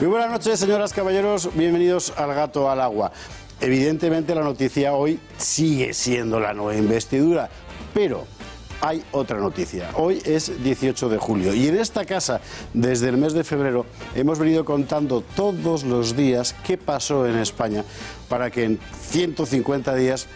Muy buenas noches, señoras, caballeros. Bienvenidos al Gato al Agua. Evidentemente la noticia hoy sigue siendo la nueva investidura, pero hay otra noticia. Hoy es 18 de julio y en esta casa, desde el mes de febrero, hemos venido contando todos los días qué pasó en España para que en 150 días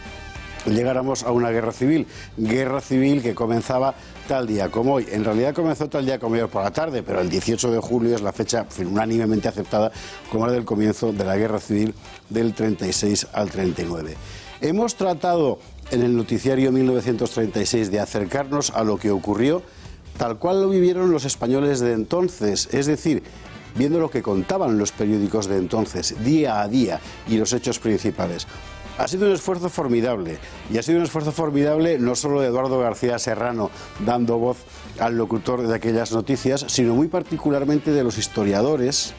llegáramos a una guerra civil. Guerra civil que comenzaba tal día como hoy. En realidad comenzó tal día como hoy por la tarde, pero el 18 de julio es la fecha unánimemente aceptada como la del comienzo de la guerra civil del 36 al 39. Hemos tratado en el noticiario 1936 de acercarnos a lo que ocurrió tal cual lo vivieron los españoles de entonces, es decir, viendo lo que contaban los periódicos de entonces, día a día, y los hechos principales. Ha sido un esfuerzo formidable y ha sido un esfuerzo formidable no solo de Eduardo García Serrano dando voz al locutor de aquellas noticias, sino muy particularmente de los historiadores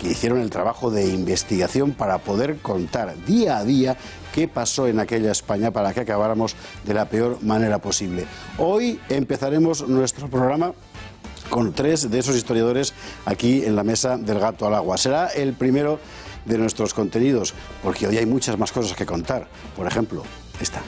que hicieron el trabajo de investigación para poder contar día a día qué pasó en aquella España para que acabáramos de la peor manera posible. Hoy empezaremos nuestro programa con tres de esos historiadores aquí en la mesa del gato al agua. Será el primero de nuestros contenidos, porque hoy hay muchas más cosas que contar. Por ejemplo, esta.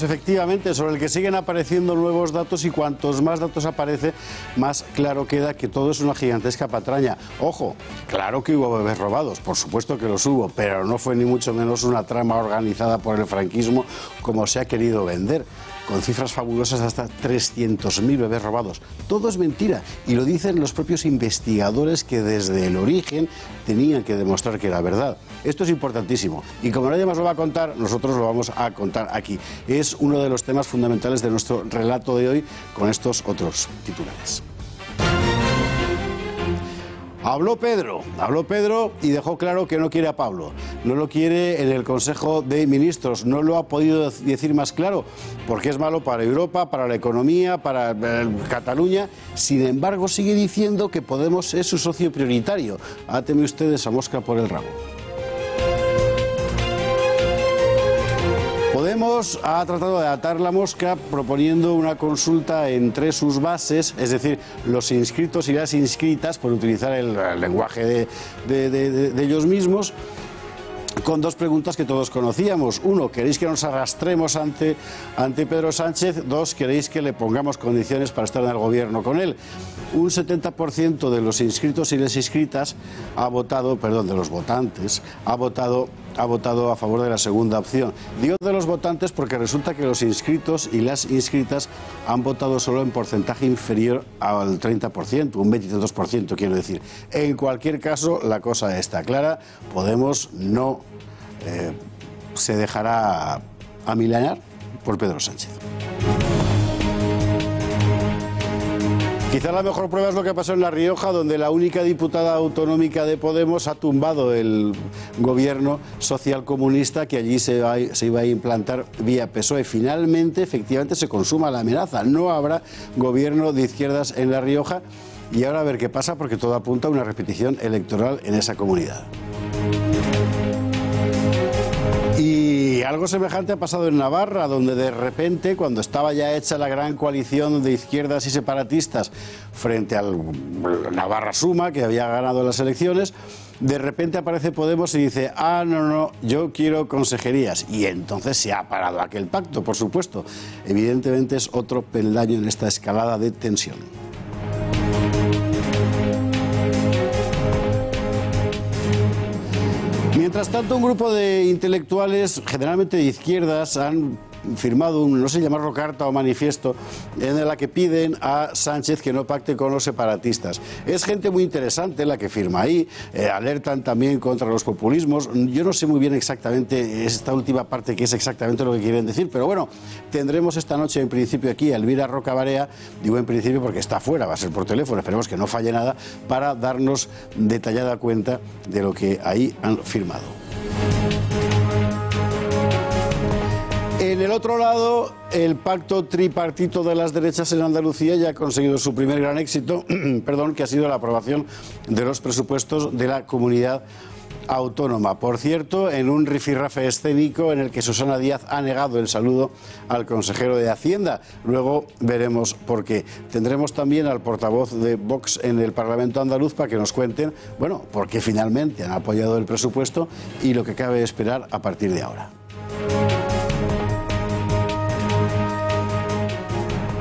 Robados, efectivamente, sobre el que siguen apareciendo nuevos datos y cuantos más datos aparece, más claro queda que todo es una gigantesca patraña. Ojo, claro que hubo bebés robados, por supuesto que los hubo, pero no fue ni mucho menos una trama organizada por el franquismo como se ha querido vender con cifras fabulosas hasta 300.000 bebés robados. Todo es mentira y lo dicen los propios investigadores que desde el origen tenían que demostrar que era verdad. Esto es importantísimo y como nadie más lo va a contar, nosotros lo vamos a contar aquí. Es uno de los temas fundamentales de nuestro relato de hoy con estos otros titulares. Habló Pedro, habló Pedro y dejó claro que no quiere a Pablo. No lo quiere en el Consejo de Ministros. No lo ha podido decir más claro porque es malo para Europa, para la economía, para eh, Cataluña. Sin embargo, sigue diciendo que Podemos es su socio prioritario. Áteme ustedes a mosca por el rabo. Podemos ha tratado de atar la mosca proponiendo una consulta entre sus bases, es decir, los inscritos y las inscritas, por utilizar el, lenguaje de, de, ellos mismos con dos preguntas que todos conocíamos. Uno, ¿queréis que nos arrastremos ante, ante Pedro Sánchez? Dos, ¿queréis que le pongamos condiciones para estar en el gobierno con él? Un 70% de los inscritos y las inscritas ha votado, perdón, de los votantes, ha votado, ha votado a favor de la segunda opción. Digo de los votantes porque resulta que los inscritos y las inscritas han votado solo en porcentaje inferior al 30%, un 22% quiero decir. En cualquier caso, la cosa está clara. Podemos no eh, se dejará amilanar por Pedro Sánchez. Quizá la mejor prueba es lo que pasó en La Rioja, donde la única diputada autonómica de Podemos ha tumbado el gobierno social comunista que allí se, se iba a implantar vía PSOE. Finalmente, efectivamente, se consuma la amenaza. No habrá gobierno de izquierdas en La Rioja. Y ahora a ver qué pasa, porque todo apunta a una repetición electoral en esa comunidad. Y algo semejante ha pasado en Navarra, donde de repente, cuando estaba ya hecha la gran coalición de izquierdas y separatistas frente al Navarra Suma, que había ganado las elecciones, de repente aparece Podemos y dice, ah, no, no, yo quiero consejerías. Y entonces se ha parado aquel pacto, por supuesto. Evidentemente es otro peldaño en esta escalada de tensión. Mientras tanto, un grupo de intelectuales, generalmente de izquierdas, han firmado un, no sé llamarlo carta o manifiesto, en la que piden a Sánchez que no pacte con los separatistas. Es gente muy interesante la que firma ahí, eh, alertan también contra los populismos. Yo no sé muy bien exactamente esta última parte que es exactamente lo que quieren decir, pero bueno, tendremos esta noche en principio aquí a Elvira Rocabarea, digo en principio porque está fuera, va a ser por teléfono, esperemos que no falle nada, para darnos detallada cuenta de lo que ahí han firmado. En el otro lado, el pacto tripartito de las derechas en Andalucía ya ha conseguido su primer gran éxito, perdón, que ha sido la aprobación de los presupuestos de la comunidad autónoma. Por cierto, en un rifirrafe escénico en el que Susana Díaz ha negado el saludo al consejero de Hacienda. Luego veremos por qué. Tendremos también al portavoz de Vox en el Parlamento andaluz para que nos cuenten, bueno, por qué finalmente han apoyado el presupuesto y lo que cabe esperar a partir de ahora.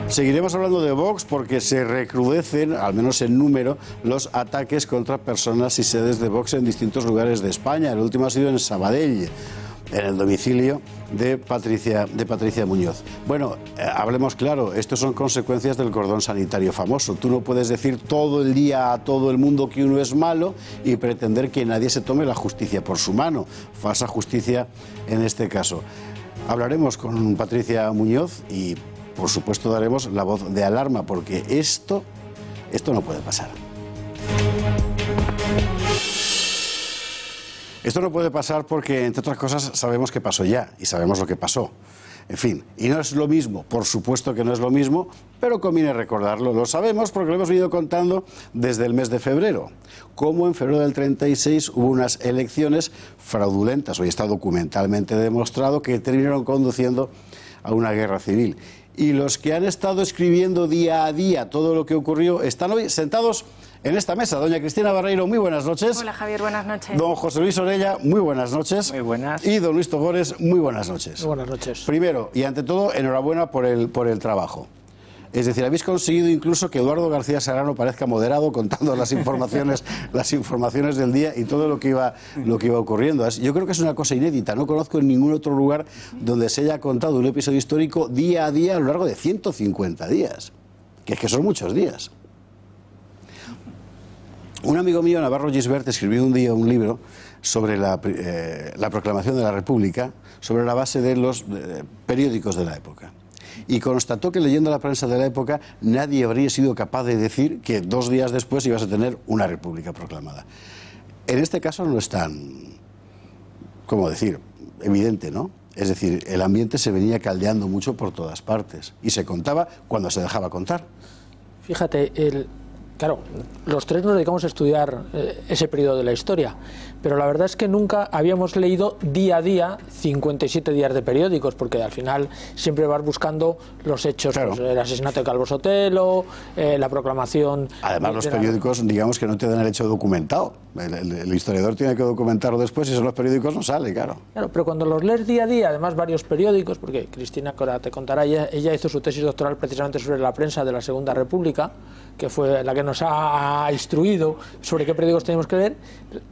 Seguiremos hablando de Vox porque se recrudecen, al menos en número, los ataques contra personas y sedes de Vox en distintos lugares de España. El último ha sido en Sabadell en el domicilio de Patricia, de Patricia Muñoz. Bueno, eh, hablemos claro, esto son consecuencias del cordón sanitario famoso. Tú no puedes decir todo el día a todo el mundo que uno es malo y pretender que nadie se tome la justicia por su mano. Falsa justicia en este caso. Hablaremos con Patricia Muñoz y por supuesto daremos la voz de alarma porque esto, esto no puede pasar. Esto no puede pasar porque, entre otras cosas, sabemos que pasó ya y sabemos lo que pasó. En fin, y no es lo mismo, por supuesto que no es lo mismo, pero conviene recordarlo. Lo sabemos porque lo hemos venido contando desde el mes de febrero. Como en febrero del 36 hubo unas elecciones fraudulentas, hoy está documentalmente demostrado, que terminaron conduciendo a una guerra civil y los que han estado escribiendo día a día todo lo que ocurrió están hoy sentados en esta mesa. Doña Cristina Barreiro, muy buenas noches. Hola Javier, buenas noches. Don José Luis Orella, muy buenas noches. Muy buenas. Y don Luis Togores, muy buenas noches. Muy buenas noches. Primero y ante todo, enhorabuena por el, por el trabajo. Es decir, habéis conseguido incluso que Eduardo García Serrano parezca moderado contando las informaciones, las informaciones del día y todo lo que iba, lo que iba ocurriendo. Yo creo que es una cosa inédita. No conozco en ningún otro lugar donde se haya contado un episodio histórico día a día a lo largo de 150 días. Que es que son muchos días. Un amigo mío, Navarro Gisbert, escribió un día un libro sobre la, eh, la proclamación de la República sobre la base de los eh, periódicos de la época y constató que leyendo la prensa de la época nadie habría sido capaz de decir que dos días después ibas a tener una república proclamada. En este caso no es tan, ¿cómo decir?, evidente, ¿no? Es decir, el ambiente se venía caldeando mucho por todas partes y se contaba cuando se dejaba contar. Fíjate, el, claro, los tres nos dedicamos a estudiar eh, ese periodo de la historia pero la verdad es que nunca habíamos leído día a día 57 días de periódicos, porque al final siempre vas buscando los hechos, pues, el asesinato de Calvo Sotelo, eh, la proclamación... Además los periódicos, digamos que no te dan el hecho documentado, el, historiador tiene que documentarlo después y eso en los periódicos no sale, claro. Claro, pero cuando los lees día a día, además varios periódicos, porque Cristina Cora te contará, ella, ella hizo su tesis doctoral precisamente sobre la prensa de la Segunda República, que fue la que nos ha instruido sobre qué periódicos tenemos que leer,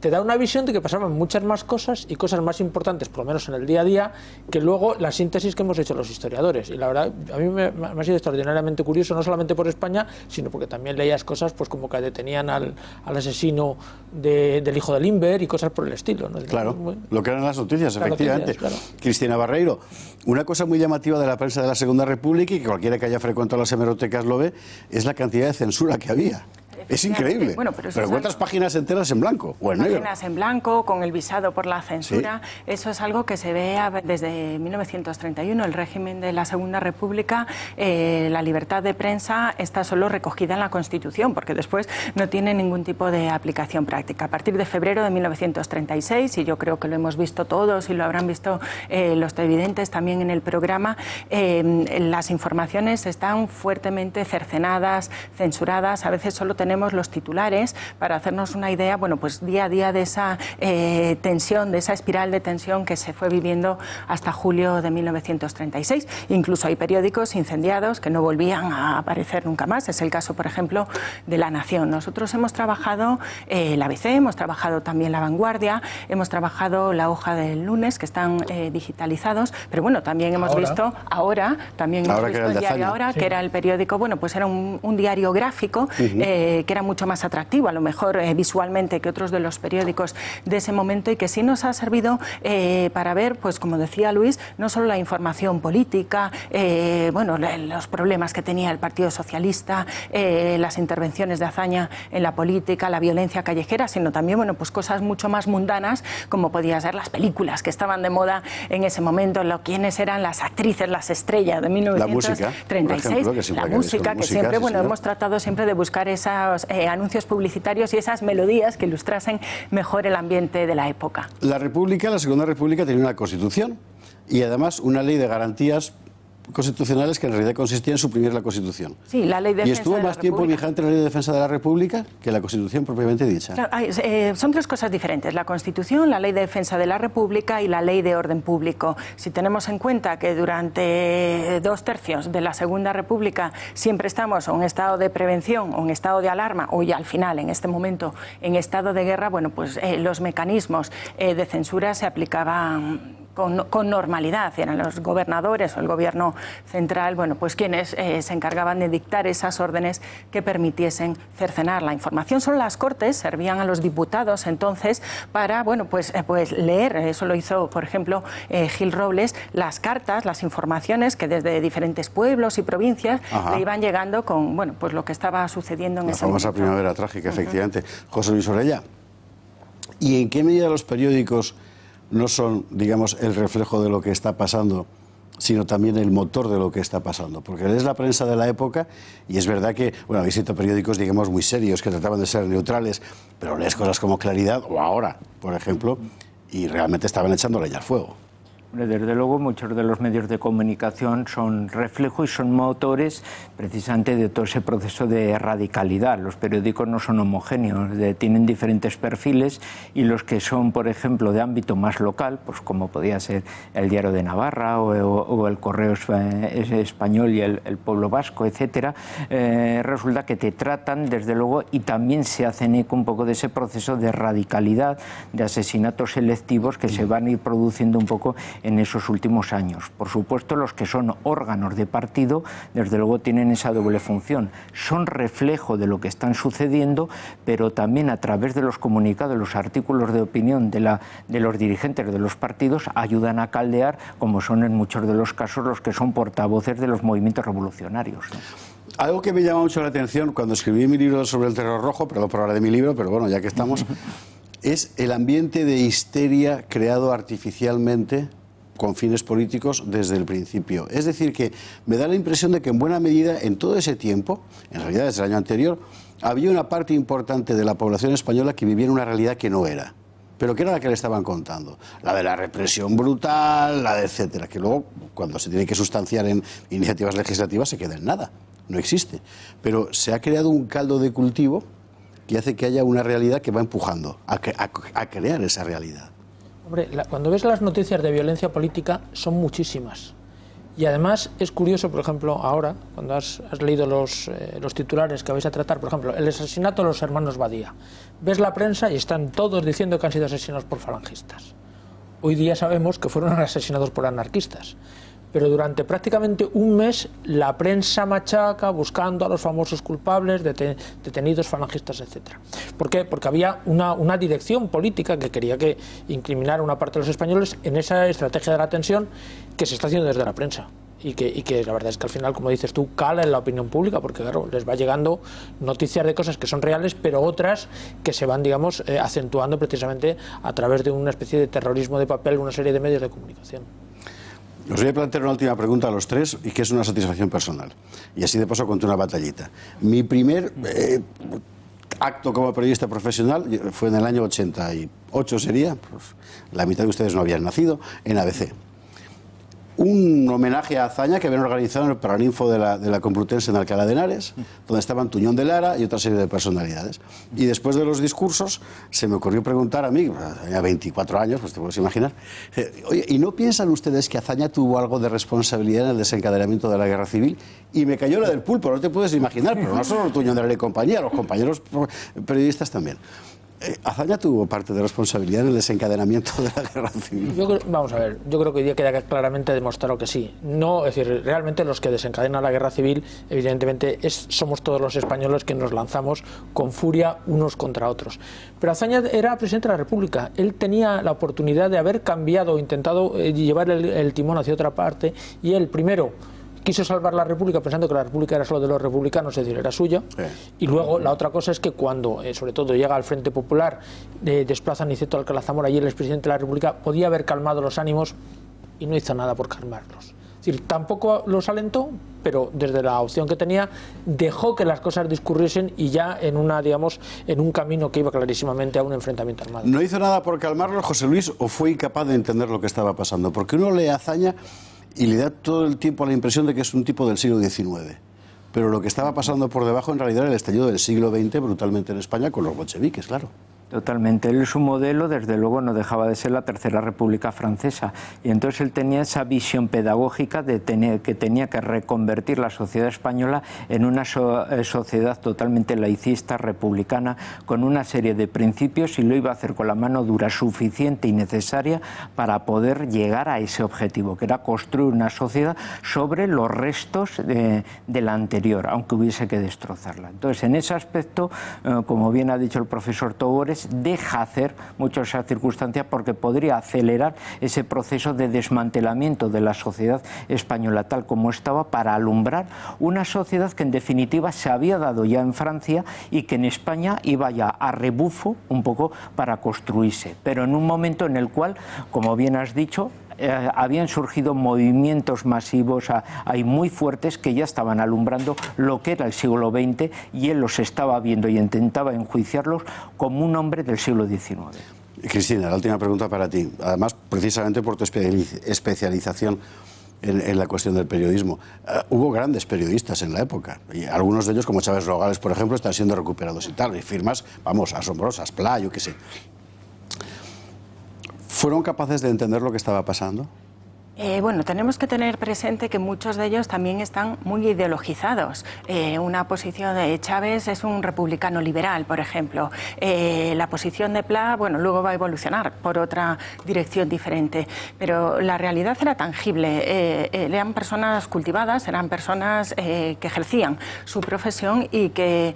te da una visión de que pasaban muchas más cosas y cosas más importantes, por lo menos en el día a día, que luego la síntesis que hemos hecho los historiadores. Y la verdad, a mí me, ha sido extraordinariamente curioso, no solamente por España, sino porque también leías cosas pues como que detenían al, al asesino del hijo de Limber y cosas por el estilo. Claro, lo que eran las noticias, efectivamente. Cristina Barreiro, una cosa muy llamativa de la prensa de la Segunda República y que cualquiera que haya frecuentado las hemerotecas lo ve, es la cantidad de censura que había. Es increíble. Bueno, pero, encuentras páginas enteras en blanco o en negro. Páginas en blanco, con el visado por la censura. Eso es algo que se ve desde 1931, el régimen de la Segunda República. Eh, la libertad de prensa está solo recogida en la Constitución, porque después no tiene ningún tipo de aplicación práctica. A partir de febrero de 1936, y yo creo que lo hemos visto todos y lo habrán visto eh, los televidentes también en el programa, eh, las informaciones están fuertemente cercenadas, censuradas. A veces solo tenemos tenemos los titulares para hacernos una idea, bueno, pues día a día de esa eh, tensión, de esa espiral de tensión que se fue viviendo hasta julio de 1936. Incluso hay periódicos incendiados que no volvían a aparecer nunca más. Es el caso, por ejemplo, de La Nación. Nosotros hemos trabajado eh, la ABC, hemos trabajado también La Vanguardia, hemos trabajado La Hoja del Lunes, que están eh, digitalizados, pero bueno, también hemos visto ahora, también hemos visto el, diario Ahora, que era el periódico, bueno, pues era un, diario gráfico eh, que era mucho más atractivo, a lo mejor visualmente que otros de los periódicos de ese momento y que sí nos ha servido para ver, pues como decía Luis, no solo la información política, bueno, los problemas que tenía el Partido Socialista, las intervenciones de hazaña en la política, la violencia callejera, sino también bueno, pues cosas mucho más mundanas, como podían ser las películas que estaban de moda en ese momento, lo, quiénes eran las actrices, las estrellas de 1936. La música, que, siempre, bueno, hemos tratado siempre de buscar esos eh, anuncios publicitarios y esas melodías que ilustrasen mejor el ambiente de la época. La República, la Segunda República, tenía una constitución y además una ley de garantías constitucionales que en realidad consistía en suprimir la Constitución. Sí, la ley de ¿Y estuvo más tiempo vigente la ley de defensa de la República que la Constitución propiamente dicha? Eh, son tres cosas diferentes, la Constitución, la ley de defensa de la República y la ley de orden público. Si tenemos en cuenta que durante dos tercios de la Segunda República siempre estamos en un estado de prevención o en estado de alarma, o ya al final, en este momento, en estado de guerra, bueno, pues eh, los mecanismos eh, de censura se aplicaban con, normalidad. Eran los gobernadores o el gobierno central, bueno, pues quienes eh, se encargaban de dictar esas órdenes que permitiesen cercenar la información. Solo las Cortes servían a los diputados entonces para, bueno, pues, eh, pues leer. Eso lo hizo, por ejemplo, eh, Gil Robles, las cartas, las informaciones que desde diferentes pueblos y provincias le iban llegando con, bueno, pues lo que estaba sucediendo en la ese famosa primavera trágica, efectivamente. José Luis Orella. ¿Y en qué medida los periódicos no son, digamos, el reflejo de lo que está pasando, sino también el motor de lo que está pasando. Porque es la prensa de la época y es verdad que, bueno, habéis visto periódicos, digamos, muy serios que trataban de ser neutrales, pero lees cosas como Claridad o Ahora, por ejemplo, y realmente estaban echándole ya al fuego. Desde luego, muchos de los medios de comunicación son reflejo y son motores precisamente de todo ese proceso de radicalidad. Los periódicos no son homogéneos, tienen diferentes perfiles y los que son, por ejemplo, de ámbito más local, pues como podía ser el Diario de Navarra o, el Correo Español y el, Pueblo Vasco, etcétera, eh, resulta que te tratan, desde luego, y también se hacen eco un poco de ese proceso de radicalidad, de asesinatos selectivos que se van a ir produciendo un poco en esos últimos años. Por supuesto, los que son órganos de partido, desde luego tienen esa doble función. Son reflejo de lo que están sucediendo, pero también a través de los comunicados, los artículos de opinión de, la, de los dirigentes de los partidos, ayudan a caldear, como son en muchos de los casos los que son portavoces de los movimientos revolucionarios. Algo que me llama mucho la atención cuando escribí mi libro sobre el terror rojo, perdón por hablar de mi libro, pero bueno, ya que estamos, es el ambiente de histeria creado artificialmente con fines políticos desde el principio. Es decir, que me da la impresión de que en buena medida en todo ese tiempo, en realidad desde el año anterior, había una parte importante de la población española que vivía en una realidad que no era pero que era la que le estaban contando. La de la represión brutal, la de etcétera, que luego, cuando se tiene que sustanciar en iniciativas legislativas, se queda en nada, no existe. Pero se ha creado un caldo de cultivo que hace que haya una realidad que va empujando a crear esa realidad. Hombre, cuando ves las noticias de violencia política son muchísimas. Y además es curioso, por ejemplo, ahora, cuando has, leído los, eh, los, titulares que vais a tratar, por ejemplo, el asesinato de los hermanos Badía. Ves la prensa y están todos diciendo que han sido asesinados por falangistas. Hoy día sabemos que fueron asesinados por anarquistas pero durante prácticamente un mes la prensa machaca buscando a los famosos culpables, detenidos, falangistas, etc. ¿Por qué? Porque había una, una, dirección política que quería que incriminara a una parte de los españoles en esa estrategia de la tensión que se está haciendo desde la prensa. Y que, y que, la verdad es que al final, como dices tú, cala en la opinión pública, porque claro, les va llegando noticias de cosas que son reales, pero otras que se van, digamos, eh, acentuando precisamente a través de una especie de terrorismo de papel, una serie de medios de comunicación. Os voy a plantear una última pregunta a los tres y que es una satisfacción personal. Y así de paso conté una batallita. Mi primer eh, acto como periodista profesional fue en el año 88, sería, pues, la mitad de ustedes no habían nacido, en ABC. Un homenaje a Azaña que habían organizado en el Paraninfo de la, de la Complutense en Alcalá de Henares, donde estaban Tuñón de Lara y otra serie de personalidades. Y después de los discursos se me ocurrió preguntar a mí, tenía 24 años, pues te puedes imaginar, eh, ¿y no piensan ustedes que Azaña tuvo algo de responsabilidad en el desencadenamiento de la guerra civil? Y me cayó la del pulpo, no te puedes imaginar, pero no solo Tuñón de Lara y compañía, los compañeros periodistas también. Eh, Azaña tuvo parte de responsabilidad en el desencadenamiento de la guerra civil. vamos a ver, yo creo que hoy día queda claramente demostrado que sí. No, es decir, realmente los que desencadenan la guerra civil, evidentemente, es, somos todos los españoles que nos lanzamos con furia unos contra otros. Pero Azaña era presidente de la República. Él tenía la oportunidad de haber cambiado, intentado eh, llevar el timón hacia otra parte, y él primero quiso salvar la República pensando que la República era solo de los republicanos, es decir, era suya. Y luego la otra cosa es que cuando, eh, sobre todo, llega al Frente Popular, eh, desplaza a Niceto Alcalá Zamora y él es presidente de la República, podía haber calmado los ánimos y no hizo nada por calmarlos. Es decir, tampoco los alentó, pero desde la opción que tenía dejó que las cosas discurriesen y ya en una, digamos, en un camino que iba clarísimamente a un enfrentamiento armado. ¿No hizo nada por calmarlos, José Luis, o fue incapaz de entender lo que estaba pasando? Porque uno le hazaña y le da todo el tiempo la impresión de que es un tipo del siglo XIX. Pero lo que estaba pasando por debajo en realidad era el estallido del siglo XX brutalmente en España con los bolcheviques, claro. Totalmente. Él, su modelo, desde luego, no dejaba de ser la Tercera República Francesa. Y entonces él tenía esa visión pedagógica de tener, que tenía que reconvertir la sociedad española en una eh, sociedad totalmente laicista, republicana, con una serie de principios y lo iba a hacer con la mano dura suficiente y necesaria para poder llegar a ese objetivo, que era construir una sociedad sobre los restos de, la anterior, aunque hubiese que destrozarla. Entonces, en ese aspecto, eh, como bien ha dicho el profesor Deja hacer mucho esa circunstancia porque podría acelerar ese proceso de desmantelamiento de la sociedad española tal como estaba para alumbrar una sociedad que en definitiva se había dado ya en Francia y que en España iba ya a rebufo un poco para construirse, pero en un momento en el cual, como bien has dicho, eh, habían surgido movimientos masivos ahí muy fuertes que ya estaban alumbrando lo que era el siglo XX y él los estaba viendo y intentaba enjuiciarlos como un hombre del siglo XIX. Cristina, la última pregunta para ti. Además, precisamente por tu especialización en, la cuestión del periodismo. Eh, hubo grandes periodistas en la época, y algunos de ellos, como Chávez Rogales, por ejemplo, están siendo recuperados y tal, y firmas, vamos, asombrosas, Pla, yo qué sé. ¿Fueron capaces de entender lo que estaba pasando? Eh, bueno, tenemos que tener presente que muchos de ellos también están muy ideologizados. Eh, una posición de Chávez es un republicano liberal, por ejemplo. Eh, la posición de Pla, bueno, luego va a evolucionar por otra dirección diferente. Pero la realidad era tangible. eran personas cultivadas, eran personas que ejercían su profesión y que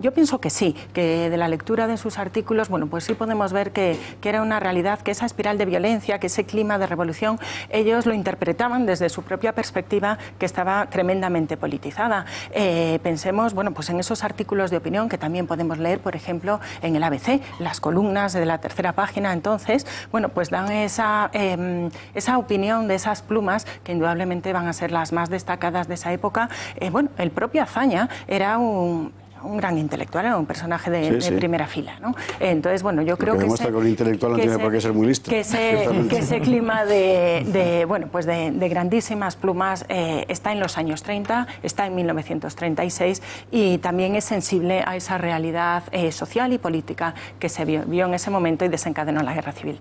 yo pienso que sí, que de la lectura de sus artículos, bueno, pues sí podemos ver que, era una realidad, que esa espiral de violencia, que ese clima de revolución, ellos lo interpretaban desde su propia perspectiva, que estaba tremendamente politizada. Eh, pensemos, bueno, pues en esos artículos de opinión que también podemos leer, por ejemplo, en el ABC, las columnas de la tercera página, entonces, bueno, pues dan esa, em, esa opinión de esas plumas que indudablemente van a ser las más destacadas de esa época. Eh, bueno, el propio Azaña era un, un gran intelectual, era un personaje de, primera fila. ¿no? Entonces, bueno, yo creo que, ese, que un intelectual no tiene por qué ser muy listo. Que ese, clima de, bueno, pues de, grandísimas plumas eh, está en los años 30, está en 1936 y también es sensible a esa realidad eh, social y política que se vio, vio en ese momento y desencadenó la guerra civil.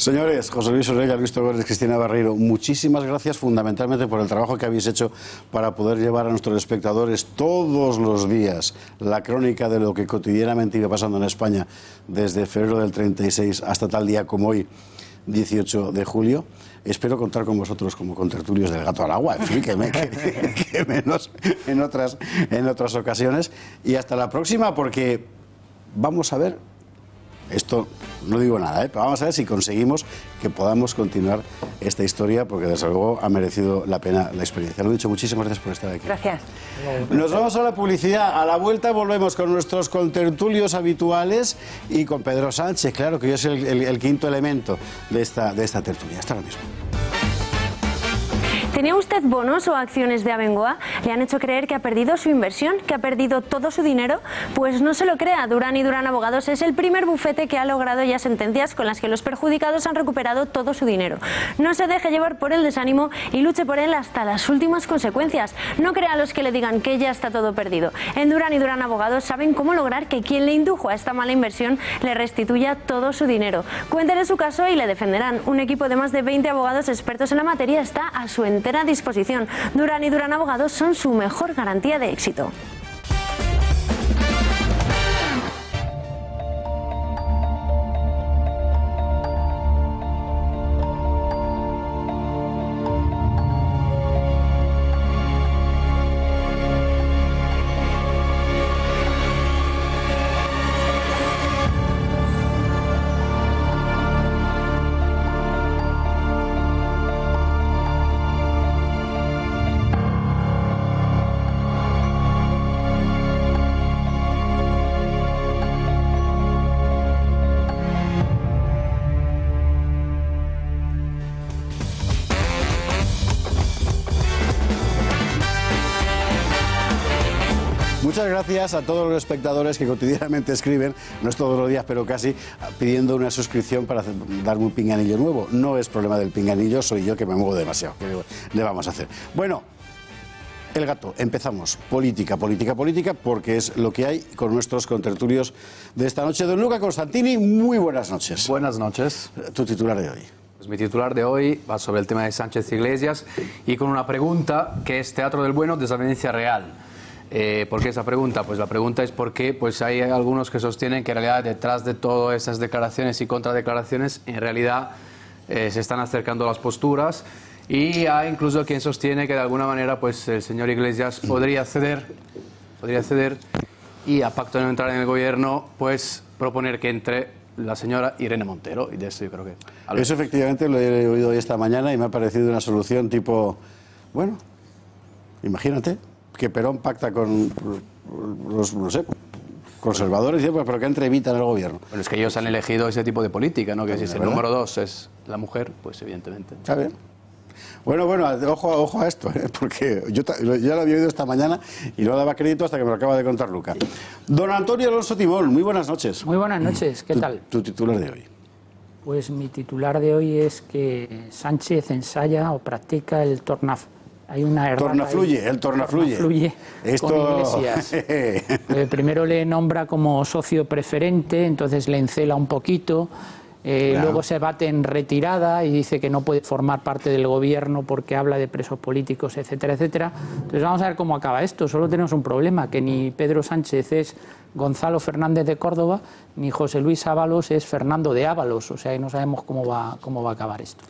Señores, José Luis Orella, Luis Torres, Cristina Barreiro, muchísimas gracias fundamentalmente por el trabajo que habéis hecho para poder llevar a nuestros espectadores todos los días la crónica de lo que cotidianamente iba pasando en España desde febrero del 36 hasta tal día como hoy, 18 de julio. Espero contar con vosotros como contertulios del gato al agua, en fin, que, que menos en otras, en otras ocasiones. Y hasta la próxima, porque vamos a ver esto no digo nada, ¿eh? pero vamos a ver si conseguimos que podamos continuar esta historia, porque desde luego ha merecido la pena la experiencia. Lo he dicho, muchísimas gracias por estar aquí. Gracias. Nos vamos a la publicidad. A la vuelta volvemos con nuestros contertulios habituales y con Pedro Sánchez, claro, que yo soy el, quinto elemento de esta, de esta tertulia. Hasta ahora mismo. ¿Tenía usted bonos o acciones de Abengoa? ¿Le han hecho creer que ha perdido su inversión, que ha perdido todo su dinero? Pues no se lo crea, Durán y Durán Abogados es el primer bufete que ha logrado ya sentencias con las que los perjudicados han recuperado todo su dinero. No se deje llevar por el desánimo y luche por él hasta las últimas consecuencias. No crea a los que le digan que ya está todo perdido. En Durán y Durán Abogados saben cómo lograr que quien le indujo a esta mala inversión le restituya todo su dinero. Cuéntele su caso y le defenderán. Un equipo de más de 20 abogados expertos en la materia está a su entera disposición. Durán y Durán Abogados son su mejor garantía de éxito. Gracias a todos los espectadores que cotidianamente escriben, no es todos los días, pero casi, pidiendo una suscripción para hacer- darme un pinganillo nuevo. No es problema del pinganillo, soy yo que me muevo demasiado. ¿Qué le vamos a hacer? Bueno, el gato, empezamos. Política, política, política, porque es lo que hay con nuestros contertulios de esta noche. Don Luca Constantini, muy buenas noches. Buenas noches. Tu titular de hoy. Pues mi titular de hoy va sobre el tema de Sánchez Iglesias y con una pregunta que es Teatro del Bueno, desavenencia real. Eh, ¿Por qué esa pregunta? Pues la pregunta es porque pues hay algunos que sostienen que en realidad detrás de todas esas declaraciones y contradeclaraciones en realidad eh, se están acercando las posturas y hay incluso quien sostiene que de alguna manera pues el señor Iglesias podría ceder, podría ceder y a pacto de no entrar en el gobierno pues proponer que entre la señora Irene Montero y de eso yo creo que Eso efectivamente lo he oído hoy esta mañana y me ha parecido una solución tipo, bueno, imagínate que Perón pacta con los, no sé, conservadores, pues, pero que entre Evita en el gobierno. Pero es que ellos han elegido ese tipo de política, ¿no? Que si Pues, el ¿verdad? número dos es la mujer, pues evidentemente. Está bien. Bueno, bueno, ojo, ojo a esto, ¿eh? porque yo ya lo había oído esta mañana y no daba crédito hasta que me lo acaba de contar Luca. Don Antonio Alonso Timón, muy buenas noches. Muy buenas noches, ¿qué Tu- tal? Tu titular de hoy. Pues mi titular de hoy es que Sánchez ensaya o practica el tornaf. Hay una Tornafluye, ahí. el tornafluye. Tornafluye Esto- con Iglesias. Eh, primero le nombra como socio preferente, entonces le encela un poquito. eh, Claro. Luego se bate en retirada y dice que no puede formar parte del gobierno porque habla de presos políticos, etcétera, etcétera. Entonces vamos a ver cómo acaba esto. Solo tenemos un problema, que ni Pedro Sánchez es Gonzalo Fernández de Córdoba, ni José Luis Ábalos es Fernando de Ábalos. O sea, que no sabemos cómo va, cómo va a acabar esto.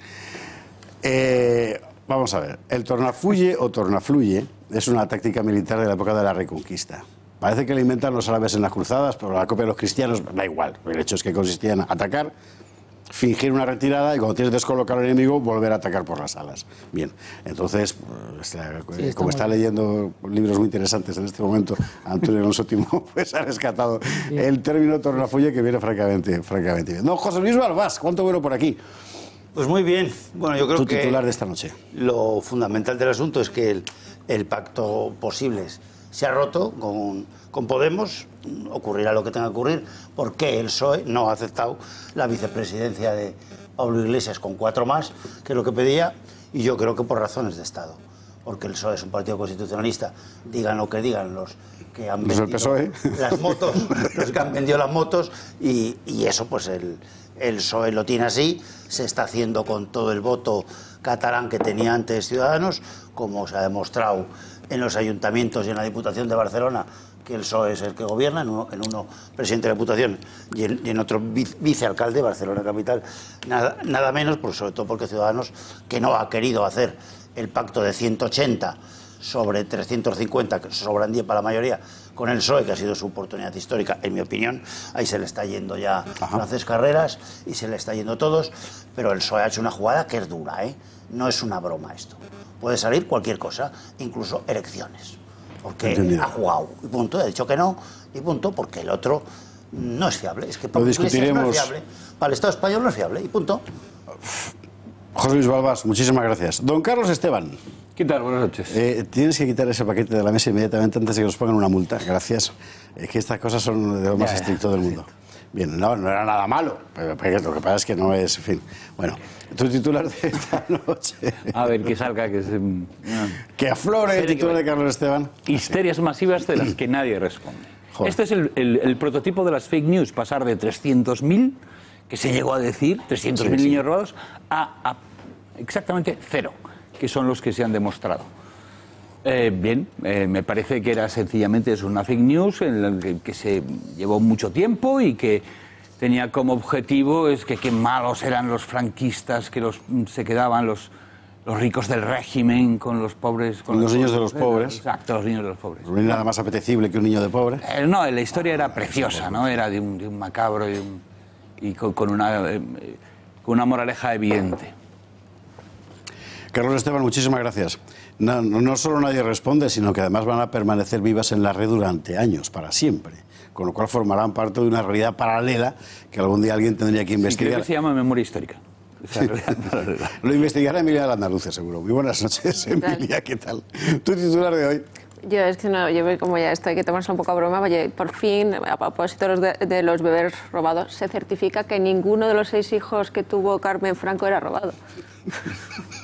Eh, vamos a ver, el tornafluye o tornafluye es una táctica militar de la época de la Reconquista. Parece que la inventan los árabes en las cruzadas, pero la copia de los cristianos da igual. El hecho es que consistía en atacar, fingir una retirada y cuando tienes descolocado al enemigo, volver a atacar por las alas. Bien, entonces, pues, la- Sí, está como está bien. leyendo libros muy interesantes en este momento, Antonio Alonso Timón, pues ha rescatado el término tornafluye que viene francamente, francamente bien. No, José Luis Balbás, ¿cuánto bueno por aquí? Pues muy bien. Bueno, yo creo Tu que titular de esta noche. lo fundamental del asunto es que el, el pacto posible se ha roto con, con Podemos. Ocurrirá lo que tenga que ocurrir porque el PSOE no ha aceptado la vicepresidencia de Pablo Iglesias con cuatro más, que es lo que pedía, y yo creo que por razones de Estado. Porque el PSOE es un partido constitucionalista, digan lo que digan los que han vendido las motos, los que han vendido las motos, y, y eso pues el, el PSOE lo tiene así, se está haciendo con todo el voto catalán que tenía antes Ciudadanos, como se ha demostrado en los ayuntamientos y en la Diputación de Barcelona, que el PSOE es el que gobierna, en uno, en uno presidente de la Diputación y en, otro vi- vicealcalde de Barcelona Capital, nada, nada menos, sobre todo porque Ciudadanos, que no ha querido hacer el pacto de 180 sobre 350, que sobran 10 para la mayoría, con el PSOE, que ha sido su oportunidad histórica, en mi opinión. Ahí se le está yendo ya Francés Carreras y se le está yendo todos, pero el PSOE ha hecho una jugada que es dura, ¿eh? No es una broma esto. Puede salir cualquier cosa, incluso elecciones. Porque Entendido. ha jugado y punto, ha dicho que no y punto, porque el otro no es fiable. Es que Lo Pablo Iglesias no discutiremos. es fiable. Para el Estado español no es fiable y punto. José Luis Balbás, muchísimas gracias. Don Carlos Esteban. ¿Qué tal? Buenas noches. Eh, tienes que quitar ese paquete de la mesa inmediatamente antes de que nos pongan una multa. Gracias. Es que estas cosas son de lo más Ya, ya. estricto del mundo. Bien, no, no era nada malo, pero, pero lo que pasa es que no es, en fin. Bueno, tu titular de esta noche. A ver, que salga, que se... ah. Que aflore el titular de. Carlos Esteban. Histerias masivas de las que nadie responde. Joder. Este es el, el- el prototipo de las fake news, pasar de 300.000, que se llegó a decir, 300.000 Sí, sí. niños robados, a, a exactamente cero, que son los que se han demostrado. Eh, bien, eh, me parece que era sencillamente es una fake news en la que, que se llevó mucho tiempo y que tenía como objetivo es que qué malos eran los franquistas, que los, se quedaban los, los ricos del régimen con los pobres. Con los niños de los pobres. Exacto, los niños de los pobres. No hay nada más apetecible que un niño de pobre. Eh, no, la historia era preciosa, ¿no? Era de un, de un macabro y, un- y con, con una, eh, eh, con una moraleja evidente. Carlos Esteban, muchísimas gracias. No, no, solo nadie responde, sino que además van a permanecer vivas en la red durante años, para siempre. Con lo cual formarán parte de una realidad paralela que algún día alguien tendría que Sí, creo investigar. que se llama memoria histórica. Paralela. Lo investigará Emilia Landaluce, seguro. Muy buenas noches, Emilia, ¿qué tal? Tu titular de hoy. Yo es que no, yo como ya esto hay que tomarse un poco a broma. Oye, por fin, a propósito de de, de los bebés robados, se certifica que ninguno de los seis hijos que tuvo Carmen Franco era robado.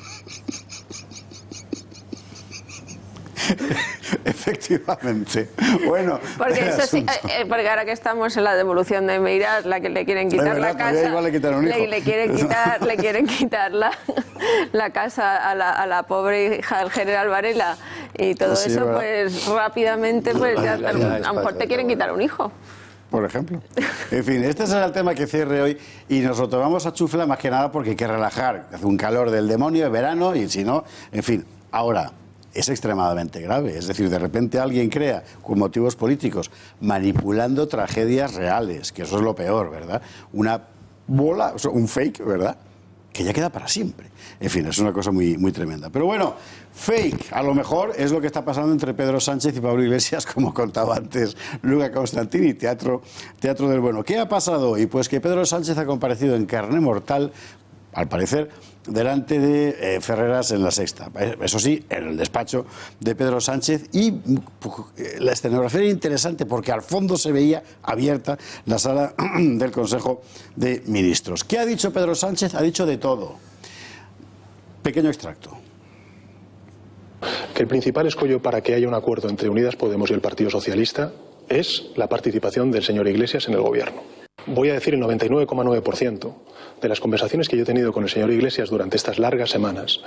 Efectivamente. Bueno, Porque, eso sí, eh, eh, porque ahora que estamos en la devolución de Meiras, la que le quieren quitar verdad, la casa, igual le quitaron un hijo. le, le quieren quitar, le quieren quitar la, la casa a la, a la pobre hija del general Varela y todo Sí, eso, ¿verdad? pues rápidamente, pues ya, Ya, ya, a lo mejor te quieren quitar un hijo. por ejemplo. En fin, este será el tema que cierre hoy y nos lo tomamos a chufla más que nada porque hay que relajar. Hace un calor del demonio, es verano y si no, en fin. Ahora, es extremadamente grave. Es decir, de repente alguien crea, con motivos políticos, manipulando tragedias reales, que eso es lo peor, ¿verdad? Una bola, o un fake, ¿verdad? que ya queda para siempre. En fin, es una cosa muy, muy tremenda. Pero bueno, fake, a lo mejor es lo que está pasando entre Pedro Sánchez y Pablo Iglesias, como contaba antes Luca Constantini, Teatro, teatro del Bueno. ¿Qué ha pasado hoy? Pues que Pedro Sánchez ha comparecido en carne mortal, al parecer, delante de eh, Ferreras en la sexta. Eso sí, en el despacho de Pedro Sánchez y eh, la escenografía era interesante porque al fondo se veía abierta la sala del Consejo de Ministros. ¿Qué ha dicho Pedro Sánchez? Ha dicho de todo. Pequeño extracto. que el principal escollo para que haya un acuerdo entre Unidas Podemos y el Partido Socialista es la participación del señor Iglesias en el gobierno. Voy a decir el 99,9% de las conversaciones que yo he tenido con el señor Iglesias durante estas largas semanas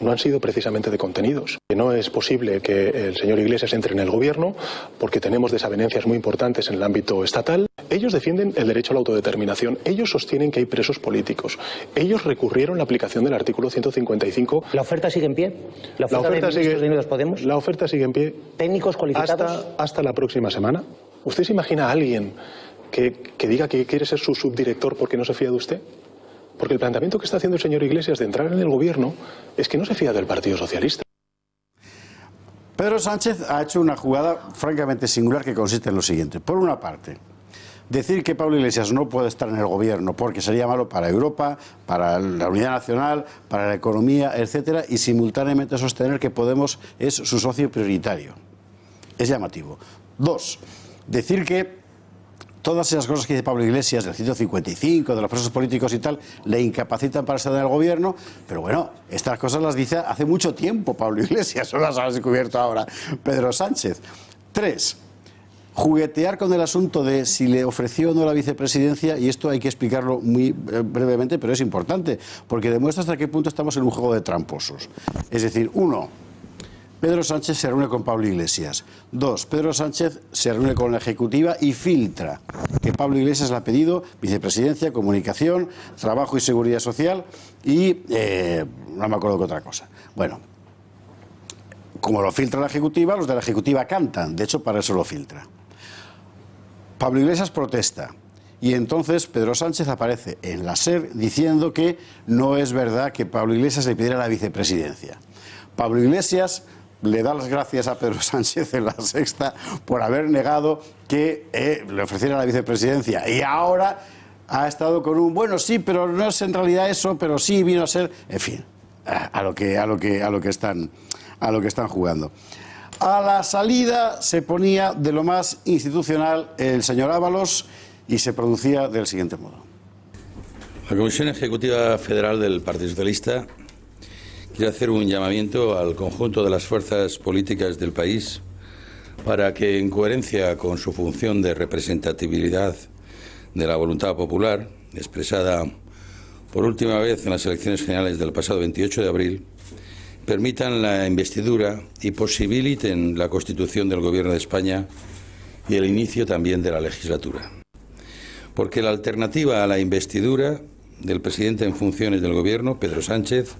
no han sido precisamente de contenidos. Que No es posible que el señor Iglesias entre en el gobierno porque tenemos desavenencias muy importantes en el ámbito estatal. Ellos defienden el derecho a la autodeterminación. Ellos sostienen que hay presos políticos. Ellos recurrieron la aplicación del artículo 155 ¿La oferta sigue en pie? ¿La la oferta, de sigue, de Unidos Podemos? la oferta sigue en pie ¿Técnicos cualificados? hasta, hasta la próxima semana. ¿Usted se imagina a alguien que, que diga que quiere ser su subdirector porque no se fía de usted? Porque el planteamiento que está haciendo el señor Iglesias de entrar en el gobierno es que no se fía del Partido Socialista. Pedro Sánchez ha hecho una jugada francamente singular que consiste en lo siguiente. Por una parte, decir que Pablo Iglesias no puede estar en el gobierno porque sería malo para Europa, para la unidad nacional, para la economía, etcétera, y simultáneamente sostener que Podemos es su socio prioritario. Es llamativo. Dos, decir que todas esas cosas que dice Pablo Iglesias del 155, de los presos políticos y tal, le incapacitan para estar en gobierno, pero bueno, estas cosas las dice hace mucho tiempo Pablo Iglesias, no las ha descubierto ahora Pedro Sánchez. Tres, juguetear con el asunto de si le ofreció o no la vicepresidencia, y esto hay que explicarlo muy eh, brevemente, pero es importante, porque demuestra hasta qué punto estamos en un juego de tramposos. Es decir, uno, Pedro Sánchez se reúne con Pablo Iglesias. Dos, Pedro Sánchez se reúne con la Ejecutiva y filtra que Pablo Iglesias le ha pedido vicepresidencia, comunicación, trabajo y seguridad social y eh, no me acuerdo qué otra cosa. Bueno, como lo filtra la Ejecutiva, los de la Ejecutiva cantan. De hecho, para eso lo filtra. Pablo Iglesias protesta. Y entonces Pedro Sánchez aparece en la SER diciendo que no es verdad que Pablo Iglesias le pidiera la vicepresidencia. Pablo Iglesias le da las gracias a Pedro Sánchez en la sexta por haber negado que eh, le ofreciera la vicepresidencia. Y ahora ha estado con un bueno sí, pero no es en realidad eso, pero sí vino a ser, en fin, a, lo que a lo que a lo que están a lo que están jugando. A la salida se ponía de lo más institucional el señor Ábalos y se producía del siguiente modo. La Comisión Ejecutiva Federal del Partido Socialista quiere hacer un llamamiento al conjunto de las fuerzas políticas del país para que, en coherencia con su función de representatividad de la voluntad popular, expresada por última vez en las elecciones generales del pasado 28 de abril, permitan la investidura y posibiliten la constitución del Gobierno de España y el inicio también de la legislatura. Porque la alternativa a la investidura del presidente en funciones del Gobierno, Pedro Sánchez,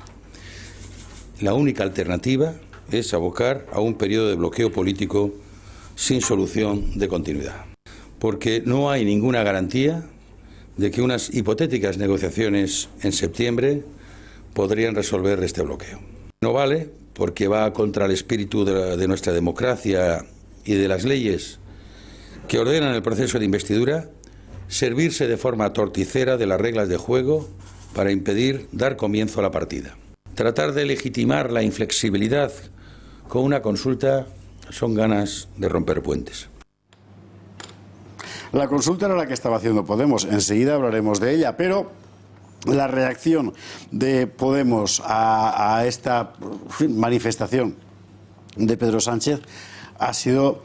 la única alternativa es abocar a un periodo de bloqueo político sin solución de continuidad. Porque no hay ninguna garantía de que unas hipotéticas negociaciones en septiembre podrían resolver este bloqueo. No vale porque va contra el espíritu de, de nuestra democracia y de las leyes que ordenan el proceso de investidura servirse de forma torticera de las reglas de juego para impedir dar comienzo a la partida. Tratar de legitimar la inflexibilidad con una consulta son ganas de romper puentes. La consulta era la que estaba haciendo Podemos. Enseguida hablaremos de ella, pero la reacción de Podemos a, esta manifestación de Pedro Sánchez ha sido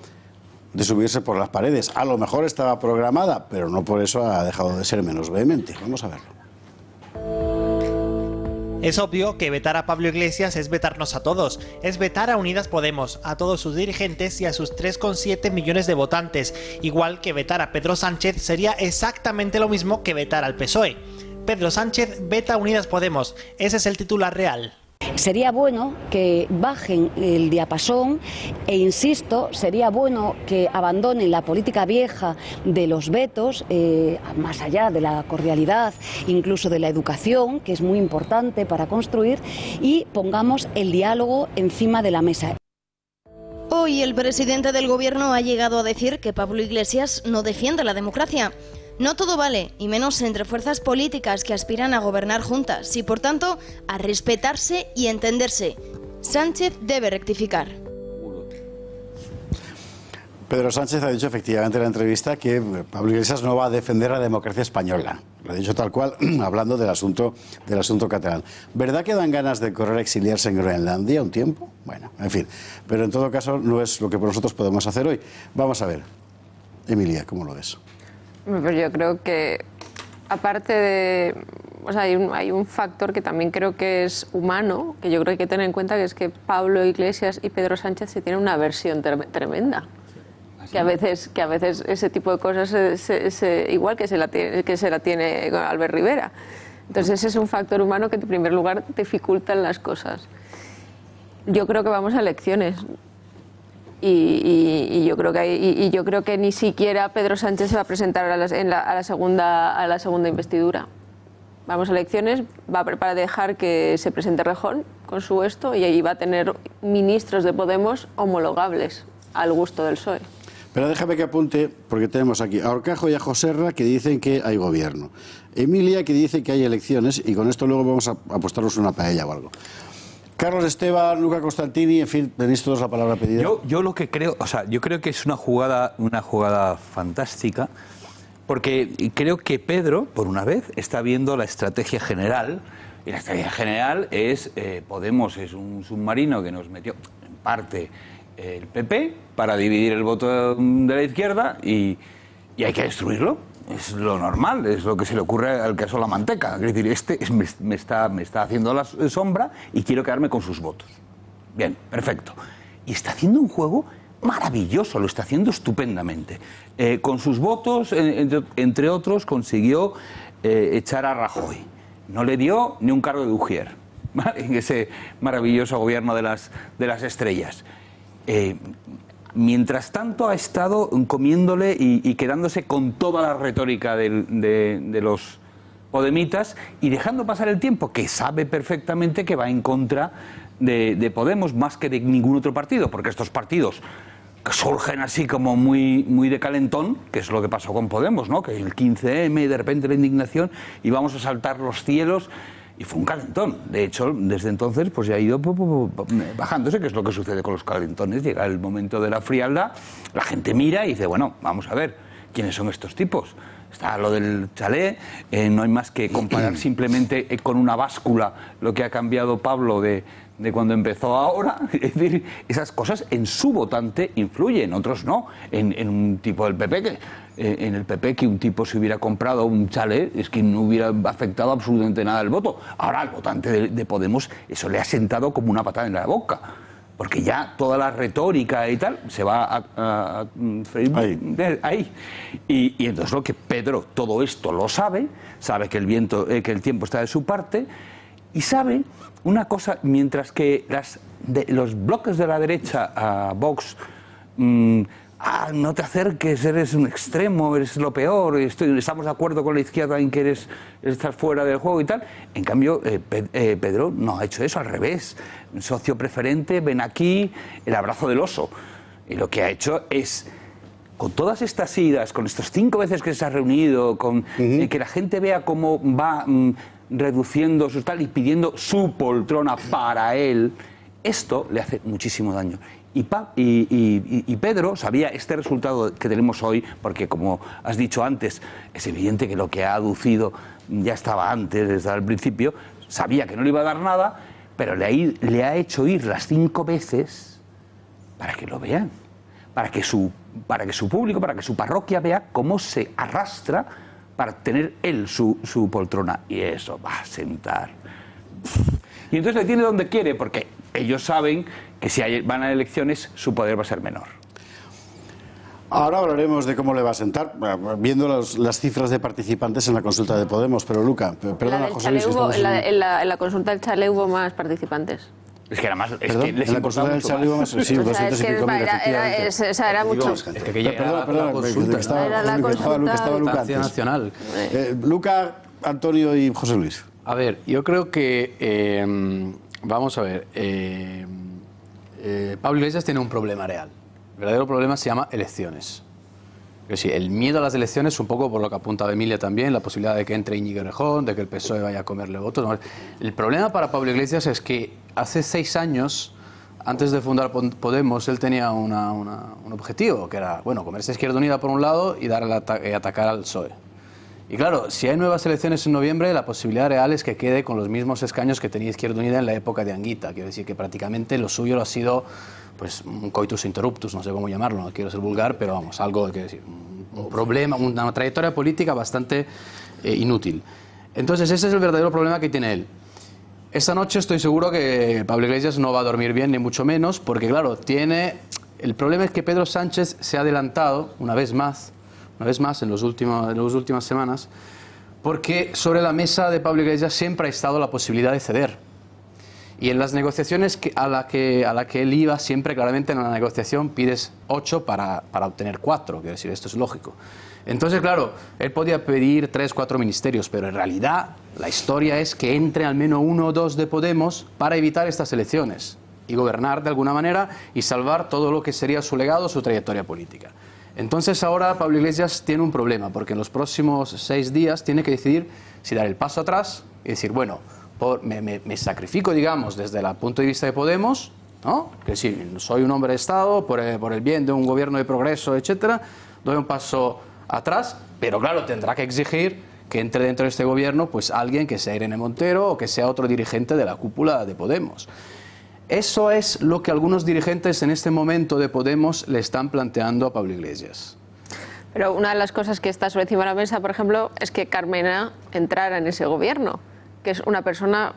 de subirse por las paredes. A lo mejor estaba programada, pero no por eso ha dejado de ser menos vehemente. Vamos a verlo. Es obvio que vetar a Pablo Iglesias es vetarnos a todos, es vetar a Unidas Podemos, a todos sus dirigentes y a sus 3,7 millones de votantes, igual que vetar a Pedro Sánchez sería exactamente lo mismo que vetar al PSOE. Pedro Sánchez veta Unidas Podemos, ese es el titular real. Sería bueno que bajen el diapasón e, insisto, sería bueno que abandonen la política vieja de los vetos, eh, más allá de la cordialidad, incluso de la educación, que es muy importante para construir, y pongamos el diálogo encima de la mesa. Hoy el presidente del gobierno ha llegado a decir que Pablo Iglesias no defiende la democracia. No todo vale, y menos entre fuerzas políticas que aspiran a gobernar juntas, y por tanto a respetarse y entenderse. Sánchez debe rectificar. Pedro Sánchez ha dicho efectivamente en la entrevista que Pablo Iglesias no va a defender la democracia española. Lo ha dicho tal cual, hablando del asunto, del asunto catalán. ¿Verdad que dan ganas de correr a exiliarse en Groenlandia un tiempo? Bueno, en fin. Pero en todo caso no es lo que nosotros podemos hacer hoy. Vamos a ver. Emilia, ¿cómo lo ves? Pues yo creo que, aparte de. O sea, hay un, hay un factor que también creo que es humano, que yo creo que hay que tener en cuenta, que es que Pablo Iglesias y Pedro Sánchez se tienen una versión tremenda. Que a, veces, que a veces ese tipo de cosas, se- se- se- igual que se, la tiene, que se la tiene Albert Rivera. Entonces, ese es un factor humano que, en primer lugar, dificultan las cosas. Yo creo que vamos a elecciones. Y, y- y yo creo que y, y yo creo que ni siquiera Pedro Sánchez se va a presentar a la, en la- a la segunda a la segunda investidura. Vamos a elecciones, va a, dejar que se presente Rejón con su esto y ahí va a tener ministros de Podemos homologables al gusto del PSOE. Pero déjame que apunte, porque tenemos aquí a Orcajo y a Joserra que dicen que hay gobierno. Emilia que dice que hay elecciones y con esto luego vamos a apostarnos una paella o algo. Carlos Esteban, Luca Constantini, en fin, tenéis todos la palabra pedida. Yo, yo lo que creo, o sea, yo creo que es una jugada, una jugada fantástica, porque creo que Pedro, por una vez, está viendo la estrategia general. Y la estrategia general es, eh, Podemos es un submarino que nos metió, en parte, el PP para dividir el voto de la izquierda y, y hay que destruirlo. Es lo normal, es lo que se le ocurre al caso la manteca. Es decir, este es- me, está, me está haciendo la sombra y quiero quedarme con sus votos. Bien, perfecto. Y está haciendo un juego maravilloso, lo está haciendo estupendamente. Eh, con sus votos, entre, otros, consiguió eh, echar a Rajoy. No le dio ni un cargo de Ujier, en ese maravilloso gobierno de las, de las estrellas. Eh, mientras tanto ha estado comiéndole y, quedándose con toda la retórica de, los podemitas y dejando pasar el tiempo, que sabe perfectamente que va en contra de, de Podemos más que de ningún otro partido, porque estos partidos surgen así como muy, muy de calentón, que es lo que pasó con Podemos, ¿no? que el 15M, de repente la indignación, y vamos a saltar los cielos, y fue un calentón. De hecho, desde entonces pues ya ha ido bajándose, que es lo que sucede con los calentones. Llega el momento de la frialdad, la gente mira y dice, bueno, vamos a ver, ¿quiénes son estos tipos? Está lo del chalet, eh, no hay más que comparar simplemente eh, con una báscula lo que ha cambiado Pablo de, de cuando empezó ahora. Es decir, esas cosas en su votante influyen, otros no. En, en un tipo del PP, que, eh, en el PP que un tipo se hubiera comprado un chalet, es que no hubiera afectado absolutamente nada el voto. Ahora al votante de, de Podemos eso le ha sentado como una patada en la boca. Porque ya toda la retórica y tal se va a, a- a freír de- ahí. Y, y entonces lo que Pedro todo esto lo sabe, sabe que el viento, eh, que el tiempo está de su parte, y sabe una cosa, mientras que las, de- los bloques de la derecha a Vox, mm, ah, no te acerques, eres un extremo, eres lo peor, estoy- estamos de acuerdo con la izquierda en que eres, estás fuera del juego y tal. En cambio, eh, Pe- eh, Pedro no ha hecho eso, al revés. Socio preferente, ven aquí, el abrazo del oso. Y lo que ha hecho es con todas estas idas, con estos cinco veces que se ha reunido, con eh, que la gente vea cómo va mm, reduciendo su tal y pidiendo su poltrona para él, esto le hace muchísimo daño. Y, Pa- y- y- Pedro sabía este resultado que tenemos hoy, porque como has dicho antes, es evidente que lo que ha aducido ya estaba antes, desde el principio, sabía que no le iba a dar nada, pero le le ha hecho ir las cinco veces para que lo vean, para que su, para que su público, para que su parroquia vea cómo se arrastra para tener él su, su poltrona. Y eso va a sentar. Y entonces le tiene donde quiere, porque ellos saben que si hay- van a elecciones su poder va a ser menor. Ahora hablaremos de cómo le va a sentar, viendo los- las cifras de participantes en la consulta de Podemos. Pero Luca, p- En la, perdona, José Luis, hubo- en la- en- en la- en la consulta del Chale hubo más participantes. Es que era más. Es que les en la consulta del Chale hubo más- sí, O sea, 200 y es que pico mil, era- era- efectivamente. es- o sea, era mucho. Es que Perdona, ya era perdona, la perdona, consulta, que estaba, Era la que estaba Luca, consulta. estaba Luca antes. nacional. Eh, Luca, Antonio y José Luis. A ver, yo creo que, eh, vamos a ver, eh, eh, Pablo Iglesias tiene un problema real. El verdadero problema se llama elecciones. Es decir, el miedo a las elecciones, un poco por lo que apuntaba Emilia también, la posibilidad de que entre Íñigo Rejón, de que el PSOE vaya a comerle votos. El problema para Pablo Iglesias es que hace seis años, antes de fundar Podemos, él tenía un objetivo, que era, bueno, comerse Izquierda Unida por un lado y, y atacar al PSOE. Y claro, si hay nuevas elecciones en noviembre, la posibilidad real es que quede con los mismos escaños que tenía Izquierda Unida en la época de Anguita. Quiero decir que prácticamente lo suyo ha sido pues, un coitus interruptus, no sé cómo llamarlo, no quiero ser vulgar, pero vamos, algo, quiero decir, un, un problema, una trayectoria política bastante eh, inútil. Entonces, ese es el verdadero problema que tiene él. Esta noche estoy seguro que Pablo Iglesias no va a dormir bien, ni mucho menos, porque claro, tiene... El problema es que Pedro Sánchez se ha adelantado, una vez más, una vez más en, los últimos, en las últimas semanas, porque sobre la mesa de Pablo Iglesias siempre ha estado la posibilidad de ceder. Y en las negociaciones a, la que, a la que él iba, siempre claramente en la negociación pides ocho para, para obtener cuatro, quiero decir, esto es lógico. Entonces, claro, él podía pedir tres, cuatro ministerios, pero en realidad la historia es que entre al menos uno o dos de Podemos para evitar estas elecciones y gobernar de alguna manera y salvar todo lo que sería su legado, su trayectoria política. Entonces ahora Pablo Iglesias tiene un problema, porque en los próximos seis días tiene que decidir si dar el paso atrás y decir, bueno, por- me, sacrifico, digamos, desde el punto de vista de Podemos, ¿no? Que decir, soy un hombre de Estado por el, por el bien de un gobierno de progreso, etcétera, doy un paso atrás, pero claro, tendrá que exigir que entre dentro de este gobierno pues alguien que sea Irene Montero o que sea otro dirigente de la cúpula de Podemos. Eso es lo que algunos dirigentes en este momento de Podemos le están planteando a Pablo Iglesias. Pero una de las cosas que está sobre encima de la mesa, por ejemplo, es que Carmena entrara en ese gobierno, que es una persona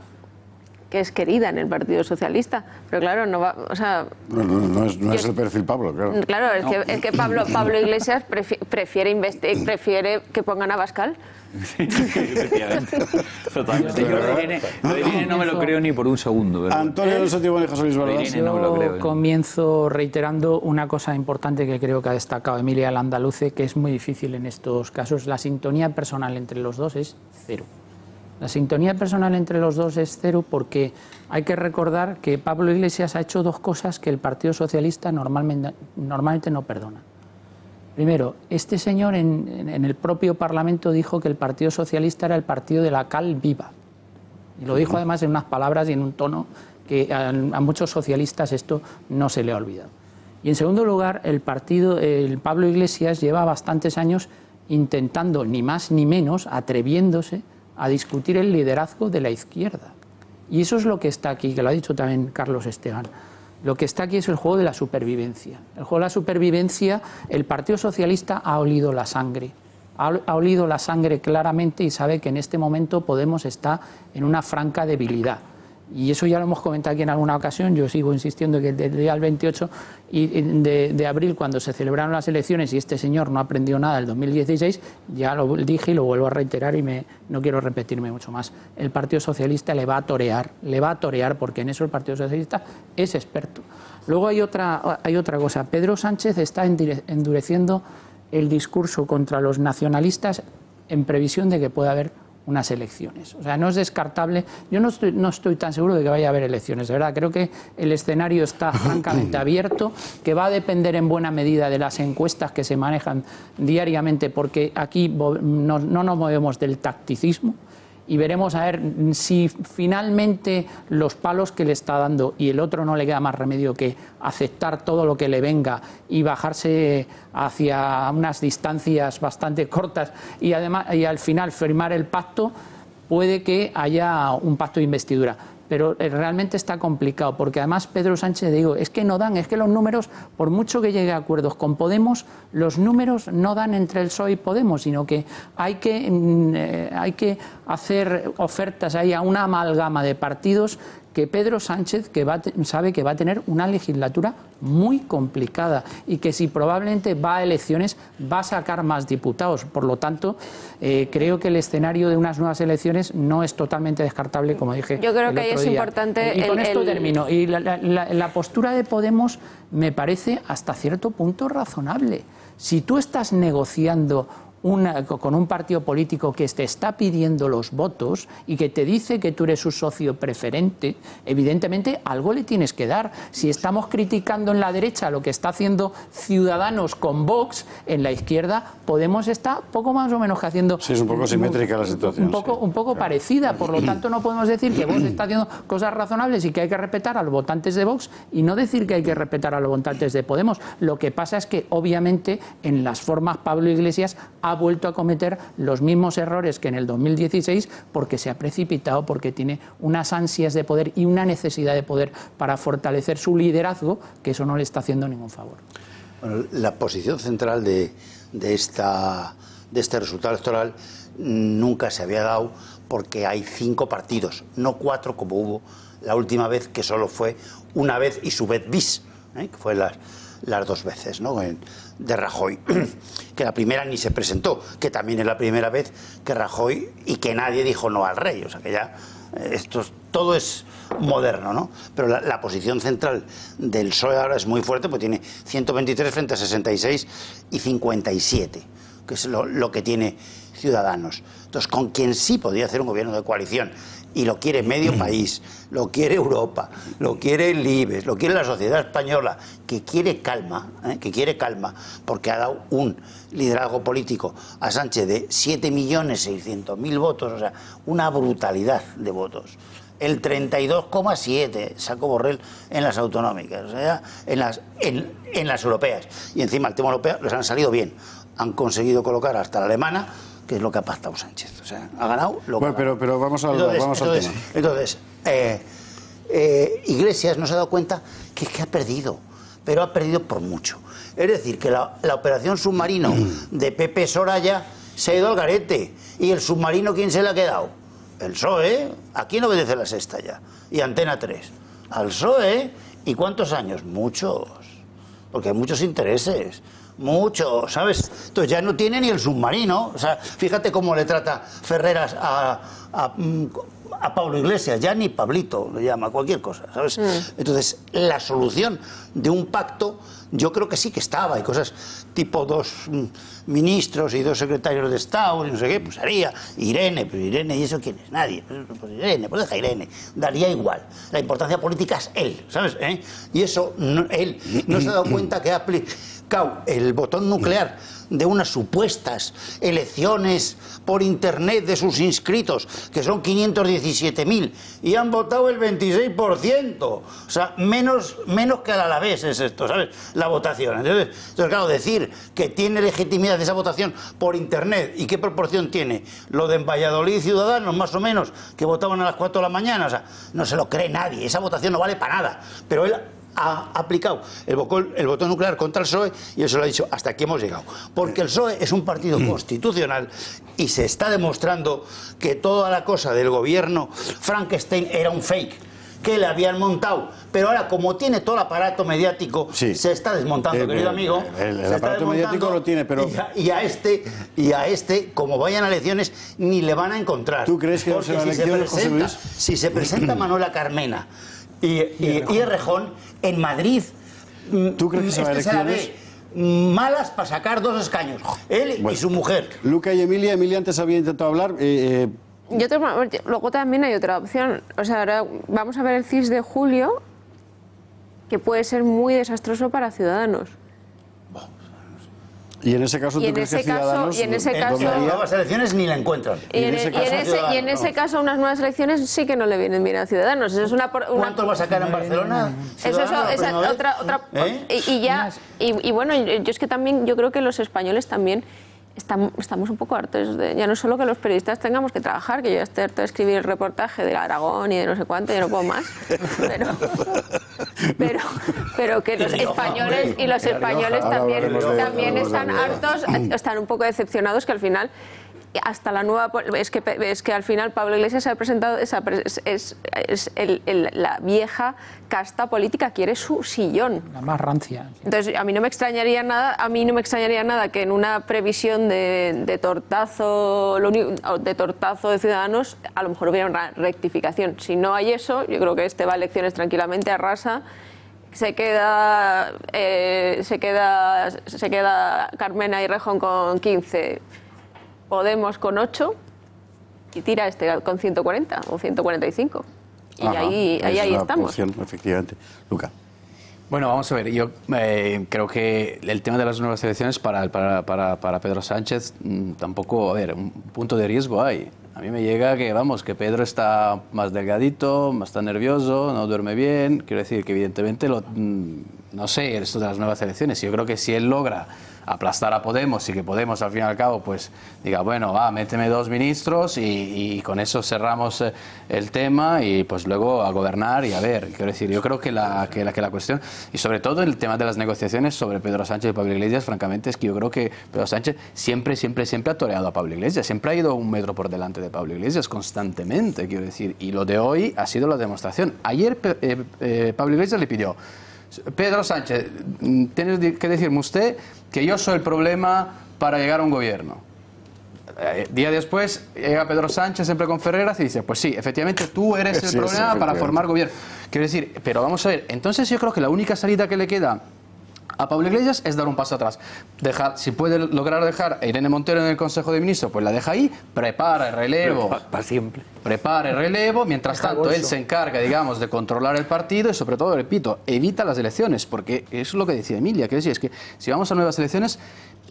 que es querida en el Partido Socialista. Pero claro, no va, o sea, No, no, no es, no es Yo- el perfil Pablo, claro. claro, es que, es que Pablo, Pablo Iglesias prefi- prefiere, prefiere que pongan a Bascal. Totalmente. Yo lo de Irene- lo de Irene no me lo creo ni por un segundo. ¿verdad? Antonio Alonso Tibón y José Luis. Irene no me lo creo. Yo comienzo reiterando una cosa importante que creo que ha destacado Emilia Landaluce, que es muy difícil en estos casos. La sintonía personal entre los dos es cero. La sintonía personal entre los dos es cero porque hay que recordar que Pablo Iglesias ha hecho dos cosas que el Partido Socialista normalmente, normalmente no perdona. Primero, este señor en, en- el propio Parlamento dijo que el Partido Socialista era el partido de la cal viva. Y lo dijo además en unas palabras y en un tono que a, a muchos socialistas esto no se le ha olvidado. Y en segundo lugar, el partido, el Pablo Iglesias lleva bastantes años intentando, ni más ni menos, atreviéndose a discutir el liderazgo de la izquierda. Y eso es lo que está aquí, que lo ha dicho también Carlos Esteban. Lo que está aquí es el juego de la supervivencia. El juego de la supervivencia, el Partido Socialista ha olido la sangre. Ha, olido la sangre claramente y sabe que en este momento Podemos está en una franca debilidad. Y eso ya lo hemos comentado aquí en alguna ocasión. Yo sigo insistiendo que desde el día 28 y- y de, abril, cuando se celebraron las elecciones y este señor no aprendió nada del 2016, ya lo dije y lo vuelvo a reiterar y me, no quiero repetirme mucho más. El Partido Socialista le va a torear, le va a torear porque en eso el Partido Socialista es experto. Luego hay otra, hay otra cosa. Pedro Sánchez está endureciendo el discurso contra los nacionalistas en previsión de que pueda haber unas elecciones. O sea, no es descartable. Yo no estoy, no estoy tan seguro de que vaya a haber elecciones, de verdad. Creo que el escenario está francamente abierto, que va a depender en buena medida de las encuestas que se manejan diariamente, porque aquí no, no nos movemos del tacticismo y veremos a ver si finalmente los palos que le está dando y el otro no le queda más remedio que aceptar todo lo que le venga y bajarse hacia unas distancias bastante cortas y además y al final firmar el pacto puede que haya un pacto de investidura pero eh, realmente está complicado, porque además Pedro Sánchez, digo, es que no dan, es que los números, por mucho que llegue a acuerdos con Podemos, los números no dan entre el PSOE y Podemos, sino que hay que, mm, eh, hay que hacer ofertas ahí a una amalgama de partidos que Pedro Sánchez que va sabe que va a tener una legislatura muy complicada y que si probablemente va a elecciones va a sacar más diputados. Por lo tanto, eh, creo que el escenario de unas nuevas elecciones no es totalmente descartable, como dije. Yo creo el que ahí es día. importante Y con el- esto el- termino. Y la, la- la- la postura de Podemos me parece hasta cierto punto razonable. Si tú estás negociando una- con un partido político que te está pidiendo los votos y que te dice que tú eres su socio preferente, evidentemente algo le tienes que dar. Si estamos criticando en la derecha lo que está haciendo Ciudadanos con Vox, en la izquierda Podemos está poco más o menos que haciendo Sí, es un poco simétrica la situación. un poco, un poco parecida. Por lo tanto, no podemos decir que Vox está haciendo cosas razonables y que hay que respetar a los votantes de Vox y no decir que hay que respetar a los votantes de Podemos. Lo que pasa es que, obviamente, en las formas Pablo Iglesias ha vuelto a cometer los mismos errores que en el 2016 porque se ha precipitado, porque tiene unas ansias de poder y una necesidad de poder para fortalecer su liderazgo, que eso no le está haciendo ningún favor. La posición central de, esta, de este resultado electoral nunca se había dado porque hay cinco partidos, no cuatro como hubo la última vez, que solo fue una vez y su vez bis, ¿eh? que fue las, dos veces ¿no? De Rajoy, que la primera ni se presentó, que también es la primera vez que Rajoy y que nadie dijo no al rey, o sea que ya eh, esto es- todo es moderno, ¿no? Pero la, posición central del PSOE ahora es muy fuerte, porque tiene 123 frente a 66 y 57, que es lo, lo que tiene Ciudadanos. Entonces, con quien sí podría hacer un gobierno de coalición, y lo quiere medio país, lo quiere Europa, lo quiere el IBEX, lo quiere la sociedad española, que quiere calma, ¿eh? que quiere calma, porque ha dado un liderazgo político a Sánchez de 7.600.000 votos, o sea, una brutalidad de votos. El 32,7 sacó Borrell en las autonómicas, o sea, en las, en, en las europeas. Y encima el tema europeo les han salido bien. Han conseguido colocar hasta la alemana, que es lo que ha pactado Sánchez. O sea, ha ganado lo que Bueno, ha pero, pero vamos, al, entonces, vamos al entonces, tema. entonces, eh, eh, Iglesias no se ha dado cuenta que es que ha perdido, pero ha perdido por mucho. Es decir, que la, la operación submarino de Pepe Soraya se ha ido al garete. ¿Y el submarino quién se le ha quedado? El PSOE. ¿A quién obedece la sexta ya? Y Antena 3. Al PSOE. ¿Y cuántos años? Muchos. Porque hay muchos intereses. Muchos, ¿sabes? Entonces ya no tiene ni el submarino. O sea, fíjate cómo le trata Ferreras a, a, mm, a Pablo Iglesias, ya ni Pablito lo llama, cualquier cosa, ¿sabes? Entonces, la solución de un pacto, yo creo que sí que estaba, hay cosas tipo dos mm, ministros y dos secretarios de Estado, y no sé qué, pues haría, Irene, pero Irene, ¿y eso quién es? Nadie, pues, pues Irene, pues deja Irene, daría igual, la importancia política es él, ¿sabes? ¿Eh? Y eso, no- él no se ha dado cuenta que ha el botón nuclear de unas supuestas elecciones por internet de sus inscritos, que son 517.000, y han votado el 26%. O sea, menos, menos que al Alavés es esto, ¿sabes? La votación. Entonces, entonces, claro, decir que tiene legitimidad esa votación por internet y qué proporción tiene lo de en Valladolid Ciudadanos, más o menos, que votaban a las 4 de la mañana, o sea, no se lo cree nadie, esa votación no vale para nada. Pero él ha aplicado el botón, el botón nuclear contra el PSOE y eso lo ha dicho, hasta aquí hemos llegado. Porque el PSOE es un partido constitucional y se está demostrando que toda la cosa del gobierno Frankenstein era un fake que le habían montado. Pero ahora, como tiene todo el aparato mediático, se está desmontando, Eh, querido eh, amigo. el- el está aparato mediático lo tiene, pero- Y a, y a este, y a este, como vayan a elecciones, ni le van a encontrar. ¿Tú crees que no Porque serán si se José presenta- Luis? Si se presenta Manuela Carmena y, y, y Errejón en Madrid, ¿Tú crees que se va a este elecciones? malas para sacar dos escaños. Él y su mujer. Luca y Emilia, Emilia antes había intentado hablar. eh, eh, Y otro- luego también hay otra opción. O sea, ahora vamos a ver el CIS de julio, que puede ser muy desastroso para Ciudadanos. Y en ese caso, Y ¿tú en crees ese que caso- Ciudadanos y en ese caso- nuevas elecciones ni la encuentran. Y en, y en ese, y en ese caso, unas nuevas elecciones sí que no le vienen bien a Ciudadanos. Eso es una, ¿Cuánto va a sacar en Barcelona? Eso es Ciudadanos, la esa otra, otra ¿Eh? y, y ya y, y bueno yo es que también yo creo que los españoles también estamos, estamos un poco hartos de ya no solo que los periodistas tengamos que trabajar que yo ya estoy harto de escribir el reportaje de Aragón y de no sé cuánto y no puedo más pero pero, pero que los españoles y los españoles también también están hartos están un poco decepcionados que al final hasta la nueva es que es que al final Pablo Iglesias se ha presentado esa es, el- el- la vieja casta política quiere su sillón. La más rancia. entonces a mí no me extrañaría nada a mí no me extrañaría nada que en una previsión de, de tortazo de tortazo de ciudadanos a lo mejor hubiera una rectificación. Si no hay eso yo creo que este va a elecciones tranquilamente arrasa. Se queda eh, se queda se queda Carmena y Rejón con 15 Podemos con 8 y tira este con 140 o 145 y ajá, ahí ahí, es ahí estamos efectivamente. Luca. Bueno, vamos a ver, yo eh, creo que el tema de las nuevas elecciones para, para, para, para Pedro Sánchez mm, tampoco, a ver, un punto de riesgo hay. A mí me llega que, vamos, que Pedro está más delgadito, más está nervioso, no duerme bien. Quiero decir que evidentemente, lo, mm, no sé, esto de las nuevas elecciones, yo creo que si él logra aplastar a Podemos y que Podemos al fin y al cabo pues diga bueno va méteme dos ministros y, y con eso cerramos eh, el tema y pues luego a gobernar y a ver quiero decir yo creo que la, que la que la cuestión y sobre todo el tema de las negociaciones sobre Pedro Sánchez y Pablo Iglesias francamente es que yo creo que Pedro Sánchez siempre siempre siempre ha toreado a Pablo Iglesias siempre ha ido un metro por delante de Pablo Iglesias constantemente quiero decir y lo de hoy ha sido la demostración. Ayer eh, eh, Pablo Iglesias le pidió Pedro Sánchez, mm, tiene que decirme usted que yo soy el problema para llegar a un gobierno. Eh, día después llega Pedro Sánchez siempre con Ferreras y dice, pues sí, efectivamente tú eres el Sí, problema para formar gobierno. Quiero decir, pero vamos a ver, entonces yo creo que la única salida que le queda a Pablo Iglesias es dar un paso atrás. Dejar, si puede lograr dejar a Irene Montero en el Consejo de Ministros, pues la deja ahí, prepara el relevo. Para siempre. Prepara el relevo, mientras tanto él se encarga, digamos, de controlar el partido y sobre todo, repito, evita las elecciones, porque eso es lo que decía Emilia, que decía, es que si vamos a nuevas elecciones,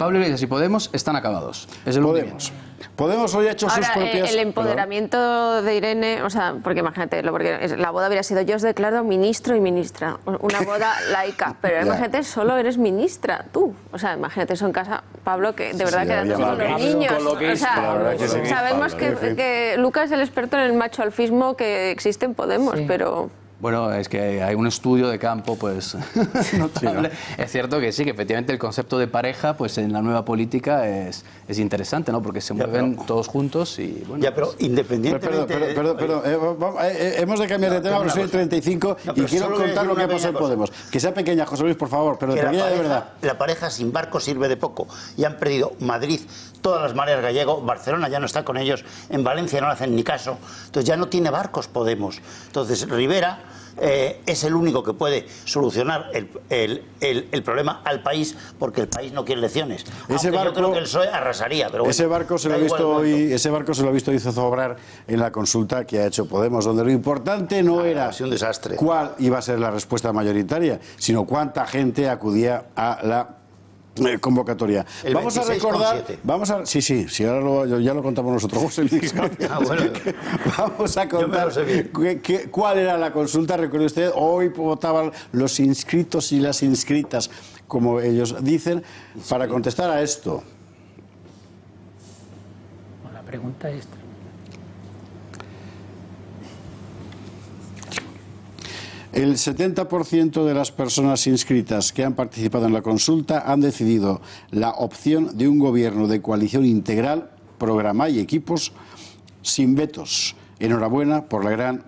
Pablo Iglesias y Podemos están acabados. Es el Podemos. Podemos hoy ha hecho sus Ahora, eh, propias... el empoderamiento de Irene, o sea, porque imagínate, lo- porque la boda habría sido yo os declaro ministro y ministra, una boda laica, pero Ya. imagínate, solo eres ministra, tú. O sea, imagínate eso en casa, Pablo, que de Sí, verdad sí, con va, los Pablo, niños. con lo que o sea, que sí. sabemos Pablo, que, que Lucas es el experto en el macho alfismo que existe en Podemos, pero... Bueno, es que hay un estudio de campo, pues, notable. Es cierto que sí, que efectivamente el concepto de pareja, pues en la nueva política es, es interesante, ¿no? Porque se mueven todos juntos y, bueno... Ya, pero pues- independientemente... Perdón, perdón, perdón, perdón, eh, vamos, eh, eh, hemos de cambiar de tema, pero soy el 35 No, y pero quiero contar lo que una pasa en pequeña Podemos. Que sea pequeña, José Luis, por favor, pero que la pequeña de pareja- verdad. La pareja sin barco sirve de poco. Y han perdido Madrid, todas las mareas gallego, Barcelona ya no está con ellos, en Valencia no le hacen ni caso. Entonces ya no tiene barcos Podemos. Entonces Rivera eh, es el único que puede solucionar el, el- el- el problema al país porque el país no quiere elecciones. Ese Aunque barco- yo creo que el PSOE arrasaría. Pero bueno, ese barco se lo ha visto hoy, ese barco se lo ha visto hizo zobrar en la consulta que ha hecho Podemos, donde lo importante no era un desastre. cuál iba a ser la respuesta mayoritaria, sino cuánta gente acudía a la eh, convocatoria. El vamos a 26,7. recordar, vamos a, sí, sí, sí, ahora lo- ya lo contamos nosotros. José Luis. Ah, bueno. Vamos a Yo me contar lo sé bien. qué- qué- cuál era la consulta. Recuerde usted, hoy votaban los inscritos y las inscritas, como ellos dicen, para contestar a esto. La pregunta es El 70% de las personas inscritas que han participado en la consulta han decidido la opción de un gobierno de coalición integral, programa y equipos sin vetos. Enhorabuena por la gran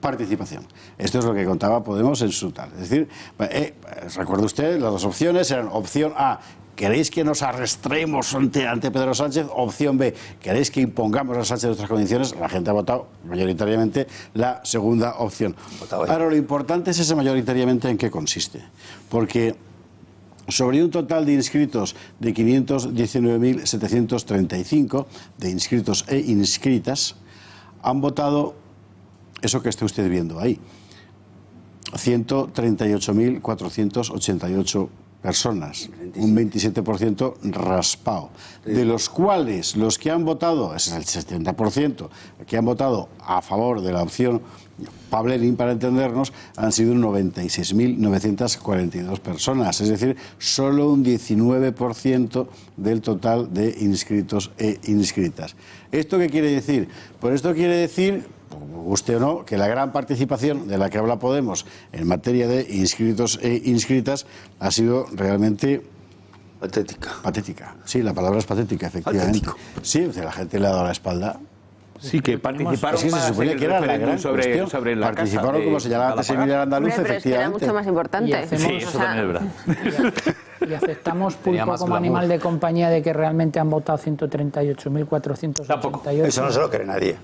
participación. Esto es lo que contaba Podemos en su tal. Es decir, eh, recuerde usted, las dos opciones eran opción A, ¿Queréis que nos arrastremos ante, ante Pedro Sánchez? Opción B, ¿queréis que impongamos a Sánchez nuestras condiciones? La gente ha votado mayoritariamente la segunda opción. Ahora, lo importante es ese mayoritariamente en qué consiste. Porque sobre un total de inscritos de 519.735, de inscritos e inscritas, han votado eso que está usted viendo ahí. 138.488 personas, un 27% raspado, de los cuales los que han votado, ese es el 70%, que han votado a favor de la opción Pablerín, para entendernos, han sido 96.942 personas, es decir, solo un 19% del total de inscritos e inscritas. ¿Esto qué quiere decir? Pues esto quiere decir guste o no, que la gran participación de la que habla Podemos en materia de inscritos e inscritas ha sido realmente patética. Patética. Sí, la palabra es patética, efectivamente. Sí, o sea, la gente le ha dado la espalda. Sí, que participaron Es que se en que era la gran sobre- cuestión. sobre la casa Participaron, de como señalaba antes. Emilio Andaluz, Hombre, pero es que era efectivamente. mucho más importante. Y hacemos- Sí, eso también es verdad. Y aceptamos pulpo como glamour. animal de compañía de que realmente han votado 138.488. Eso no se lo cree nadie.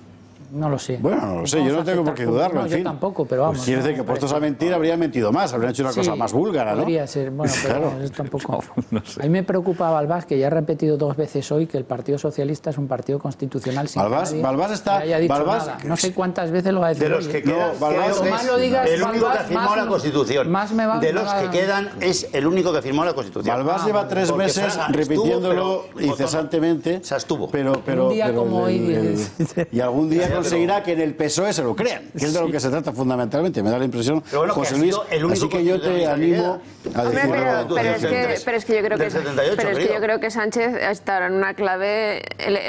No lo sé. Bueno, no lo sé, yo no tengo por qué dudarlo, No, en yo fin. tampoco, pero vamos. Pues quiere no decir que puestos a mentir habrían mentido más, habrían hecho una cosa más búlgara, ¿no? Podría ser, bueno, pero Claro. vamos, es tampoco. A mí me preocupa Balbás, que ya ha repetido dos veces hoy que el Partido Socialista es un partido constitucional sin Balbás- nadie Balbás está- haya dicho Balbás- nada. No sé cuántas veces lo va a decir De los que quedan, No, Balbás- creo que Más es lo digas, el único que firmó más- la Constitución. más me va- de los que quedan, es el único que firmó la Constitución. Balbás Ah, lleva tres meses repitiéndolo no. incesantemente. O sea, estuvo. Pero, pero, Un día como hoy y algún día Pero- conseguirá que en el PSOE se lo crean, que es de lo que se trata fundamentalmente. Me da la impresión, José Luis. sido el único Así que yo te animo a Hombre, decirlo. pero, pero es que, pero es que yo creo que Del 78, pero es que yo creo que Sánchez está en una clave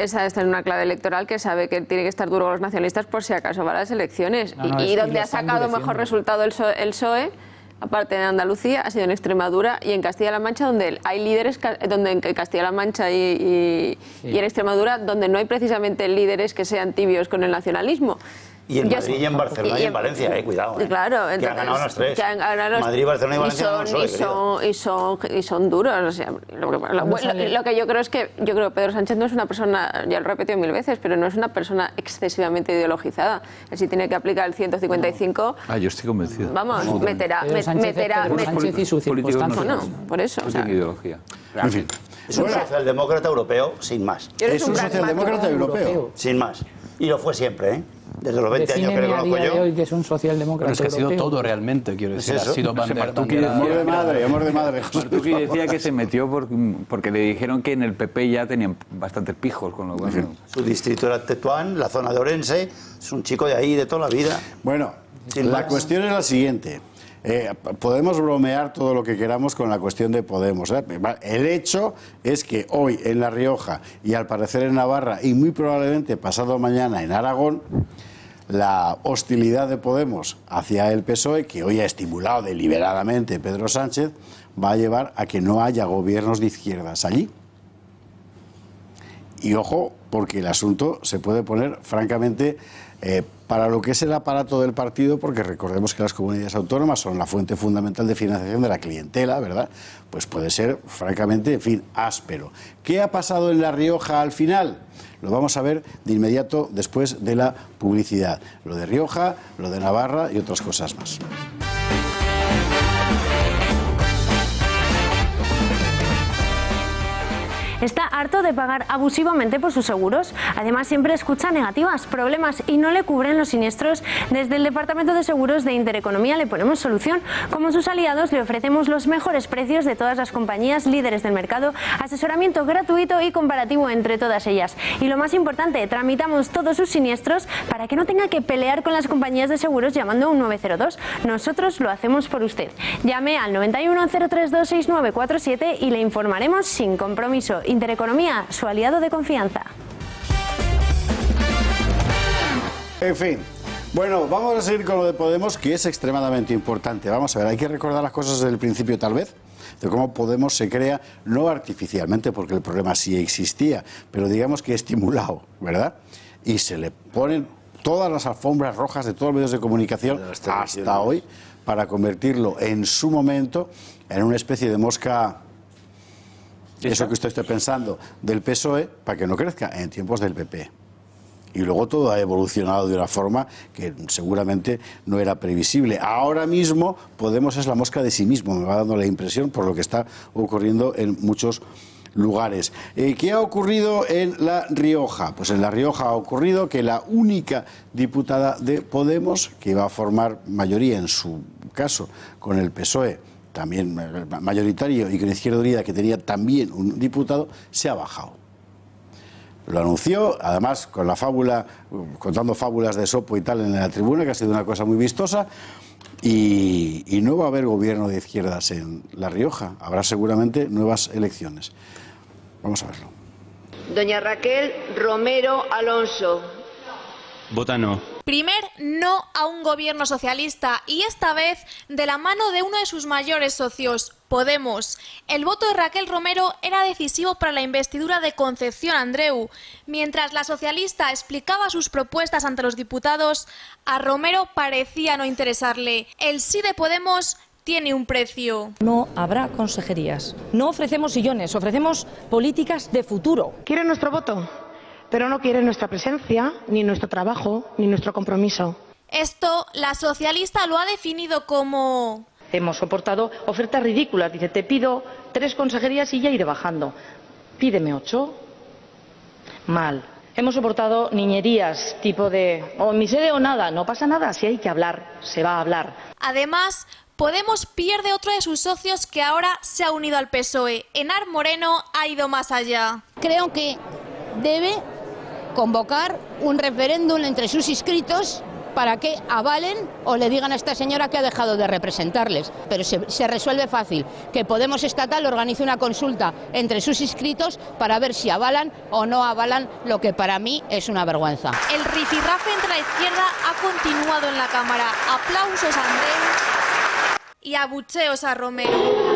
esa está en una clave electoral que sabe que tiene que estar duro con los nacionalistas por si acaso va a las elecciones No, no, y, y donde ha sacado mejor resultado el PSOE, el PSOE aparte de Andalucía ha sido en Extremadura y en Castilla-La Mancha donde hay líderes donde en Castilla-La Mancha y, y- y en Extremadura donde no hay precisamente líderes que sean tibios con el nacionalismo Y en Yo- Madrid, y en Barcelona, y, en Valencia, eh, cuidado. eh. Claro, que han entonces, ganado las tres. que han ganado los- Madrid, Barcelona y Valencia son, no son, y, son, y, son, y son duros. o sea, lo, que, lo- ¿Cuándo sale? lo que yo creo es que yo creo que Pedro Sánchez no es una persona, ya lo he repetido mil veces, pero no es una persona excesivamente ideologizada. Él sí tiene que aplicar el 155. Ah, yo estoy convencido. Vamos, meterá, Pedro Sánchez meterá, Pedro met- Sánchez y no bueno, por eso. No o sea, tiene ideología. En fin. Es un socialdemócrata europeo, sin más. Es un socialdemócrata europeo. Sin más. Y lo fue siempre, ¿eh? Desde los 20 años que le a conozco de yo. hoy que es un Pero socialdemócrata es que ha sido europeo. todo realmente, quiero decir. eso. Ha sido bandera, Martuqui bandera- Amor de madre, amor de madre. Martuqui decía que se metió por- porque le dijeron que en el PP ya tenían bastantes pijos, con lo cual... Su distrito era Tetuán, la zona de Orense. Es un chico de ahí, de toda la vida. Bueno, Sin la más. cuestión es la siguiente. Eh, podemos bromear todo lo que queramos con la cuestión de Podemos. ¿eh? El hecho es que hoy en La Rioja y al parecer en Navarra y muy probablemente pasado mañana en Aragón, la hostilidad de Podemos hacia el PSOE, que hoy ha estimulado deliberadamente Pedro Sánchez, va a llevar a que no haya gobiernos de izquierdas allí. Y ojo, porque el asunto se puede poner francamente eh, para lo que es el aparato del partido, porque recordemos que las comunidades autónomas son la fuente fundamental de financiación de la clientela, ¿verdad? Pues puede ser francamente, en fin, áspero. ¿Qué ha pasado en La Rioja al final? Lo vamos a ver de inmediato después de la publicidad. Lo de Rioja, lo de Navarra y otras cosas más. Está harto de pagar abusivamente por sus seguros. Además, siempre escucha negativas, problemas y no le cubren los siniestros. Desde el Departamento de Seguros de Intereconomía le ponemos solución. Como sus aliados, le ofrecemos los mejores precios de todas las compañías líderes del mercado, asesoramiento gratuito y comparativo entre todas ellas. Y lo más importante, tramitamos todos sus siniestros para que no tenga que pelear con las compañías de seguros llamando a un 902. Nosotros lo hacemos por usted. Llame al 91 032 6947 y le informaremos sin compromiso. Intereconomía, su aliado de confianza. En fin. Bueno, vamos a seguir con lo de Podemos, que es extremadamente importante. Vamos a ver, hay que recordar las cosas desde el principio, tal vez, de cómo Podemos se crea, no artificialmente, porque el problema sí existía, pero digamos que estimulado, ¿verdad? Y se le ponen todas las alfombras rojas de todos los medios de comunicación hasta hoy para convertirlo en su momento en una especie de mosca eso que usted esté pensando del PSOE para que no crezca en tiempos del PP. Y luego todo ha evolucionado de una forma que seguramente no era previsible. Ahora mismo Podemos es la mosca de sí mismo, me va dando la impresión por lo que está ocurriendo en muchos lugares. Eh, ¿Qué ha ocurrido en La Rioja? Pues en La Rioja ha ocurrido que la única diputada de Podemos, que iba a formar mayoría en su caso con el PSOE, también eh, mayoritario y con Izquierda Unida, que tenía también un diputado, se ha bajado. Lo anunció, además con la fábula, contando fábulas de Sopo y tal en la tribuna, que ha sido una cosa muy vistosa. Y, y no va a haber gobierno de izquierdas en La Rioja. Habrá seguramente nuevas elecciones. Vamos a verlo. Doña Raquel Romero Alonso. Vota no. Primer no a un gobierno socialista y esta vez de la mano de uno de sus mayores socios, Podemos. El voto de Raquel Romero era decisivo para la investidura de Concepción Andreu. Mientras la socialista explicaba sus propuestas ante los diputados, a Romero parecía no interesarle. El sí de Podemos tiene un precio. No habrá consejerías. No ofrecemos sillones, ofrecemos políticas de futuro. Quieren nuestro voto, pero no quieren nuestra presencia, ni nuestro trabajo, ni nuestro compromiso. Esto la socialista lo ha definido como Hemos soportado ofertas ridículas. Dice, te pido tres consejerías y ya iré bajando. Pídeme ocho. Mal. Hemos soportado niñerías tipo de o en mi sede o nada. No pasa nada. Si hay que hablar, se va a hablar. Además, Podemos pierde otro de sus socios que ahora se ha unido al PSOE. Enar Moreno ha ido más allá. Creo que debe convocar un referéndum entre sus inscritos para que avalen o le digan a esta señora que ha dejado de representarles. Pero se, resuelve fácil, que Podemos Estatal organice una consulta entre sus inscritos para ver si avalan o no avalan lo que para mí es una vergüenza. El rifirrafe entre la izquierda ha continuado en la Cámara. Aplausos a Andreu y abucheos a Romero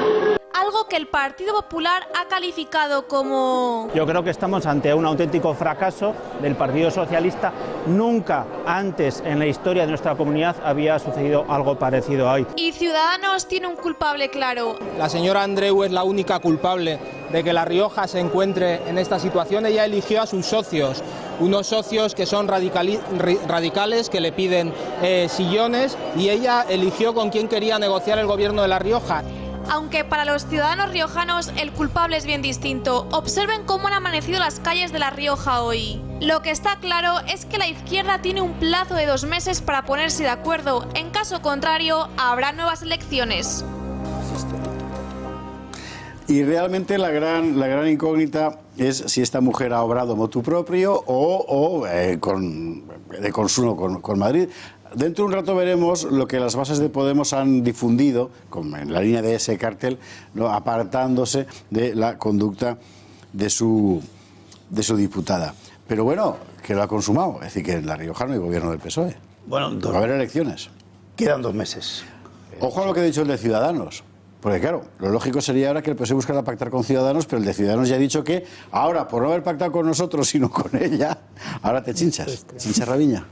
algo que el Partido Popular ha calificado como... Yo creo que estamos ante un auténtico fracaso del Partido Socialista. Nunca antes en la historia de nuestra comunidad había sucedido algo parecido a hoy. Y Ciudadanos tiene un culpable claro. La señora Andreu es la única culpable de que La Rioja se encuentre en esta situación. Ella eligió a sus socios, unos socios que son radicales, que le piden eh, sillones, y ella eligió con quién quería negociar el gobierno de La Rioja aunque para los ciudadanos riojanos el culpable es bien distinto. Observen cómo han amanecido las calles de La Rioja hoy. Lo que está claro es que la izquierda tiene un plazo de dos meses para ponerse de acuerdo. En caso contrario, habrá nuevas elecciones. Y realmente la gran, la gran incógnita es si esta mujer ha obrado motu propio o, o eh, con, de consumo con, con Madrid. Dentro de un rato veremos lo que las bases de Podemos han difundido, como en la línea de ese cartel, ¿no? apartándose de la conducta de su, de su diputada. Pero bueno, que lo ha consumado. Es decir, que en La Rioja no hay gobierno del PSOE. Bueno, Va a haber elecciones. Quedan dos meses. Ojo a lo que ha dicho el de Ciudadanos. Porque claro, lo lógico sería ahora que el PSOE buscara pactar con Ciudadanos, pero el de Ciudadanos ya ha dicho que ahora, por no haber pactado con nosotros, sino con ella, ahora te chinchas. Chinchas Raviña.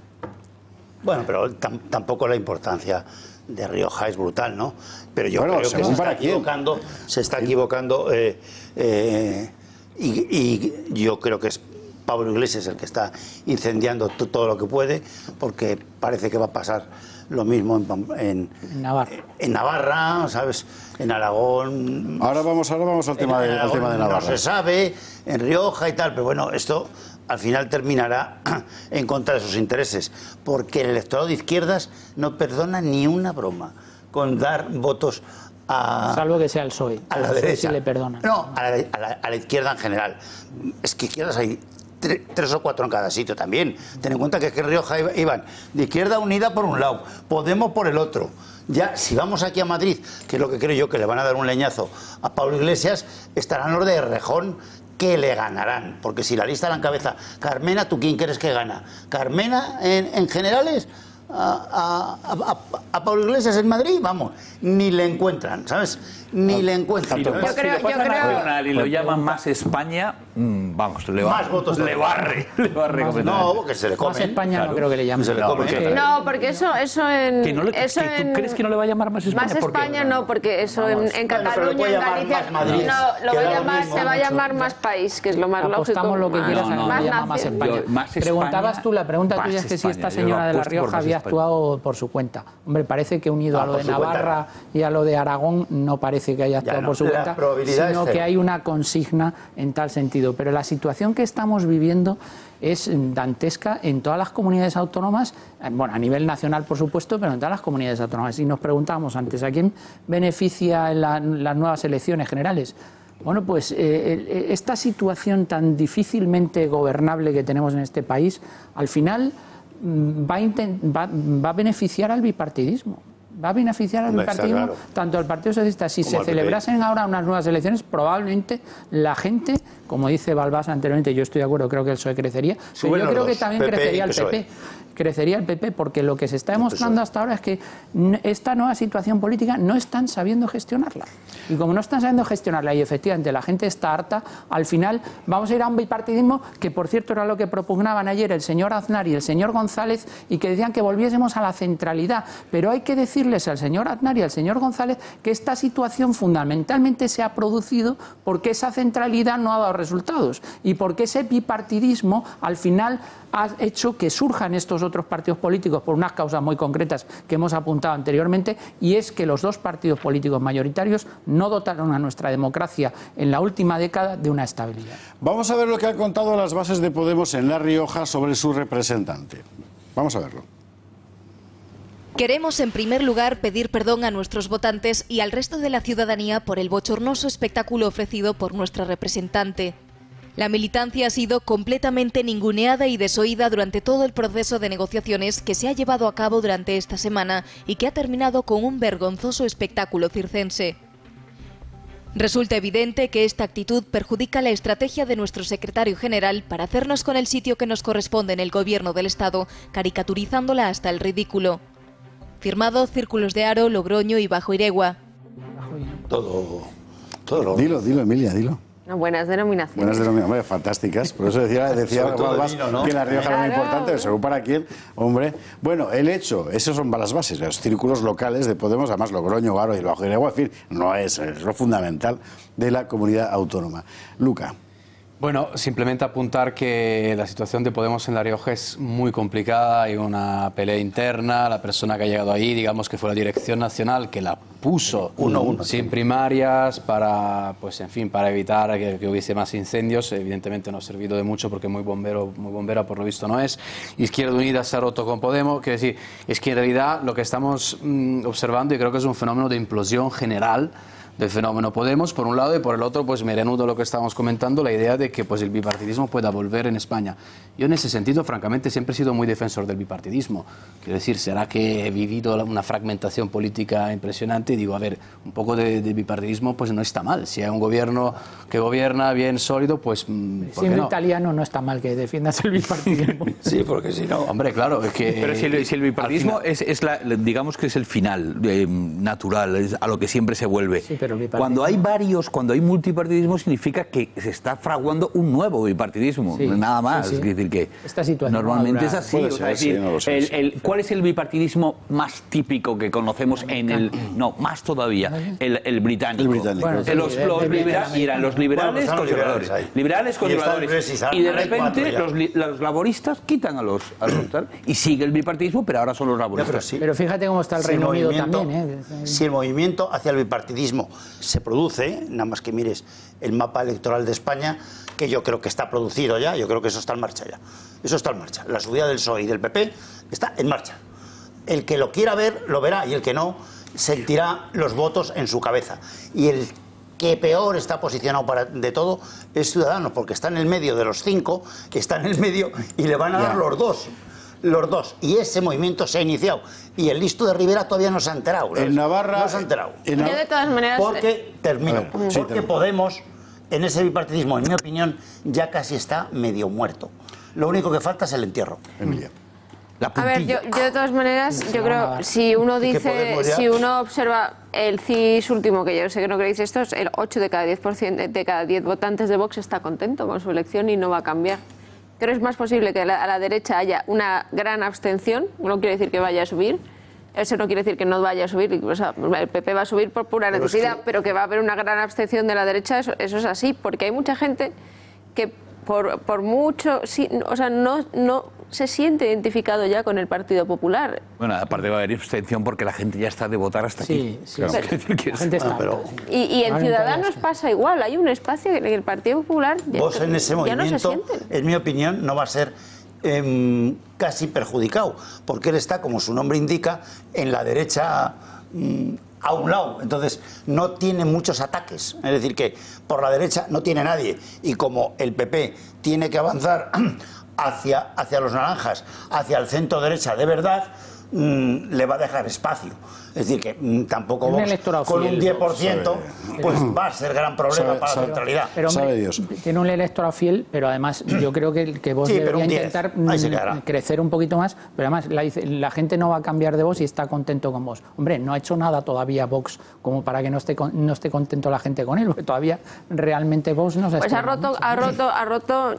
Bueno, pero tam- tampoco la importancia de Rioja es brutal, ¿no? Pero yo Bueno, creo que se está equivocando, se está equivocando eh, eh, y, y yo creo que es Pablo Iglesias el que está incendiando to- todo lo que puede, porque parece que va a pasar lo mismo en, Pam- en, Navarra. en Navarra, ¿sabes? En Aragón. Ahora vamos, ahora vamos al tema, de, al tema de Navarra. No se sabe, en Rioja y tal, pero bueno, esto al final terminará en contra de sus intereses, porque el electorado de izquierdas no perdona ni una broma con dar votos a, Salvo que sea el PSOE. a la PSOE derecha. le perdonan. No, a la, a la- a la izquierda en general. Es que izquierdas hay tre- tres o cuatro en cada sitio también. Ten en cuenta que, es que Rioja iba- iban de Izquierda Unida por un lado, Podemos por el otro. Ya, si vamos aquí a Madrid, que es lo que creo yo que le van a dar un leñazo a Pablo Iglesias, estarán los de Rejón que le ganarán. Porque si la lista la encabeza Carmena, ¿tú quién crees que gana? ¿Carmena en, en generales? A, a- a- a Pablo Iglesias en Madrid, vamos, ni le encuentran, ¿sabes? Ni le encuentran. Si lo, ¿sabes? si lo pasan a Jornal y lo llaman más España, vamos, le, va- Más votos le barre. Le barre No, porque se le comen. Más España Claro. no creo que le. Se le No, porque- No, porque eso, eso en. Que no le- eso que tú crees que no le va a llamar más España? Más. España no, porque eso en, Cataluña, en Galicia. más Madrid, no, lo va a llamar, mismo, se va a llamar más país, que es lo más Apostamos lógico. lo que quieras no, más llama más nazi. España. Yo- más España, Preguntabas tú, la pregunta tuya es que si esta señora de La Rioja había actuado por su cuenta. Hombre, parece que unido Ah, a lo de Navarra y a lo de Aragón no parece que haya actuado por su cuenta, sino que hay una consigna en tal sentido. Pero la situación que estamos viviendo es dantesca en todas las comunidades autónomas, eh, bueno, a nivel nacional por supuesto, pero en todas las comunidades autónomas. Y nos preguntamos antes, ¿a quién beneficia en la- las nuevas elecciones generales? Bueno, pues eh, eh, esta situación tan difícilmente gobernable que tenemos en este país, al final mm, va a, va a beneficiar al bipartidismo. Va a beneficiar al bipartidismo, claro. tanto al Partido Socialista. Si Como se celebrasen ahora unas nuevas elecciones, probablemente la gente, como dice Balbás anteriormente, yo estoy de acuerdo, creo que el PSOE crecería, pero yo creo que también PP crecería el. PP crecería el PP porque lo que se está demostrando hasta ahora es que esta nueva situación política no están sabiendo gestionarla. Y como no están sabiendo gestionarla y efectivamente la gente está harta, al final vamos a ir a un bipartidismo que por cierto era lo que propugnaban ayer el señor Aznar y el señor González y que decían que volviésemos a la centralidad. Pero hay que decirles al señor Aznar y al señor González que esta situación fundamentalmente se ha producido porque esa centralidad no ha dado resultados y porque ese bipartidismo al final ha hecho que surjan estos otros partidos políticos por unas causas muy concretas que hemos apuntado anteriormente y es que los dos partidos políticos mayoritarios no dotaron a nuestra democracia en la última década de una estabilidad. Vamos a ver lo que han contado las bases de Podemos en La Rioja sobre su representante. Vamos a verlo. Queremos en primer lugar pedir perdón a nuestros votantes y al resto de la ciudadanía por el bochornoso espectáculo ofrecido por nuestra representante. La militancia ha sido completamente ninguneada y desoída durante todo el proceso de negociaciones que se ha llevado a cabo durante esta semana y que ha terminado con un vergonzoso espectáculo circense. Resulta evidente que esta actitud perjudica la estrategia de nuestro secretario general para hacernos con el sitio que nos corresponde en el gobierno del Estado, caricaturizándola hasta el ridículo. Firmado Círculos de Aro, Logroño y Bajo Iregua. Todo, todo lo... Dilo, dilo, Emilia, dilo. No, buenas denominaciones. Buenas denominaciones, fantásticas. Por eso decía, decía Balbás de vino, ¿no? que La Rioja era muy Claro. importante, pero según para quién, hombre. Bueno, el hecho, esos son las bases, los círculos locales de Podemos, además Logroño, Varo y Bajo en fin, no es, es lo fundamental de la comunidad autónoma. Luca. Bueno, simplemente apuntar que la situación de Podemos en La Rioja es muy complicada, hay una pelea interna, la persona que ha llegado ahí, digamos que fue la Dirección Nacional que la puso sin primarias para, pues en fin, para evitar que, que hubiese más incendios, evidentemente no ha servido de mucho porque muy bombero, muy bombera por lo visto no es. Izquierda Unida se ha roto con Podemos, quiere decir, es que en realidad lo que estamos mm, observando y creo que es un fenómeno de implosión general del fenómeno Podemos, por un lado, y por el otro, pues me reanudo lo que estábamos comentando, la idea de que pues, el bipartidismo pueda volver en España. Yo en ese sentido, francamente, siempre he sido muy defensor del bipartidismo. Quiero decir, será que he vivido una fragmentación política impresionante y digo, a ver, un poco de, de bipartidismo pues no está mal. Si hay un gobierno que gobierna bien sólido, pues mm, ¿por qué Siendo no? italiano no está mal que defiendas el bipartidismo. Sí, porque si no... Hombre, claro, es que... Pero si el, si el bipartidismo es, es la, digamos que es el final eh, natural, es a lo que siempre se vuelve. pero Cuando hay varios, cuando hay multipartidismo, significa que se está fraguando un nuevo bipartidismo, Sí, nada más. sí, sí. Es decir, que Esta situación normalmente es así. Puede o sea, ser, es decir, sí, no lo sé, el- sí. el- ¿Cuál es el bipartidismo más típico que conocemos en el... No, más todavía, el, el británico. El británico. Bueno, sí, los, de- los de- de- libera- de- y eran los liberales Bueno, pues los conservadores. liberales Y conservadores. Y de repente los, laboristas quitan a los, a los tal, y sigue el bipartidismo, pero ahora son los Ya, laboristas. pero sí. Pero fíjate cómo está el Si Reino Unido también. ¿eh? Si el movimiento hacia el bipartidismo se produce, nada más que mires el mapa electoral de España, que yo creo que está producido ya, yo creo que eso está en marcha ya. Eso está en marcha. La subida del PSOE y del PP está en marcha. El que lo quiera ver, lo verá, y el que no, sentirá los votos en su cabeza. Y el que peor está posicionado para, de todo es Ciudadanos, porque está en el medio de los cinco, está en el medio y le van a dar Ya. los dos. Los dos. Y ese movimiento se ha iniciado. Y el listo de Rivera todavía no se ha enterado. En Navarra- No se ha enterado. en Yo de todas maneras... Porque, termino, A ver, sí, porque termino. Podemos, en ese bipartidismo, en mi opinión, ya casi está medio muerto. Lo único que falta es el entierro. Emilia. La A ver, yo, puntilla. yo de todas maneras, yo creo, si uno dice, si uno observa el CIS último, que yo sé que no creéis esto, es el 8 de cada 10%, de cada 10 votantes de Vox está contento con su elección y no va a cambiar. Creo que es más posible que a la, a la derecha haya una gran abstención, no quiere decir que vaya a subir, eso no quiere decir que no vaya a subir, o sea, el PP va a subir por pura Pero es necesidad, que- pero que va a haber una gran abstención de la derecha, eso, eso es así, porque hay mucha gente que por, por mucho, sí, o sea, no, no se siente identificado ya con el Partido Popular. Bueno, aparte va a haber abstención porque la gente ya está de votar hasta Sí, aquí. sí, Claro, sí. es decir, que La es- gente está. pero- Y, y en Ciudadanos pasa igual, hay un espacio en el que el Partido Popular ya, Vos en ese no movimiento, en mi opinión, no va a ser em, casi perjudicado, porque él está, como su nombre indica, en la derecha mm, a un lado. Entonces, no tiene muchos ataques. Es decir, que por la derecha no tiene nadie. Y como el PP tiene que avanzar hacia, hacia los naranjas, hacia el centro derecha de verdad, mm, le va a dejar espacio. Es decir, que mm, tampoco Un Vox, con un fiel, 10%, pues va a ser gran problema Sabe- para sabe- la centralidad. Pero hombre, Sabe Dios. tiene un electorado fiel, pero además yo creo que, que vos Sí, pero debería un 10. intentar mm, crecer un poquito más, pero además la, la gente no va a cambiar de vos y está contento con vos. Hombre, no ha hecho nada todavía Vox como para que no esté, con- no esté contento la gente con él, porque todavía realmente Vox no se Pues ha roto, mucho. ha roto, ha roto,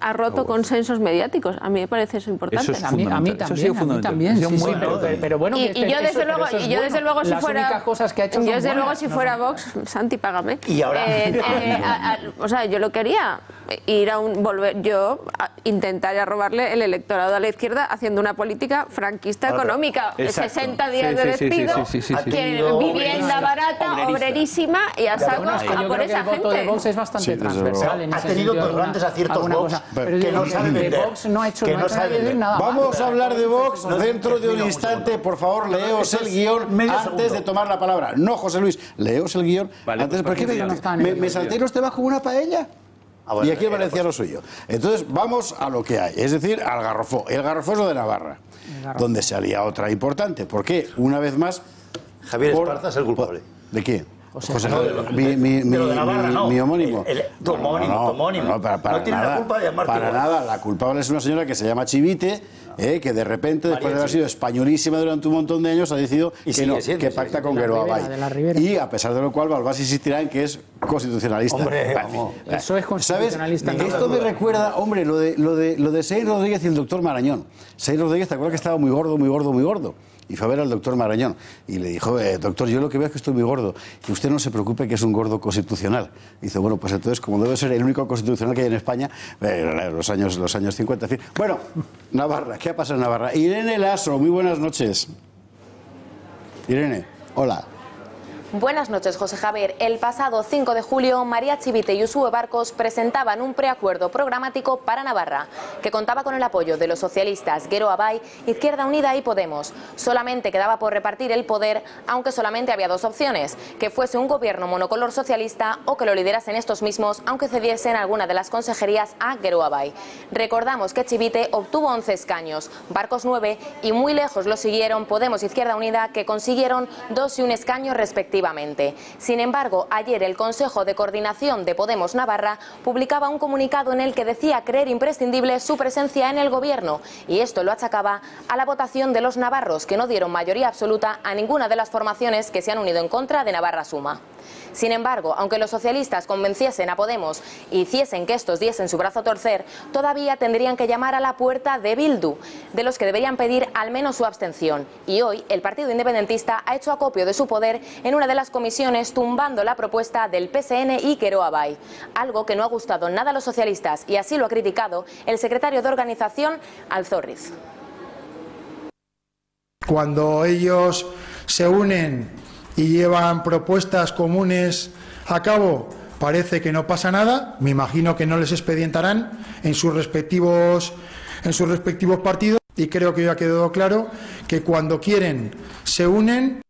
ha roto consensos mediáticos. A mí me parece eso importante. Eso es A mí, a mí fundamental. Eso ha sido también, a mí también. Sí, sí, pero, pero bueno, y, que- y yo eso- desde pero luego, eso es y yo desde bueno. luego si Las fuera cosas que ha hecho yo desde luego buenas, si no fuera son- Vox, Santi, págame. Y ahora- Eh, eh, a- a- o sea, yo lo quería ir a un volver yo a intentar a robarle el electorado a la izquierda haciendo una política franquista Ahora, económica, exacto. 60 días Sí, de despido, sí, sí, que vivienda barata, obrerista. obrerísima y a saco Bueno, es que a por esa el voto de gente. Vox es bastante transversal. en Ha ese tenido sentido, grandes aciertos Vox cosa. que Pero no que vender, Vox no ha hecho, no vender. nada Vamos a hablar de Vox dentro de un instante. Por favor, leos el guion antes de tomar la palabra. No, José Luis, leos el guion antes. pues ¿Por qué perfecto. me, el salté los temas como una paella? Ah, bueno, y aquí el eh, valenciano soy yo. Entonces, vamos a lo que hay, es decir, al garrofó. El garrofó es lo de Navarra, donde se alía otra importante. ¿Por qué? Una vez más. Javier por- Esparza es el culpable. ¿De quién? José No, de lo- mi, mi- de lo Navarra, mi- no. mi homónimo. El- el- tu homónimo, no, tu homónimo. no, para, para No tiene la culpa de Para nada, la culpable es una señora que se llama Chivite, eh, que de repente, después de haber sido españolísima durante un montón de años, ha decidido Y que sigue no, siendo, que sí, pacta con De la Gueroa Ribera, Bay. de la Ribera. Y a pesar de lo cual, Balbás insistirá en que es constitucionalista. Hombre, vamos. Eso es constitucionalista, ¿Sabes? Esto me recuerda, hombre, lo de, lo de, lo de Sey Rodríguez y el doctor Marañón. Sey Rodríguez, ¿te acuerdas que estaba muy gordo, muy gordo, muy gordo? Y fue a ver al doctor Marañón y le dijo, eh, doctor, yo lo que veo es que estoy muy gordo. Y usted no se preocupe que es un gordo constitucional. Dice, bueno, pues entonces, como debe ser el único constitucional que hay en España, eh, los, años, los años 50, en fin. Bueno, Navarra, ¿qué ha pasado en Navarra? Irene Lasso, muy buenas noches. Irene, hola. Buenas noches, José Javier. El pasado 5 de julio, María Chivite y Usue Barcos presentaban un preacuerdo programático para Navarra, que contaba con el apoyo de los socialistas Guero Abay, Izquierda Unida y Podemos. Solamente quedaba por repartir el poder, aunque solamente había dos opciones, que fuese un gobierno monocolor socialista o que lo liderasen estos mismos, aunque cediesen alguna de las consejerías a Guero Abay. Recordamos que Chivite obtuvo 11 escaños, Barcos 9 y muy lejos lo siguieron Podemos Izquierda Unida, que consiguieron dos y un escaño respectivamente. Sin embargo, ayer el Consejo de Coordinación de Podemos Navarra publicaba un comunicado en el que decía creer imprescindible su presencia en el Gobierno y esto lo achacaba a la votación de los navarros que no dieron mayoría absoluta a ninguna de las formaciones que se han unido en contra de Navarra Suma. Sin embargo, aunque los socialistas convenciesen a Podemos y hiciesen que estos diesen su brazo a torcer, todavía tendrían que llamar a la puerta de Bildu, de los que deberían pedir al menos su abstención. Y hoy el Partido Independentista ha hecho acopio de su poder en una de las comisiones tumbando la propuesta del PSN y Queroa Bay, algo que no ha gustado nada a los socialistas y así lo ha criticado el secretario de organización Alzorriz. Cuando ellos se unen y llevan propuestas comunes a cabo, parece que no pasa nada. Me imagino que no les expedientarán en sus respectivos, en sus respectivos partidos. Y creo que ya ha quedado claro que cuando quieren se unen.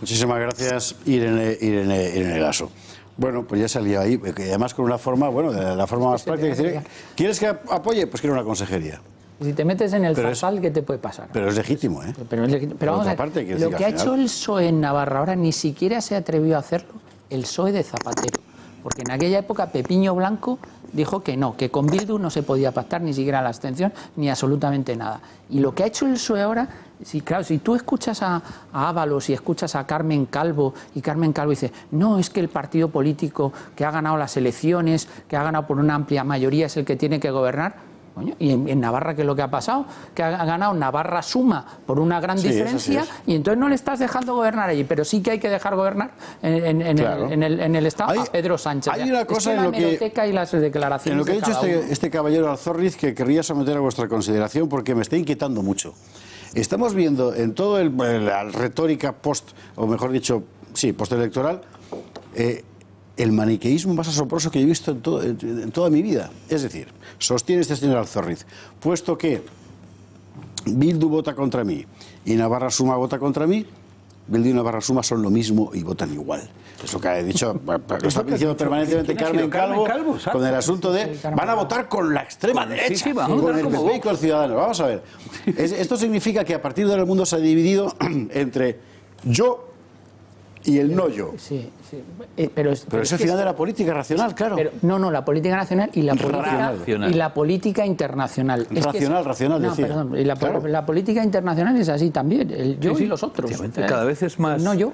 Muchísimas gracias, Irene, Irene, Irene Lasso. Bueno, pues ya salió ahí, además con una forma, bueno, de la forma más práctica. decir, ¿Quieres que apoye? Pues quiero una consejería. Si te metes en el Pero zarzal, ¿qué te puede pasar? Pero es legítimo, ¿eh? Pero, es legítimo. Pero vamos a ver, parte, lo decir, que ha hecho el PSOE en Navarra ahora ni siquiera se atrevió a hacerlo el PSOE de Zapatero. Porque en aquella época Pepiño Blanco dijo que no, que con Bildu no se podía pactar ni siquiera la abstención ni absolutamente nada. Y lo que ha hecho el PSOE ahora, si, claro, si tú escuchas a, a Ábalos y escuchas a Carmen Calvo y Carmen Calvo dice, no, es que el partido político que ha ganado las elecciones, que ha ganado por una amplia mayoría es el que tiene que gobernar. Y en, en Navarra, ¿qué es lo que ha pasado? Que ha ganado Navarra Suma por una gran Sí, eso sí diferencia y entonces no le estás dejando gobernar allí, pero sí que hay que dejar gobernar en, en- en Claro. el, en el- en el Estado a Pedro Sánchez. hay una Es cosa que en la lo que- y las declaraciones En lo que ha dicho este, este caballero Alzorriz que querría someter a vuestra consideración porque me está inquietando mucho. Estamos viendo en todo el, la retórica post, o mejor dicho, sí, postelectoral, eh, el maniqueísmo más asombroso que he visto en, todo- en- toda mi vida. Es decir, sostiene este señor Alzorriz, puesto que Bildu vota contra mí y Navarra Suma vota contra mí, Bildu y Navarra Suma son lo mismo y votan igual. Es lo que ha dicho, lo está diciendo permanentemente ¿Quién ha Carmen Calvo, Calvo? Con el asunto de van a votar con la extrema derecha, sí, con el PP y con Ciudadanos. Vamos a ver. Es- esto significa que a partir de ahora el mundo se ha dividido entre yo y el no yo. Sí, sí. Eh, pero es, Pero es el que final de la política racional, claro. Pero, no, no, la política nacional y la política, Racional. y la política internacional. Es que es- Racional, racional, No, decía. perdón, y la, Claro. la política internacional es así también, el yo Sí, sí. y los otros. Cada vez es más- No yo.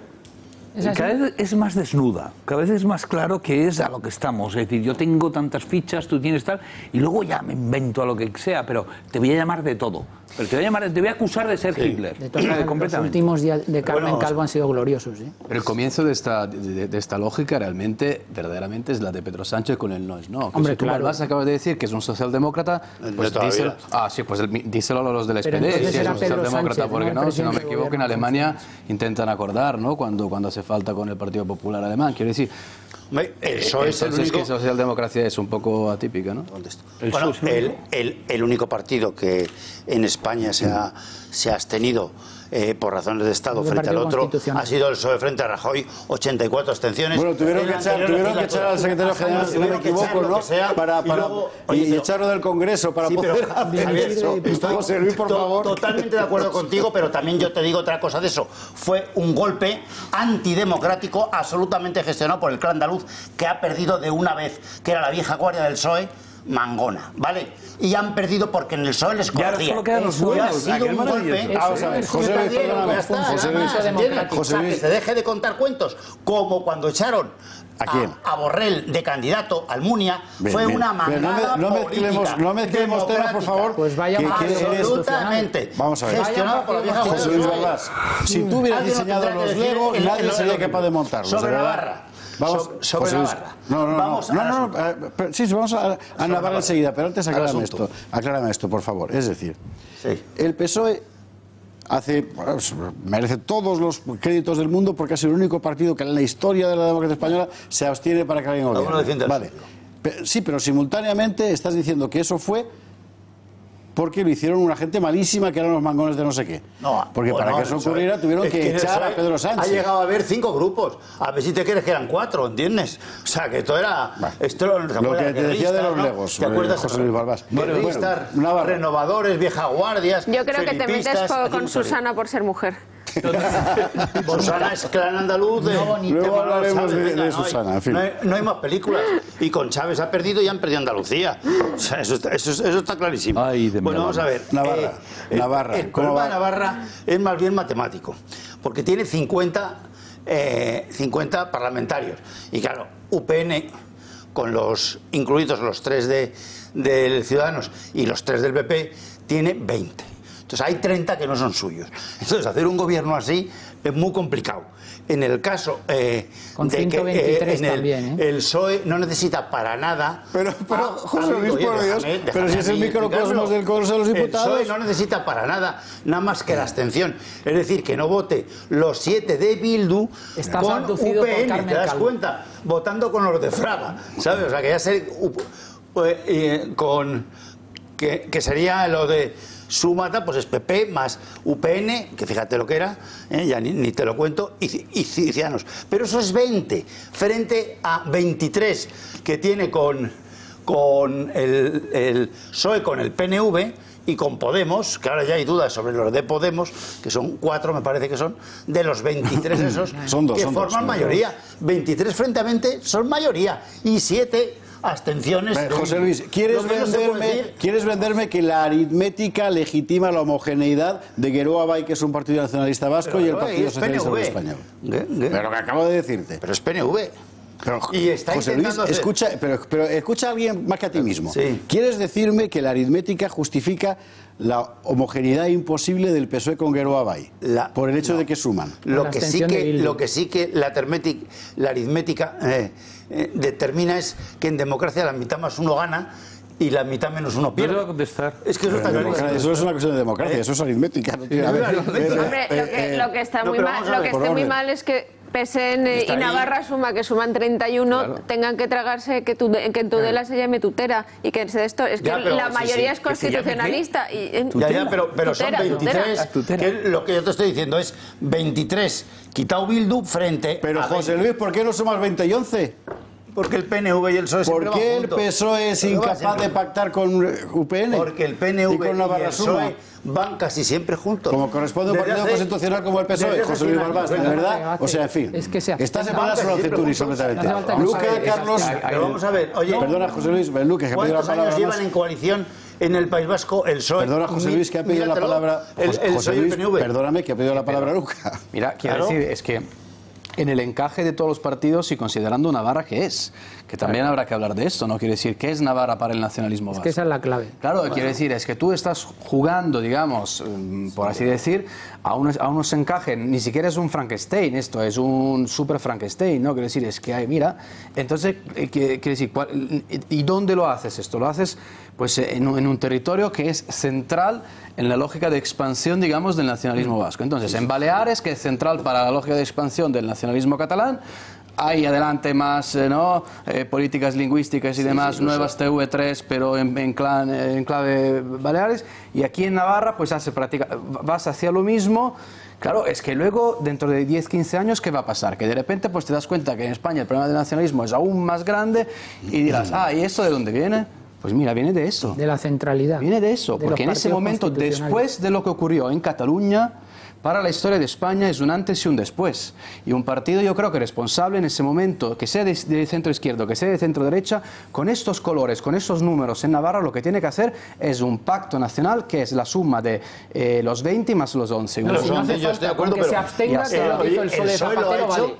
Cada vez es más desnuda, cada vez es más claro que es a lo que estamos. Es decir, yo tengo tantas fichas, tú tienes tal, y luego ya me invento a lo que sea, pero te voy a llamar de todo. Pero te voy a, llamar, te voy a acusar de ser Hitler. De todas maneras, los últimos días de Carmen Bueno, Calvo han sido gloriosos. ¿eh? Pero el comienzo de esta, de, de esta lógica realmente, verdaderamente, es la de Pedro Sánchez con el no es no. Que Hombre, si tú, claro. Acabas de decir que es un socialdemócrata, pues díselo, ah, sí, pues el- díselo a los del SPD, si es un socialdemócrata, Sánchez, porque ¿no? si no me equivoco, en Alemania intentan acordar, ¿no? Cuando, cuando hace falta con el Partido Popular Alemán. Quiero decir, El PSOE es el único- que socialdemocracia es un poco atípica, ¿no? Bueno, el, el- el único partido que en España se ha, se ha abstenido eh, por razones de Estado El frente al otro ha sido el PSOE frente a Rajoy, 84 abstenciones. Bueno, tuvieron que echar, tuvieron que echar al secretario general, si no me equivoco, ¿no? sea, Para, y para- luego- y, oye, y pero- echarlo del Congreso para Sí, pero, poder hacer Javier, eso. estoy José Luis, por to- favor. Totalmente de acuerdo contigo, pero también yo te digo otra cosa de eso. Fue un golpe antidemocrático absolutamente gestionado por el clan andaluz que ha perdido de una vez, que era la vieja guardia del PSOE. Mangona, ¿vale? Y han perdido porque en el PSOE les conocía. solo quedan los Eso buenos, ha ah, sido es un golpe. Eso Vamos a ver, Que José Luis, José Luis, se deje de contar cuentos, como cuando echaron ¿A quién? a Borrell de candidato al Munia, Bien, fue bien. una Pero no me- mangada no mezclemos- no mezclemos temas, por favor, Pues vaya Absolutamente. Vamos a ver. Gestionado por la vieja José Luis. Barbás, si tú hubieras diseñado los Legos, nadie sería capaz de montarlos. Sobre de verdad. Vamos, So- sobre José Luis. Navarra. No, no, no. Vamos no, asunto. eh, sí, vamos a, a Navarra enseguida, pero antes aclárame esto. Aclárame esto, por favor. Es decir, Sí. el PSOE hace, pues, merece todos los créditos del mundo porque es el único partido que en la historia de la democracia española se abstiene para que alguien gobierne. Vale. Sí, pero simultáneamente estás diciendo que eso fue porque lo hicieron una gente malísima que eran los mangones de no sé qué. No, porque bueno, para que eso ocurriera tuvieron es que echar a Pedro Sánchez. Ha llegado a haber cinco grupos. A ver si te crees que eran cuatro, ¿entiendes? O sea, que esto era. Esto, ¿te Lo que te decía de los ¿no? legos, ¿Te eh, acuerdas? José Luis Balbás. Bueno, bueno, renovadores, viejas guardias. Yo creo que te metes con, con. Susana por ser mujer. Susana es clan andaluz. de- No. Luego hablaremos de- venga, de no hay- Susana, en fin. No hay, no hay más películas. Y con Chávez ha perdido y han perdido Andalucía. O sea, eso, está, eso, eso está clarísimo. bueno, vamos a ver. Navarra, Eh, Navarra, El ¿cómo problema va? de Navarra es más bien matemático. Porque tiene 50, eh, 50 parlamentarios. Y claro, UPN, con los incluidos los tres de, del Ciudadanos y los tres del PP, tiene 20. Entonces hay 30 que no son suyos. Entonces hacer un gobierno así es muy complicado. En el caso eh, Con de que 123 en el, también, ¿eh? el PSOE no necesita para nada. Pero, pero, Ah, José Luis, oye, por Dios, déjame- pero si es a el microcosmos del Congreso de los Diputados. El PSOE no necesita para nada, nada más que la abstención. Es decir, que no vote los siete de Bildu Estás con UPN, ¿te das Calvo. cuenta? Votando con los de Fraga, ¿sabes? O sea, que ya se... eh, con... Que, que sería lo de Sumata, pues es PP más UPN, que fíjate lo que era, ¿eh? ya ni, ni te lo cuento, y, y Ciudadanos. Pero eso es 20, frente a 23 que tiene con, con el, el PSOE, con el PNV y con Podemos, que ahora ya hay dudas sobre los de Podemos, que son cuatro, me parece que son, de los 23 esos Son dos, que son forman dos. mayoría. 23 frente a 20 son mayoría y 7 abstenciones. José Luis, ¿quieres no venderme, ¿quieres venderme que la aritmética legitima la homogeneidad de Geroa Bay, que es un partido nacionalista vasco, Pero y el Partido es Socialista PNV. Español? ¿Qué? ¿Qué? Pero lo que acabo de decirte. Pero es PNV. Pero, Y está José Luis, hacer- escucha, pero, pero escucha a alguien más que a ti mismo. Sí. ¿Quieres decirme que la aritmética justifica la homogeneidad imposible del PSOE con Geroa Bay? La- por el hecho no. de que suman. Lo que, sí que, lo que sí que la aritmética eh, eh, determina es que en democracia la mitad más uno gana y la mitad menos uno Yo te voy a pierde. contestar. Es que eso está eso es una cuestión de democracia, eso es aritmética. a ver, eh, Hombre, eh, lo que, eh, lo que está muy lo que esté mal es que PSN Está y ahí. Navarra suma que suman 31 tengan que tragarse que, tu, que en Tudela se llame Tutera y que se de esto es que Ya, pero la sí, mayoría sí, es que constitucionalista y en- Ya, ya, pero, pero son Tutera, 23. Tutera. que lo que yo te estoy diciendo es 23 quitado Bildu frente Pero a José 20. Luis, ¿por qué no sumas 20 y 11? Porque el PNV y el PSOE ¿Por qué el. PSOE es incapaz de pactar con UPN? Porque el PNV y con y Navarra el. PSOE van casi siempre juntos. Como corresponde a un partido hace- constitucional como el PSOE, José Luis 100 Balbás, ¿de años. verdad? O sea, en fin. Es que se Esta semana solo. No hace falta que Luca, Carlos... Pero vamos a ver, oye, Perdona, José Luis, Luque, que ha pedido la ¿cuántos palabra. años llevan en coalición en el País Vasco el PSOE? Perdona, José Luis, que ha pedido la palabra. El, José el José PSOE y el Luis, PNV. perdóname, que ha pedido la palabra Luca. Mira, quiero Claro. decir, es que en el encaje de todos los partidos y considerando Navarra que es, que también habrá que hablar de esto, ¿no? Quiere decir, ¿qué es Navarra para el nacionalismo Es vasco? que esa es la clave. Claro, quiere decir, es que tú estás jugando, digamos, mm, por así decir, a unos, a unos encajes, ni siquiera es un Frankenstein, esto es un super Frankenstein, ¿no? Quiere decir, es que hay, mira, entonces, eh, quiere decir, ¿cuál- ¿y dónde lo haces esto? Lo haces, pues, eh, en un, en un territorio que es central en la lógica de expansión, digamos, del nacionalismo vasco. Entonces, en Baleares, que es central para la lógica de expansión del nacionalismo catalán, hay adelante más eh, ¿no? Eh, políticas lingüísticas y demás, nuevas TV3, pero en, en, clan- en clave Baleares. Y aquí en Navarra, pues hace práctica, vas hacia lo mismo. Claro, es que luego, dentro de 10, 15 años, ¿qué va a pasar? Que de repente pues te das cuenta que en España el problema del nacionalismo es aún más grande y dirás, ah, ¿y esto de dónde viene? Pues mira, viene de eso. De la centralidad. Viene de eso, de porque en ese momento, después de lo que ocurrió en Cataluña, para la historia de España es un antes y un después. Y un partido, yo creo que responsable en ese momento, que sea de, de centro izquierdo, que sea de centro derecha, con estos colores, con estos números en Navarra, lo que tiene que hacer es un pacto nacional que es la suma de eh, los 20 más los 11. No, Los si no hace 11, yo estoy de acuerdo, que pero se abstenga, que está. lo que hizo el Oye, Sol de PSOE lo ha hecho vale.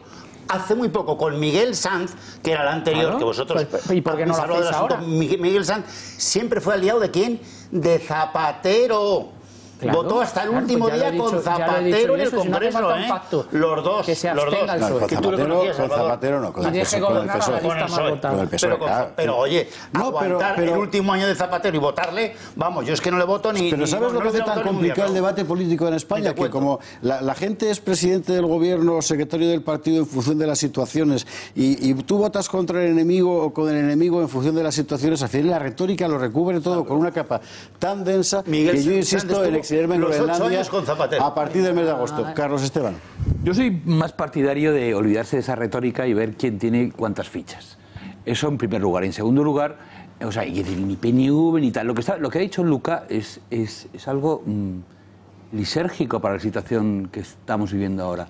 Hace muy poco con Miguel Sanz, que era el anterior, Claro. que vosotros Pues, ¿y por qué no lo hacéis ahora? Miguel, Miguel Sanz siempre fue aliado de quién? De Zapatero. Claro, votó hasta el claro, último pues lo día con Zapatero en el eso, no Congreso, un ¿eh? pacto. Los dos, Que se los dos. el PSOE. con Zapatero, conocías, con Salvador. Zapatero no, con el Y deje PSOE, con el PSOE. Con el PSOE. votada. Con el PSOE, Pero, con- claro. pero oye, No, pero- aguantar pero- el último año de Zapatero y votarle, vamos, yo es que no le voto ni. Pero ni- ¿sabes no lo que hace tan complicado el debate político en España? Que como la, la gente es presidente del gobierno o secretario del partido en función de las situaciones y, y tú votas contra el enemigo o con el enemigo en función de las situaciones, al final la retórica lo recubre todo con una capa tan densa que yo insisto en exiliarme en los ocho Groenlandia años con Zapatero. a partir del mes de agosto. Carlos Esteban. Yo soy más partidario de olvidarse de esa retórica y ver quién tiene cuántas fichas. Eso en primer lugar. En segundo lugar, o sea, y ni PNV ni tal. Lo que, está, lo que ha dicho Luca es, es, es algo mm, lisérgico para la situación que estamos viviendo ahora.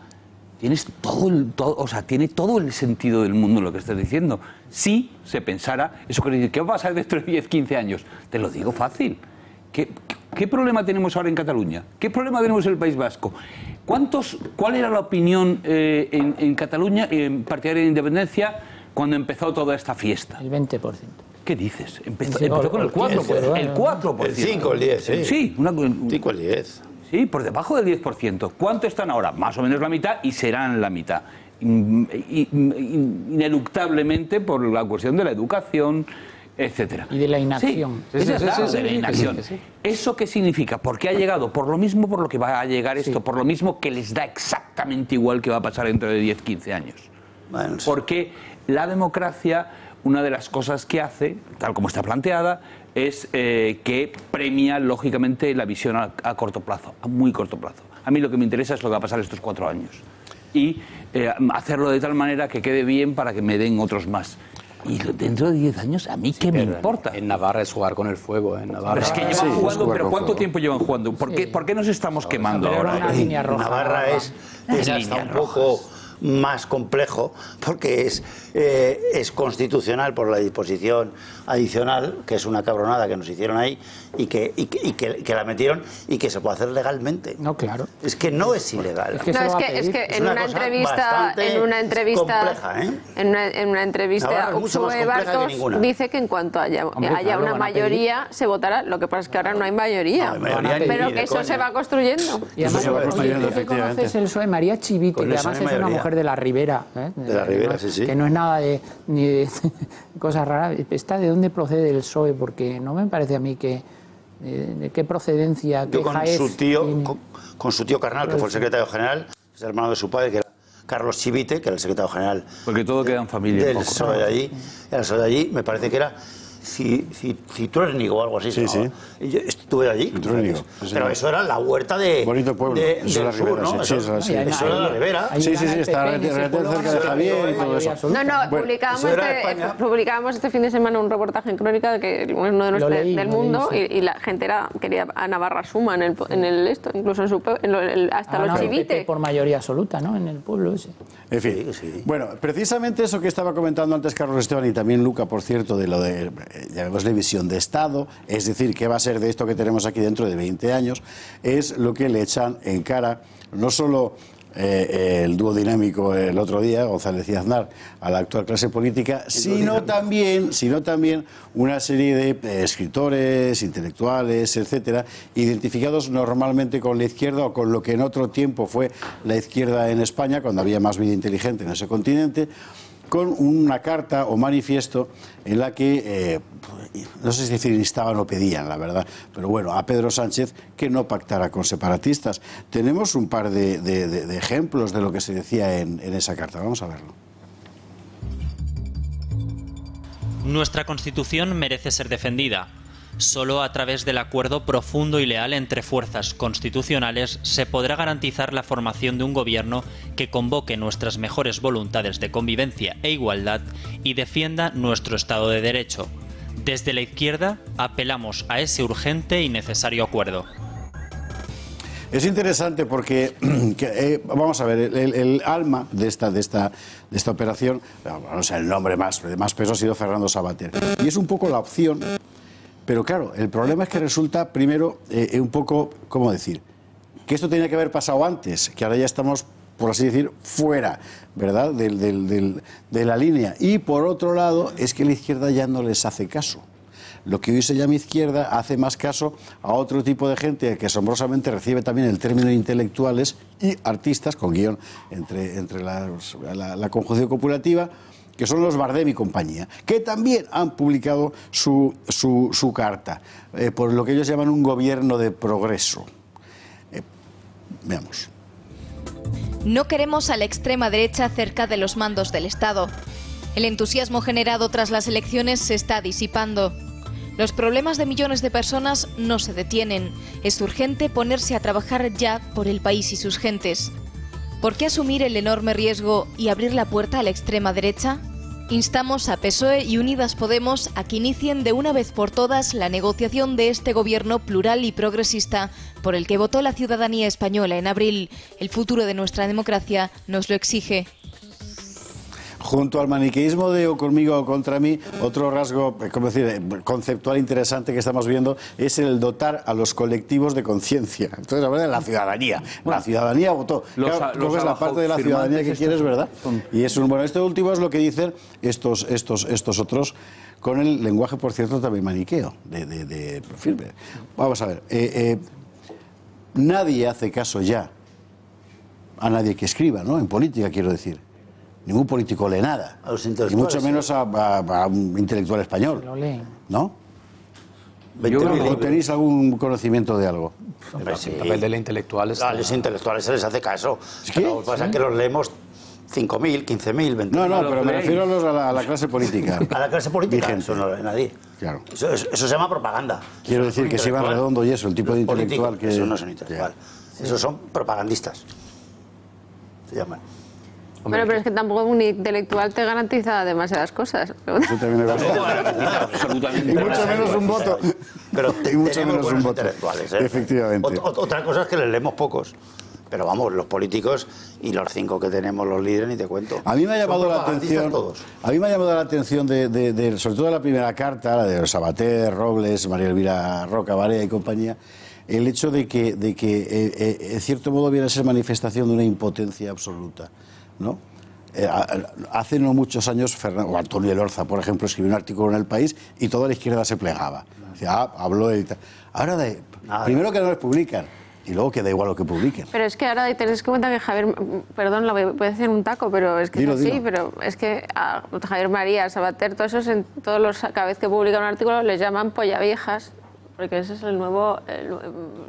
Tienes todo el, todo, o sea, tiene todo el sentido del mundo lo que estás diciendo. Si se pensara, eso que dice, ¿qué va a pasar dentro de 10, 15 años? Te lo digo fácil. ¿Qué, qué problema tenemos ahora en Cataluña? ¿Qué problema tenemos en el País Vasco? ¿Cuántos, ¿Cuál era la opinión eh, en, en Cataluña, en partidaria de independencia, cuando empezó toda esta fiesta? El 20%. ¿Qué dices? Empezó, Sí, empezó con el o 4%. 15, el 4%. El 5, el 10, sí. Sí, una, 5 el 10. Sí, por debajo del 10%. ¿Cuánto están ahora? Más o menos la mitad y serán la mitad. In- in- in- Ineluctablemente por la cuestión de la educación, etcétera. Y de la inacción. Sí, Sí, esa sí, es sí, la- sí, de la inacción. sí, sí. ¿Eso qué significa? ¿Por qué ha llegado? Por lo mismo por lo que va a llegar esto, por lo mismo que les da exactamente igual que va a pasar dentro de 10, 15 años. Porque la democracia, una de las cosas que hace, tal como está planteada, es eh, que premia, lógicamente, la visión a, a corto plazo, a muy corto plazo. A mí lo que me interesa es lo que va a pasar estos cuatro años. Y eh, hacerlo de tal manera que quede bien para que me den otros más. Y lo- dentro de 10 años, ¿a mí qué me importa? En Navarra es jugar con el fuego. ¿eh? En Navarra. Pero es que llevan Sí, jugando, pero ¿cuánto fuego. tiempo llevan jugando? ¿Por, qué, por qué nos estamos quemando ahora? una línea roja. Navarra es, es hasta un poco más complejo porque es, eh, es constitucional por la disposición adicional, que es una cabronada que nos hicieron ahí y que, y que, y que- que la metieron y que se puede hacer legalmente. No, claro. Es que no es ilegal. que No, es que, es Es en una entrevista, en una entrevista, compleja, ¿eh? en una, en una entrevista, es ninguna. dice que en cuanto haya, Hombre, haya claro, una mayoría se votará. Lo que pasa es que ahora no hay mayoría, No hay mayoría pero que eso coña. se va construyendo. Y además, se va oye, construyendo, ¿tú qué efectivamente. conoces el PSOE? María Chivite, que además es una mujer de la Ribera. ¿eh? De la Que Ribera, no- sí, sí. Que no es nada de, ni de cosas raras. ¿Está de dónde procede el PSOE? Porque no me parece a mí que... eh, ¿De qué procedencia? Yo qué con jaez su tío, tiene? con, con su tío carnal, que fue el secretario general, es hermano de su padre, que era Carlos Chivite, que era el secretario general Porque todo queda en familia. del. PSOE de allí, el PSOE de allí, me parece que era Ci- Ci- Citruénigo o algo así. Sí, yo estuve allí. Citruénigo, sí, Pero eso era la huerta de. Bonito pueblo. de- del la sur, ¿no? sí, Eso, sí, sí. era la Ribera. Sí, sí, sí, está relativamente cerca de Javier y todo eso. No, no, publicábamos, este, publicábamos este fin de semana un reportaje en Crónica que uno de los de- del mundo sí. y, la gente era, quería a Navarra suma en el, en el esto, incluso en su pue- en lo- el- hasta Ha los chivites. por mayoría absoluta, ¿no? En el pueblo ese. En fin, Sí, sí. bueno, precisamente eso que estaba comentando antes Carlos Esteban y también Luca, por cierto, de lo de, eh, llamémosle visión de Estado, es decir, qué va a ser de esto que tenemos aquí dentro de 20 años, es lo que le echan en cara no solo eh, el dúo dinámico el otro día, González y Aznar, a la actual clase política, sino también, sino también una serie de eh, escritores, intelectuales, etcétera, identificados normalmente con la izquierda o con lo que en otro tiempo fue la izquierda en España, cuando había más vida inteligente en ese continente, con una carta o manifiesto en la que, eh, no sé si decir instaban o pedían, la verdad, pero bueno, a Pedro Sánchez que no pactara con separatistas. Tenemos un par de, ejemplos de lo que se decía en esa carta. Vamos a verlo. Nuestra Constitución merece ser defendida. Solo a través del acuerdo profundo y leal entre fuerzas constitucionales se podrá garantizar la formación de un gobierno que convoque nuestras mejores voluntades de convivencia e igualdad y defienda nuestro Estado de Derecho. Desde la izquierda apelamos a ese urgente y necesario acuerdo. Es interesante porque, que, eh, vamos a ver, el, el- alma de esta, de esta, de esta operación, o sea, el nombre más, de más peso ha sido Fernando Sabater. Y es un poco la opción, pero claro, el problema es que resulta, primero, eh, un poco, ¿cómo decir? Que esto tenía que haber pasado antes, que ahora ya estamos, por así decir, fuera, ¿verdad?, del- del- de la línea. Y por otro lado, es que la izquierda ya no les hace caso. lo que hoy se llama izquierda hace más caso a otro tipo de gente que asombrosamente recibe también el término intelectuales y artistas, con guion entre, entre la, la conjunción copulativa, que son los Bardem y compañía, que también han publicado su, su- carta, eh, por lo que ellos llaman un gobierno de progreso. Eh, veamos. No queremos a la extrema derecha cerca de los mandos del Estado. El entusiasmo generado tras las elecciones se está disipando. Los problemas de millones de personas no se detienen. Es urgente ponerse a trabajar ya por el país y sus gentes. ¿Por qué asumir el enorme riesgo y abrir la puerta a la extrema derecha? Instamos a PSOE y Unidas Podemos a que inicien de una vez por todas la negociación de este gobierno plural y progresista por el que votó la ciudadanía española en abril. El futuro de nuestra democracia nos lo exige. Junto al maniqueísmo de o conmigo o contra mí, otro rasgo eh, ¿cómo decir, eh, conceptual interesante que estamos viendo es el dotar a los colectivos de conciencia. Entonces, habla de la ciudadanía. La ciudadanía votó. Los Claro, los coges la parte de la ciudadanía que quieres, ¿verdad? Y es un, bueno, este último es lo que dicen estos, estos, estos otros, con el lenguaje, por cierto, también maniqueo, de, de, de Filber. Vamos a ver. eh, eh, nadie hace caso ya a nadie que escriba, ¿no? En política, quiero decir. Ningún político lee nada. A los Y intelectuales, mucho sí. menos a, a- a un intelectual español. Lo leen. ¿No? 20.000 ¿O tenéis algún conocimiento de algo? Hombre, El sí. papel del intelectual es... A los intelectuales se les hace caso. ¿Sí? Lo que pasa es que los leemos 5.000, 15.000, 20.000. No, no, pero me refiero a, los- a la, a la clase política. A la clase política, eso no lo lee nadie. Claro. Eso, eso- eso se llama propaganda. Quiero Eso decir que si va intelectual. redondo y eso, el tipo de Los políticos, intelectual que- Eso no son intelectual. Esos son propagandistas. Se llaman. Bueno, pero es que tampoco un intelectual te garantiza demasiadas cosas. Eso también es verdad. absolutamente. Y mucho menos un voto. Pero Y mucho menos un voto. intelectuales. ¿eh? Efectivamente. Ot- ot- otra cosa es que les leemos pocos. Pero vamos, los políticos y los cinco que tenemos, los líderes, ni te cuento. A mí me ha llamado la atención, todos. a mí me ha llamado la atención de, de- de- sobre todo la primera carta, la de Sabater, Robles, María Elvira Roca, Barea y compañía, el hecho de que, de que eh, eh, en cierto modo viene a ser manifestación de una impotencia absoluta, ¿no? Eh, hace no muchos años, Fernan- o Antonio Elorza, por ejemplo, escribió un artículo en El País y toda la izquierda se plegaba. Decía, ah, habló tal. Ahora, de, primero que no les publican y luego que da igual lo que publiquen. Pero es que ahora tenéis que cuenta que Javier, perdón, lo voy voy a decir un taco, pero es que Dilo, es así, dilo. pero es que a Javier María, Sabater, todos esos, en todos los, cada vez que publican un artículo les llaman polla viejas, porque ese es el nuevo, el-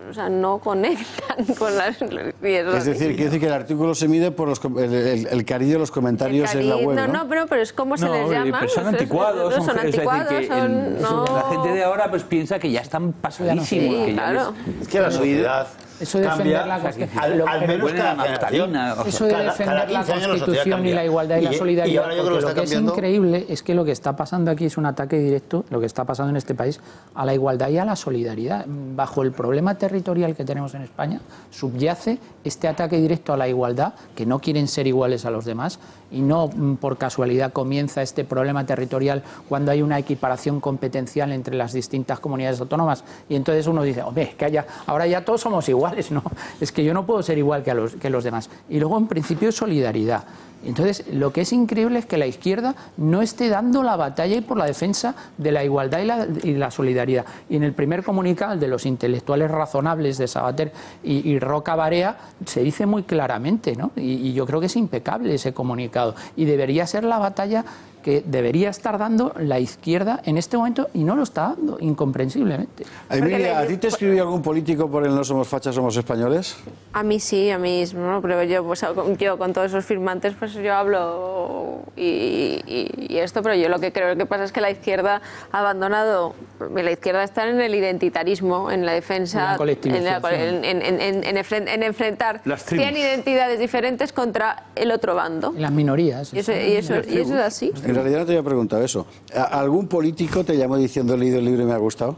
o sea, no conectan con las... Es decir, quiere decir que el artículo se mide por los com- el, el- el cariño de los comentarios en la Cari- web, no, ¿no? no, pero, pero es como se No, les llama. pero son no anticuados. no, son es decir, anticuados, que son... La gente de ahora pues piensa que ya están pasadísimos. Sí, que ya claro. les- Es que la sociedad Eso de cambia, defender la Constitución. al, Lo- al pero- menos Huele a cada naftalina, generación. o sea, Eso de Cada- cada defender la 15 años sociedad Constitución y la igualdad y, la y solidaridad, ahora yo creo porque que lo está que es increíble es que lo que está pasando aquí es un ataque directo, lo que está pasando en este país, a la igualdad y a la solidaridad. Bajo el problema territorial que tenemos en España, subyace este ataque directo a la igualdad, que no quieren ser iguales a los demás, y no mm, por casualidad comienza este problema territorial cuando hay una equiparación competencial entre las distintas comunidades autónomas. Y entonces uno dice, hombre, que haya, ahora ya todos somos iguales, no, es que yo no puedo ser igual que, a los, demás. Y luego, en principio, solidaridad. Entonces, lo que es increíble es que la izquierda no esté dando la batalla y por la defensa de la igualdad y la, solidaridad. Y en el primer comunicado de los intelectuales razonables de Sabater y, Roca Barea se dice muy claramente, ¿no? Y yo creo que es impecable ese comunicado. Y debería ser la batalla que debería estar dando la izquierda en este momento y no lo está dando, incomprensiblemente. Emilia, ¿a ti te escribió algún político por el No somos fachas, somos españoles? A mí sí, a mí no, pero yo, pues, yo con todos esos firmantes pues yo hablo y, y- y esto, pero yo lo que creo que pasa es que la izquierda ha abandonado, la izquierda está en el identitarismo, en la defensa, En la en, en- en- en- en enfren- en enfrentar Las tribus. 100 identidades diferentes contra el otro bando. Las minorías. Y eso, y eso- y eso es así. En realidad no te había preguntado eso. ¿A- ¿Algún político te llamó diciendo he leído el libro y me ha gustado?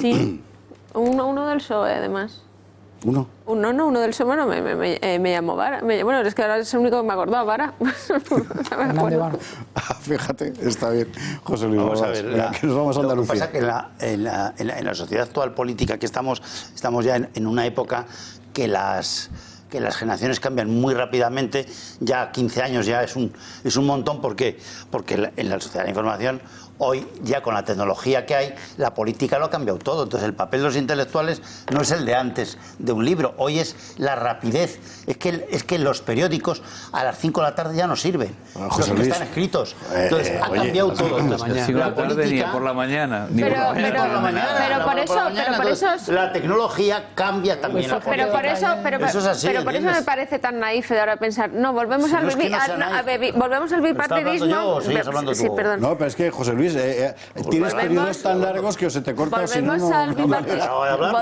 Sí, uno, uno del PSOE además. Uno. Uno, no, uno del PSOE, bueno, me, me- me- eh, me llamó Vara. Me- bueno, es que ahora es el único que me acordaba, Vara. Me acuerdo. Ah, Fíjate, está bien. José Luis Vamos a ver, la- que nos vamos a lo que Andalucía. pasa es que en la, en, la, en la- en la sociedad actual política que estamos, estamos ya en, en una época que las, que las generaciones cambian muy rápidamente, ya 15 años ya es un, es un montón, ¿por qué? Porque en la sociedad de la información hoy ya con la tecnología que hay, la política lo ha cambiado todo. Entonces el papel de los intelectuales no es el de antes de un libro, hoy es la rapidez. Es que, es que los periódicos a las 5 de la tarde ya no sirven. Bueno, los José que Luis, están escritos. eh, Entonces ha oye, cambiado a las todo. la Cinco de la la tarde ni política- por la mañana. ni Pero- por la mañana. pero- por la mañana, pero por la eso- mañana, pero por entonces, eso- la tecnología cambia también la Pero por política. eso, pero, Eso es así, pero por eso me parece tan naif de ahora pensar, no, volvemos Si al no es que no naif. a bebi- volvemos al ¿Pero estaba hablando bipartidismo. yo o sí, perdón. No, pero es que, José Luis, eh, eh, tienes Volvemos- periodos tan largos que o se te corta o si no, Volvemos al no bipartidismo.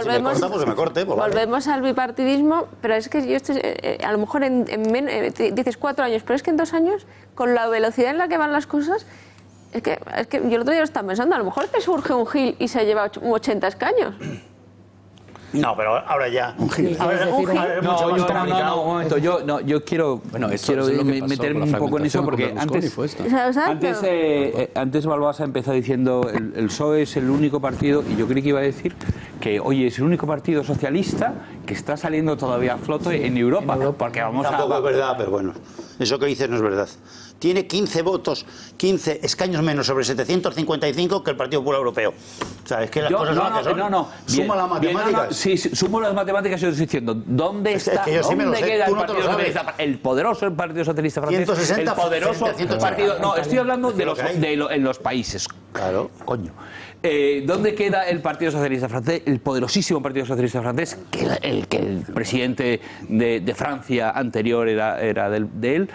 si me corta, pues se me corte, pues vale. Volvemos al bipartidismo, pero es que yo estoy, eh, a lo mejor en, en men- eh, te- dices cuatro años, pero es que en dos años, con la velocidad en la que van las cosas, es que, es que yo el otro día lo estaba pensando, a lo mejor que surge un Gil y se lleva och- 80 escaños. No, pero ahora ya. Un gil. Ahora, Un gil. ahora es No, yo, no, no, un momento, yo, no, yo quiero, Bueno, eso- quiero eso es meterme un poco en eso porque antes, antes, eh, eh, antes Balbasa empezó diciendo el, el PSOE es el único partido, y yo creí que iba a decir que, oye, es el único partido socialista que está saliendo todavía a flote en Europa, porque vamos Tampoco a... es verdad, pero bueno, eso que dices no es verdad. Tiene 15 votos, 15 escaños menos sobre 755 que el Partido Popular Europeo. O sea, es que las Yo- cosas no, son las que no, son. no, no. Suma Bien, las bien, no, no, matemáticas. sí, sí, sumo las matemáticas y os estoy diciendo, ¿dónde Es- es está? que yo sí me lo ¿Dónde sé, queda el no Partido sabes. Socialista? El poderoso Partido Socialista francés. 160 el poderoso frente a 180. partido. No, estoy hablando de los, de lo- en los países. Claro. Coño. Eh, ¿Dónde queda el Partido Socialista francés, el poderosísimo Partido Socialista francés, que el, el- que el presidente de, de Francia anterior era, era del- de él?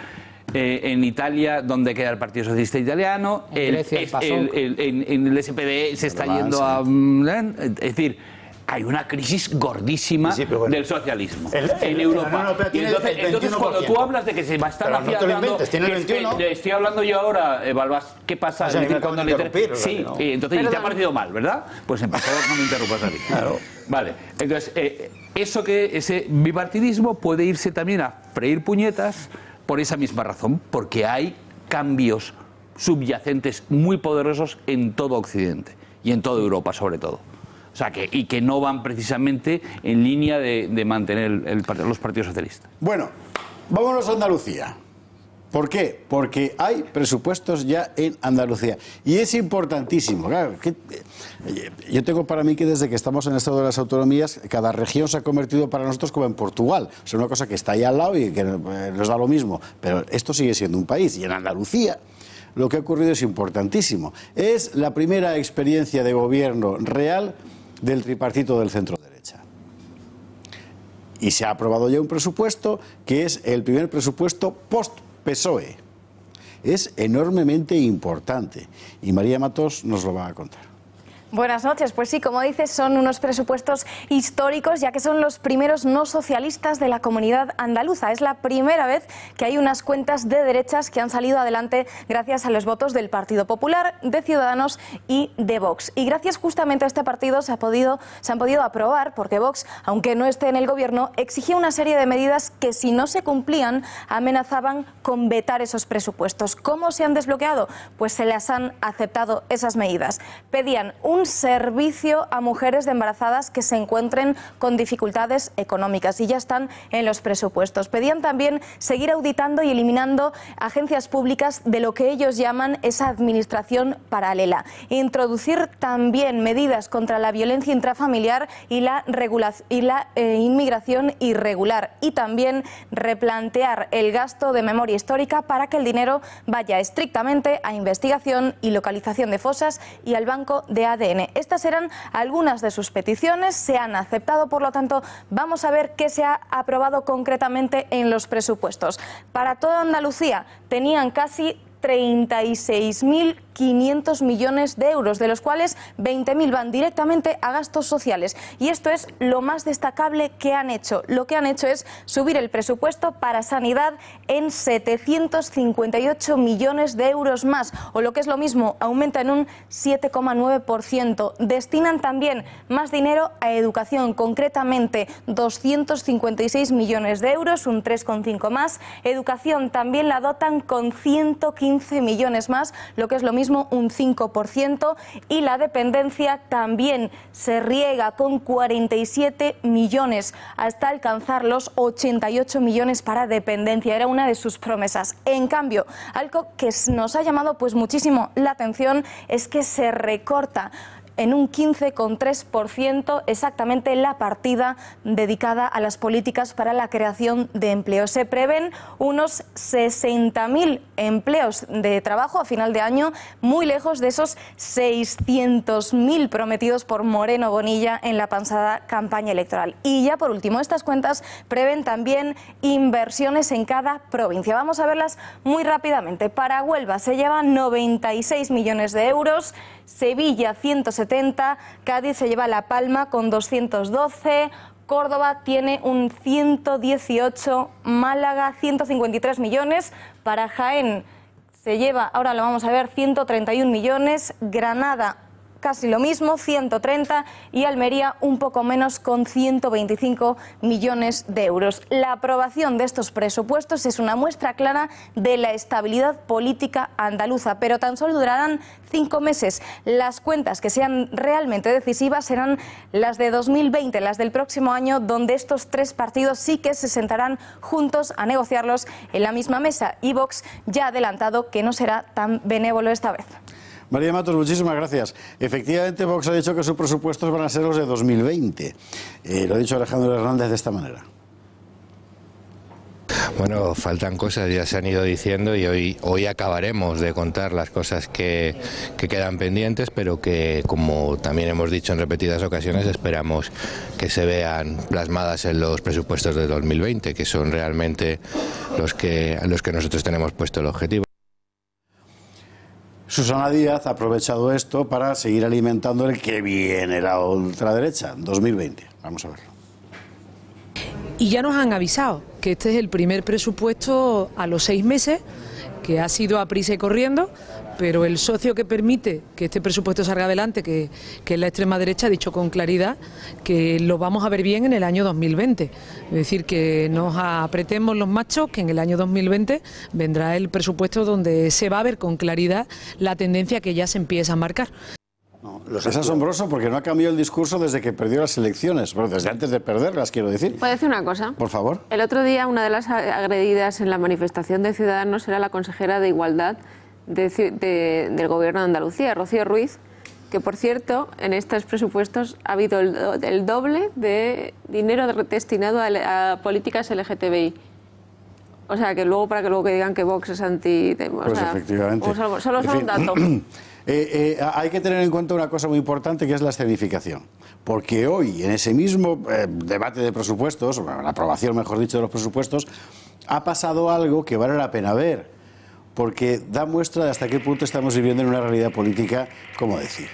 Eh, en Italia, ¿dónde queda el Partido Socialista Italiano? En Grecia, el el- el- en, en el SPD se está Además, yendo a... Es decir, hay una crisis gordísima Sí, bueno. del socialismo El- el- en Europa. Entonces, entonces, cuando 21%. tú hablas de que se va a estar Pero no te lo afianzando, inventes, tiene el que es que 21. le estoy hablando yo ahora, eh, Balbás, ¿qué pasa? O sea, decir, de le Sí, no. y entonces te ha parecido mal, ¿verdad? Pues en favor no me interrumpas a mí. Claro. Vale, entonces, eh, eso que ese bipartidismo puede irse también a freír puñetas por esa misma razón, porque hay cambios subyacentes muy poderosos en todo Occidente y en toda Europa sobre todo. O sea, que, y que no van precisamente en línea de, mantener los partidos socialistas. Bueno, vámonos a Andalucía. ¿Por qué? Porque hay presupuestos ya en Andalucía. Y es importantísimo. Eh, yo tengo para mí que desde que estamos en el Estado de las Autonomías, cada región se ha convertido para nosotros como en Portugal. Sea, una cosa que está ahí al lado y que eh, nos da lo mismo. Pero esto sigue siendo un país. Y en Andalucía lo que ha ocurrido es importantísimo. Es la primera experiencia de gobierno real del tripartito del centro derecha y se ha aprobado ya un presupuesto que es el primer presupuesto post-PSOE. E. Es enormemente importante y María Matos nos lo va a contar. Buenas noches. Pues sí, como dices, son unos presupuestos históricos, ya que son los primeros no socialistas de la comunidad andaluza. Es la primera vez que hay unas cuentas de derechas que han salido adelante gracias a los votos del Partido Popular, de Ciudadanos y de Vox. Y gracias justamente a este partido se, ha podido, se han podido aprobar, porque Vox, aunque no esté en el gobierno, exigía una serie de medidas que si no se cumplían amenazaban con vetar esos presupuestos. ¿Cómo se han desbloqueado? Pues se las han aceptado esas medidas. Pedían un servicio a mujeres de embarazadas que se encuentren con dificultades económicas y ya están en los presupuestos. Pedían también seguir auditando y eliminando agencias públicas de lo que ellos llaman esa administración paralela. Introducir también medidas contra la violencia intrafamiliar y la, y la eh, inmigración irregular y también replantear el gasto de memoria histórica para que el dinero vaya estrictamente a investigación y localización de fosas y al banco de ADN. Estas eran algunas de sus peticiones, se han aceptado, por lo tanto, vamos a ver qué se ha aprobado concretamente en los presupuestos. Para toda Andalucía tenían casi 36.500 millones de euros, de los cuales 20.000 van directamente a gastos sociales. Y esto es lo más destacable que han hecho. Lo que han hecho es subir el presupuesto para sanidad en 758 millones de euros más, o lo que es lo mismo, aumenta en un 7,9%. Destinan también más dinero a educación, concretamente 256 millones de euros, un 3,5 más. Educación también la dotan con 115 millones más, lo que es lo mismo mismo un 5% y la dependencia también se riega con 47 millones hasta alcanzar los 88 millones para dependencia. Era una de sus promesas. En cambio, algo que nos ha llamado pues muchísimo la atención es que se recorta en un 15,3% exactamente la partida dedicada a las políticas para la creación de empleo. Se prevén unos 60.000 empleos de trabajo a final de año, muy lejos de esos 600.000 prometidos por Moreno Bonilla en la pasada campaña electoral. Y ya por último, estas cuentas prevén también inversiones en cada provincia. Vamos a verlas muy rápidamente. Para Huelva se llevan 96 millones de euros, Sevilla 170, Cádiz se lleva la palma con 212, Córdoba tiene un 118, Málaga 153 millones, para Jaén se lleva, ahora lo vamos a ver, 131 millones, Granada casi lo mismo, 130, y Almería un poco menos con 125 millones de euros. La aprobación de estos presupuestos es una muestra clara de la estabilidad política andaluza, pero tan solo durarán cinco meses. Las cuentas que sean realmente decisivas serán las de 2020, las del próximo año, donde estos tres partidos sí que se sentarán juntos a negociarlos en la misma mesa. Y Vox ya ha adelantado que no será tan benévolo esta vez. María Matos, muchísimas gracias. Efectivamente, Vox ha dicho que sus presupuestos van a ser los de 2020. Eh, lo ha dicho Alejandro Hernández de esta manera. Bueno, faltan cosas, ya se han ido diciendo y hoy, hoy acabaremos de contar las cosas que, que, quedan pendientes, pero que, como también hemos dicho en repetidas ocasiones, esperamos que se vean plasmadas en los presupuestos de 2020, que son realmente los que, los que nosotros tenemos puesto el objetivo. Susana Díaz ha aprovechado esto para seguir alimentando el que viene la ultraderecha 2020. Vamos a verlo. Y ya nos han avisado que este es el primer presupuesto a los seis meses, que ha sido a prisa y corriendo, pero el socio que permite que este presupuesto salga adelante, que, que, es la extrema derecha, ha dicho con claridad que lo vamos a ver bien en el año 2020. Es decir, que nos apretemos los machos, que en el año 2020 vendrá el presupuesto donde se va a ver con claridad la tendencia que ya se empieza a marcar. No, es asombroso porque no ha cambiado el discurso desde que perdió las elecciones, bueno, desde antes de perderlas, quiero decir. ¿Puedo decir una cosa? Por favor. El otro día una de las agredidas en la manifestación de Ciudadanos era la consejera de Igualdad de, de, del Gobierno de Andalucía, Rocío Ruiz, que por cierto en estos presupuestos ha habido el, el doble de dinero destinado a, a, políticas LGTBI. O sea, que luego para que luego que digan que Vox es anti... O pues sea, efectivamente. Solo, solo son un dato. Eh, eh, hay que tener en cuenta una cosa muy importante que es la escenificación. Porque hoy, en ese mismo eh, debate de presupuestos, la aprobación, mejor dicho, de los presupuestos, ha pasado algo que vale la pena ver. Porque da muestra de hasta qué punto estamos viviendo en una realidad política, ¿cómo decir?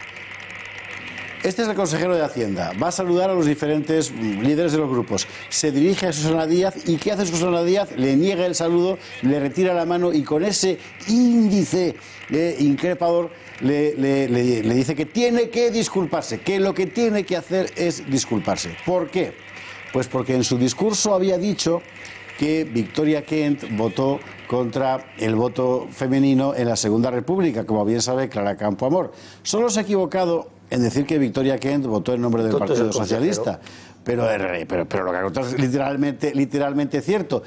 Este es el consejero de Hacienda. Va a saludar a los diferentes líderes de los grupos. Se dirige a Susana Díaz y ¿qué hace Susana Díaz? Le niega el saludo, le retira la mano y con ese índice increpador le, le, le, le dice que tiene que disculparse, que lo que tiene que hacer es disculparse. ¿Por qué? Pues porque en su discurso había dicho que Victoria Kent votó contra el voto femenino en la Segunda República, como bien sabe Clara Campoamor. Solo se ha equivocado en decir que Victoria Kent votó en nombre del Partido Socialista. Pero, pero, pero, lo que ha contado es literalmente, literalmente cierto.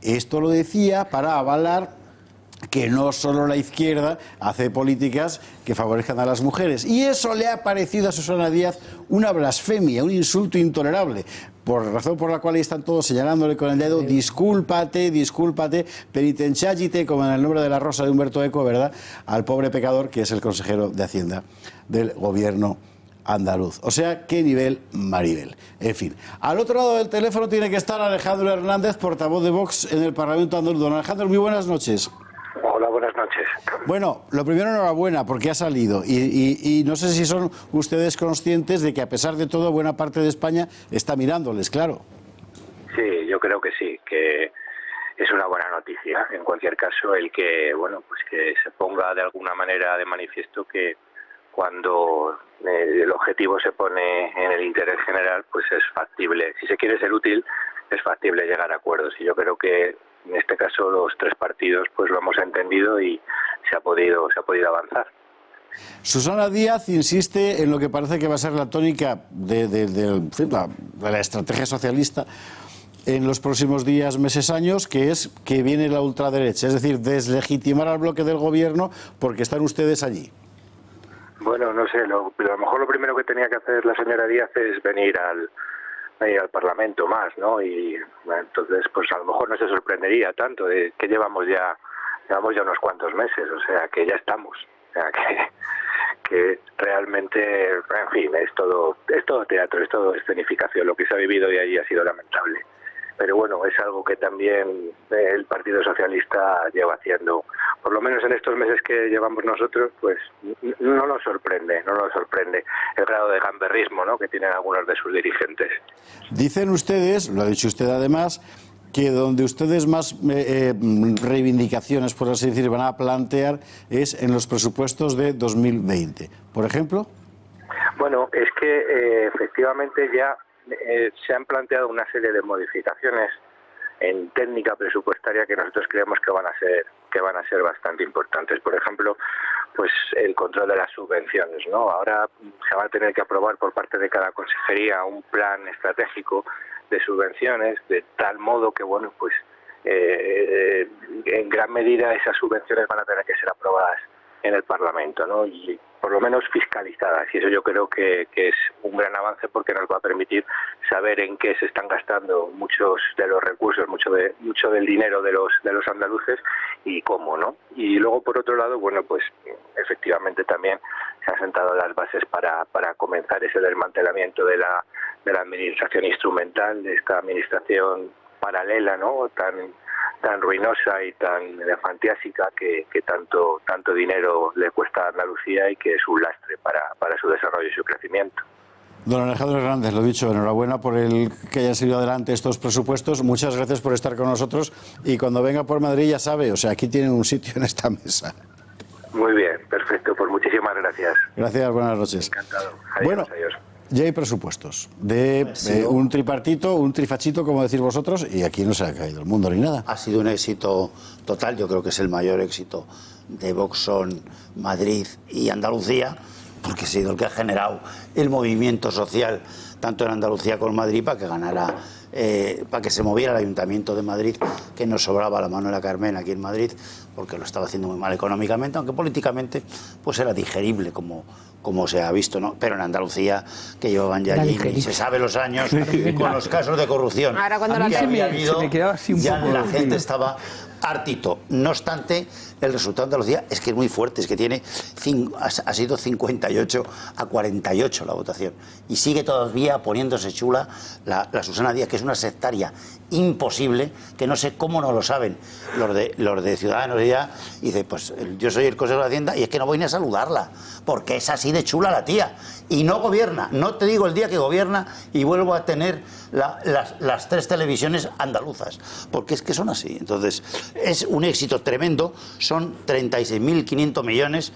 Esto lo decía para avalar que no solo la izquierda hace políticas que favorezcan a las mujeres. Y eso le ha parecido a Susana Díaz una blasfemia, un insulto intolerable, por razón por la cual ahí están todos señalándole con el dedo, discúlpate, discúlpate, penitenciagite, como en el nombre de la rosa de Humberto Eco, ¿verdad?, al pobre pecador que es el consejero de Hacienda del gobierno andaluz. O sea, qué nivel Maribel. En fin, al otro lado del teléfono tiene que estar Alejandro Hernández, portavoz de Vox en el Parlamento andaluz. Don Alejandro, muy buenas noches. Hola, buenas noches. Bueno, lo primero, enhorabuena, porque ha salido. Y, y, y, no sé si son ustedes conscientes de que, a pesar de todo, buena parte de España está mirándoles, claro. Sí, yo creo que sí, que es una buena noticia. En cualquier caso, el que, bueno, pues que se ponga de alguna manera de manifiesto que cuando el objetivo se pone en el interés general, pues es factible. Si se quiere ser útil, es factible llegar a acuerdos. Y yo creo que en este caso los tres partidos pues lo hemos entendido y se ha podido se ha podido avanzar. Susana Díaz insiste en lo que parece que va a ser la tónica de, de- de- en fin, la- de la estrategia socialista en los próximos días, meses, años, que es que viene la ultraderecha, es decir, deslegitimar al bloque del gobierno porque están ustedes allí. Bueno, no sé, lo, a lo mejor lo primero que tenía que hacer la señora Díaz es venir al, venir al Parlamento más, ¿no? Y entonces, pues a lo mejor no se sorprendería tanto de que llevamos ya, llevamos ya unos cuantos meses, o sea, que ya estamos, o sea, que, que realmente, en fin, es todo, es todo teatro, es todo escenificación, lo que se ha vivido de allí ha sido lamentable. Pero bueno, es algo que también eh, el Partido Socialista lleva haciendo, por lo menos en estos meses que llevamos nosotros, pues no nos sorprende, no nos sorprende el grado de gamberrismo ¿no? que tienen algunos de sus dirigentes. Dicen ustedes, lo ha dicho usted además, que donde ustedes más eh, eh, reivindicaciones, por así decir, van a plantear es en los presupuestos de 2020. Por ejemplo, Bueno, es que eh, efectivamente ya eh, se han planteado una serie de modificaciones en técnica presupuestaria que nosotros creemos que van a ser que van a ser bastante importantes. Por ejemplo, pues el control de las subvenciones, ¿no? Ahora se va a tener que aprobar por parte de cada consejería un plan estratégico de subvenciones de tal modo que bueno, pues eh, en gran medida esas subvenciones van a tener que ser aprobadas en el Parlamento, ¿no? Y por lo menos fiscalizadas. Y eso yo creo que, que es un gran avance porque nos va a permitir saber en qué se están gastando muchos de los recursos, mucho de mucho del dinero de los de los andaluces y cómo, ¿no? Y luego por otro lado, bueno, pues efectivamente también se han sentado las bases para para comenzar ese desmantelamiento de la de la administración instrumental, de esta administración paralela, ¿no? Tan tan ruinosa y tan fantásica que, que tanto tanto dinero le cuesta a Andalucía y que es un lastre para, para su desarrollo y su crecimiento. don Alejandro Hernández, lo dicho, enhorabuena por el que hayan salido adelante estos presupuestos. Muchas gracias por estar con nosotros y cuando venga por Madrid ya sabe, o sea, aquí tienen un sitio en esta mesa. Muy bien, perfecto, pues muchísimas gracias. Gracias, buenas noches. Encantado. Bueno, ya hay presupuestos de eh, un tripartito, un trifachito, como decís vosotros, y aquí no se ha caído el mundo ni nada. Ha sido un éxito total, yo creo que es el mayor éxito de Vox son Madrid y Andalucía, porque ha sido el que ha generado el movimiento social tanto en Andalucía como en Madrid para que ganara, eh, para que se moviera el Ayuntamiento de Madrid, que nos sobraba la mano de la Carmen aquí en Madrid, porque lo estaba haciendo muy mal económicamente, aunque políticamente pues era digerible como, como se ha visto, ¿no? Pero en Andalucía, que llevaban ya allí, y se sabe los años, con los casos de corrupción Ahora cuando la habido, se me quedaba así un ya poco la tío. gente estaba hartito. No obstante, el resultado de Andalucía es que es muy fuerte, es que tiene ha, sido 58 a 48 la votación. Y sigue todavía poniéndose chula la, la Susana Díaz, que es una sectaria imposible, que no sé cómo no lo saben los de, los de Ciudadanos ya. Y dice, pues yo soy el Consejo de Hacienda y es que no voy ni a saludarla, porque es así de chula la tía. Y no gobierna, no te digo el día que gobierna y vuelvo a tener la- las, tres televisiones andaluzas, porque es que son así. Entonces, es un éxito tremendo, son 36.500 millones.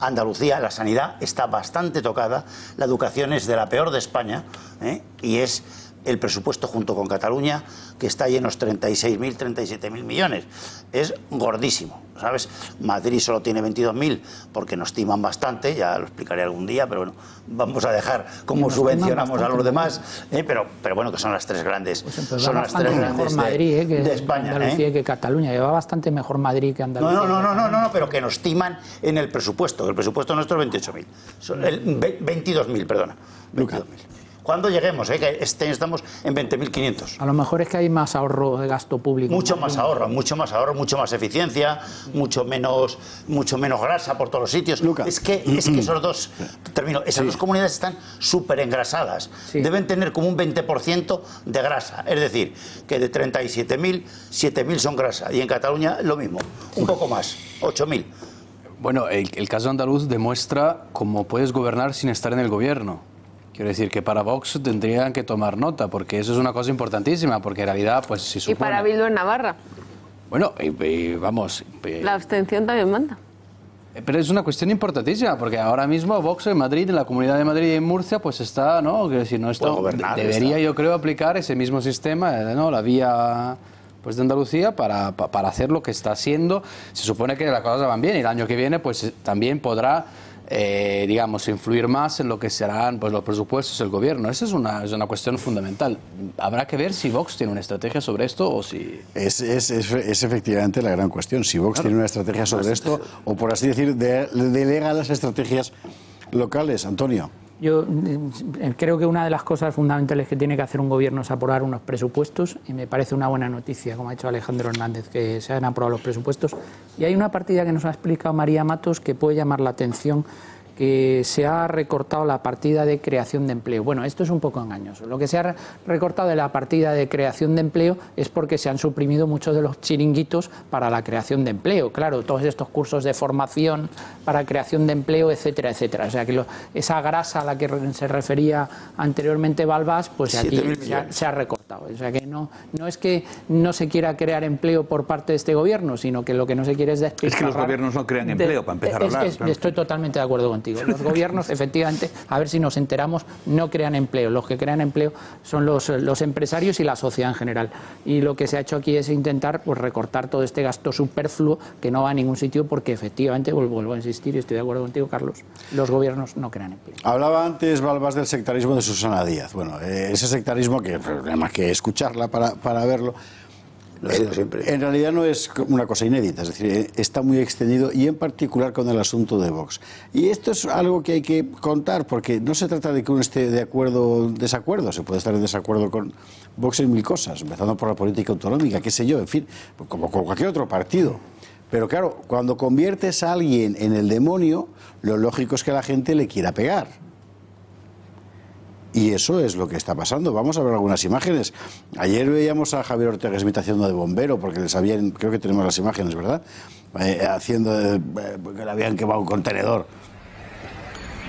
Andalucía, la sanidad está bastante tocada, la educación es de la peor de España ¿eh? y es el presupuesto junto con Cataluña que está ahí en los 36.000, 37.000 millones. Es gordísimo, ¿sabes? Madrid solo tiene 22.000 porque nos timan bastante, ya lo explicaré algún día, pero bueno, vamos a dejar cómo subvencionamos a los demás, ¿eh? pero, pero bueno, que son las tres grandes, Pues son las tres mejor grandes de, Madrid eh, que de España. Andalucía ¿eh? que Cataluña. Lleva bastante mejor Madrid que Andalucía. no, no, no, no, no, no, pero que nos timan en el presupuesto. que El presupuesto nuestro es 28.000. Son el ve- 22.000, perdona. 22.000. Cuando lleguemos, ¿eh? que este año estamos en 20.500. A lo mejor es que hay más ahorro de gasto público. Mucho más ahorro, mucho más ahorro, mucho más eficiencia, mucho menos, mucho menos grasa por todos los sitios. Es que, es que esos dos, termino, esas dos comunidades están súper engrasadas. Deben tener como un 20% de grasa. Es decir, que de 37.000, 7.000 son grasa. Y en Cataluña lo mismo, un poco más, 8.000. Bueno, el, el caso andaluz demuestra cómo puedes gobernar sin estar en el gobierno. Quiero decir que para Vox tendrían que tomar nota, porque eso es una cosa importantísima, porque en realidad, pues si Y supone... para Bildu en Navarra. Bueno, y- y vamos, eh, La abstención también manda. pero es una cuestión importantísima, porque ahora mismo Vox en Madrid, en la Comunidad de Madrid y en Murcia, pues está, ¿no? Quiero decir, no está, gobernar, debería está. yo creo aplicar ese mismo sistema, eh, ¿no? La vía pues de Andalucía para, pa- para hacer lo que está haciendo. Se supone que las cosas van bien y el año que viene pues eh, también podrá eh, digamos, influir más en lo que serán pues, los presupuestos del gobierno. Esa es una, es una cuestión fundamental. Habrá que ver si Vox tiene una estrategia sobre esto o si... Es, es, es, es efectivamente la gran cuestión. Si Vox tiene una estrategia sobre esto o, por así decir, de- delega las estrategias locales. Antonio. Yo eh, creo que una de las cosas fundamentales que tiene que hacer un gobierno es aprobar unos presupuestos y me parece una buena noticia, como ha dicho Alejandro Hernández, que se han aprobado los presupuestos. Y hay una partida que nos ha explicado María Matos que puede llamar la atención que se ha recortado la partida de creación de empleo. Bueno, esto es un poco engañoso. Lo que se ha re- recortado de la partida de creación de empleo es porque se han suprimido muchos de los chiringuitos para la creación de empleo. Claro, todos estos cursos de formación para creación de empleo, etcétera, etcétera. O sea que lo- esa grasa a la que se refería anteriormente Balbás, pues aquí 7.000 se ha, se ha recortado. O sea que no, no es que no se quiera crear empleo por parte de este gobierno, sino que lo que no se quiere es Es que los despilfarrar gobiernos no crean de- empleo, para empezar a hablar. es-. Estoy totalmente de acuerdo contigo. Los gobiernos, efectivamente, a ver si nos enteramos, no crean empleo. Los que crean empleo son los, los empresarios y la sociedad en general. Y lo que se ha hecho aquí es intentar pues, recortar todo este gasto superfluo que no va a ningún sitio porque, efectivamente, vuelvo, a insistir y estoy de acuerdo contigo, Carlos, los gobiernos no crean empleo. Hablaba antes Balbás del sectarismo de Susana Díaz. Bueno, eh, ese sectarismo que pues, nada más que escucharla para, para verlo. Eh, En realidad no es una cosa inédita, es decir, eh, está muy extendido y en particular con el asunto de Vox. Y esto es algo que hay que contar porque no se trata de que uno esté de acuerdo o desacuerdo, se puede estar en desacuerdo con Vox en mil cosas, empezando por la política autonómica, qué sé yo, en fin, como con cualquier otro partido. Pero claro, cuando conviertes a alguien en el demonio, lo lógico es que la gente le quiera pegar. Y eso es lo que está pasando. Vamos a ver algunas imágenes. Ayer veíamos a Javier Ortega Smith haciendo de bombero, porque les habían, creo que tenemos las imágenes, ¿verdad? Eh, haciendo, de- eh, que le habían quemado un contenedor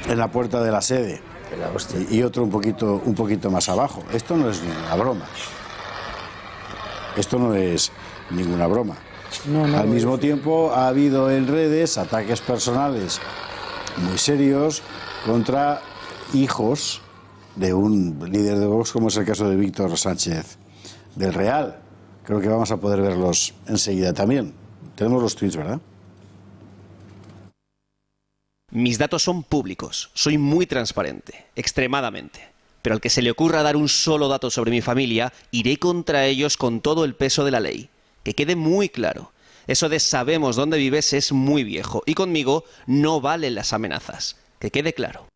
en la puerta de la sede. Y, y otro un poquito, un poquito más abajo. Esto no es ninguna broma. Esto no es ninguna broma. No, no Al mismo tiempo ha habido en redes ataques personales muy serios contra hijos de un líder de Vox, como es el caso de Víctor Sánchez del Real. Creo que vamos a poder verlos enseguida también. Tenemos los tweets, ¿verdad? Mis datos son públicos, soy muy transparente, extremadamente. Pero al que se le ocurra dar un solo dato sobre mi familia, iré contra ellos con todo el peso de la ley. Que quede muy claro. Eso de sabemos dónde vives es muy viejo y conmigo no valen las amenazas. Que quede claro.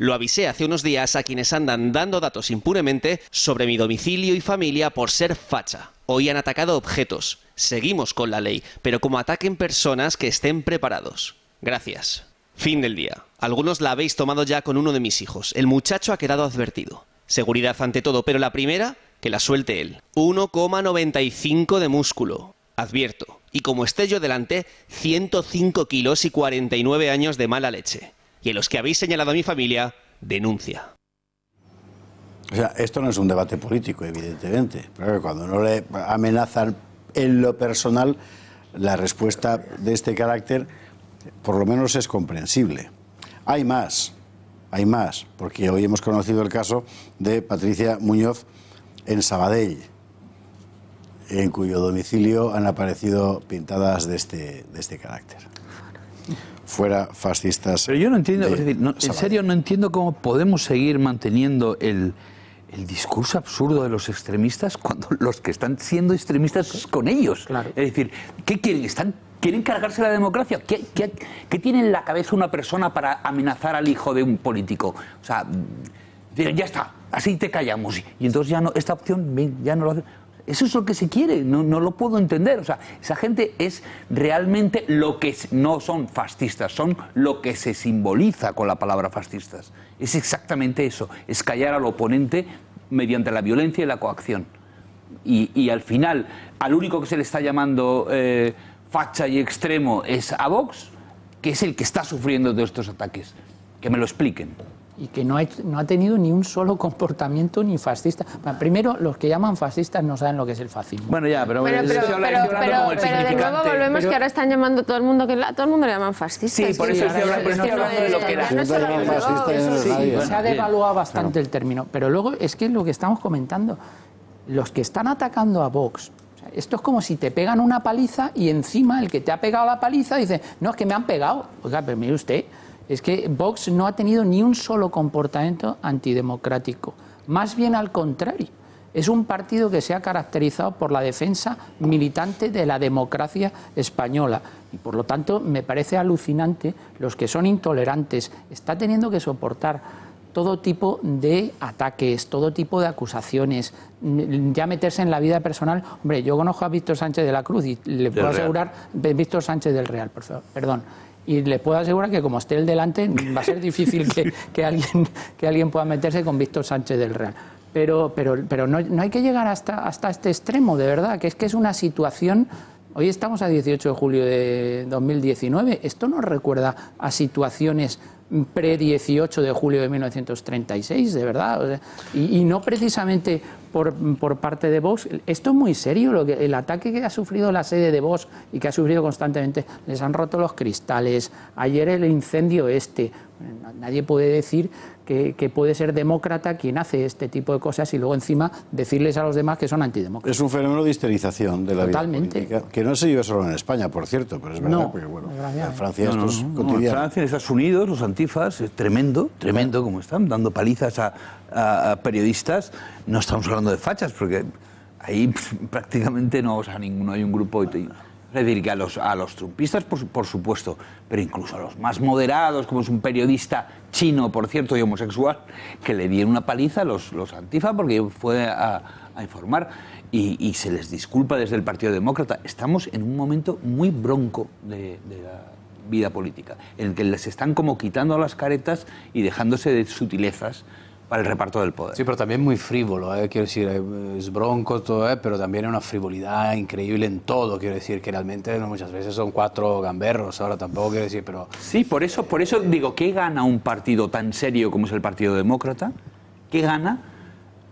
Lo avisé hace unos días a quienes andan dando datos impunemente sobre mi domicilio y familia por ser facha. Hoy han atacado objetos. Seguimos con la ley, pero como ataquen personas que estén preparados. Gracias. Fin del día. Algunos la habéis tomado ya con uno de mis hijos. El muchacho ha quedado advertido. Seguridad ante todo, pero la primera, que la suelte él. 1,95 de músculo. Advierto. Y como esté yo delante, 105 kilos y 49 años de mala leche. Y en los que habéis señalado a mi familia, denuncia. O sea, esto no es un debate político, evidentemente. Pero cuando no le amenazan en lo personal, la respuesta de este carácter, por lo menos es comprensible. Hay más, hay más, porque hoy hemos conocido el caso de Patricia Muñoz en Sabadell, en cuyo domicilio han aparecido pintadas de este, de este carácter. Fuera fascistas. Pero yo no entiendo, de es decir, no- en serio no entiendo cómo podemos seguir manteniendo el, el discurso absurdo de los extremistas cuando los que están siendo extremistas es con ellos. Es decir, ¿qué quieren? ¿Están, ¿Quieren cargarse la democracia? ¿Qué, qué, qué tiene en la cabeza una persona para amenazar al hijo de un político? O sea, mm, ya está, así te callamos. Y entonces ya no, esta opción ya no lo hace. Eso es lo que se quiere, no, no lo puedo entender. O sea, esa gente es realmente lo que no son fascistas, son lo que se simboliza con la palabra fascistas. Es exactamente eso, es callar al oponente mediante la violencia y la coacción. Y, y al final, al único que se le está llamando eh, facha y extremo es a Vox, que es el que está sufriendo de estos ataques. Que me lo expliquen. Y que no ha, hecho- no ha tenido ni un solo comportamiento ni fascista. Bueno, primero, los que llaman fascistas no saben lo que es el fascismo. Bueno, ya, pero, Pero, pero, pero, pero, pero de nuevo volvemos que ahora están llamando todo el mundo que la- todo el mundo le llaman fascista. Sí, por eso estoy hablando- de lo que era. Se ha devaluado bastante el término. Pero luego es que es lo que estamos comentando. Los que están atacando a Vox, esto es como si te pegan una paliza y encima el que te ha pegado la paliza dice, no, es que me han pegado. Oiga, pero mire usted, Es que Vox no ha tenido ni un solo comportamiento antidemocrático. Más bien al contrario. Es un partido que se ha caracterizado por la defensa militante de la democracia española. Y por lo tanto me parece alucinante los que son intolerantes. Está teniendo que soportar todo tipo de ataques, todo tipo de acusaciones, mm, ya meterse en la vida personal. Hombre, yo conozco a Víctor Sánchez de la Cruz y le puedo Real. asegurar, Víctor Sánchez del Real, por favor, perdón. Y le puedo asegurar que como esté el delante, va a ser difícil que, que alguien, que alguien pueda meterse con Víctor Sánchez del Real. Pero, pero, pero no, no hay que llegar hasta, hasta este extremo, de verdad, que es que es una situación Hoy estamos a 18 de julio de 2019. Esto nos recuerda a situaciones pre-18 de julio de 1936, de verdad. Y, y no precisamente por, por parte de Vox. Esto es muy serio. Lo que, el ataque que ha sufrido la sede de Vox y que ha sufrido constantemente. Les han roto los cristales. Ayer el incendio este. Nadie puede decir que, que puede ser demócrata quien hace este tipo de cosas y luego encima decirles a los demás que son antidemócratas. Es un fenómeno de histerización de la Totalmente. vida política, que no se vive solo en España, por cierto, pero es verdad, No, porque bueno, en Francia No, esto no, es no, no, cotidiano. En Francia, en Estados Unidos, los antifas, es tremendo, tremendo como están, dando palizas a, a- a periodistas. No estamos hablando de fachas, porque ahí prácticamente no, o sea, ninguno hay un grupo. y- decir, que a los, a los trumpistas, por, por supuesto, pero incluso a los más moderados, como es un periodista chino, por cierto, y homosexual, que le dieron una paliza a los, los antifa porque fue a, a informar y, y se les disculpa desde el Partido Demócrata. Estamos en un momento muy bronco de, de la vida política, en el que les están como quitando las caretas y dejándose de sutilezas para el reparto del poder. Sí, pero también muy frívolo, ¿eh? quiero decir, eh, es bronco todo, ¿eh? pero también hay una frivolidad increíble en todo, quiero decir, que realmente no, muchas veces son cuatro gamberros, ahora tampoco quiero decir, pero... Sí, por eso, por eso digo, ¿qué gana un partido tan serio como es el Partido Demócrata? ¿Qué gana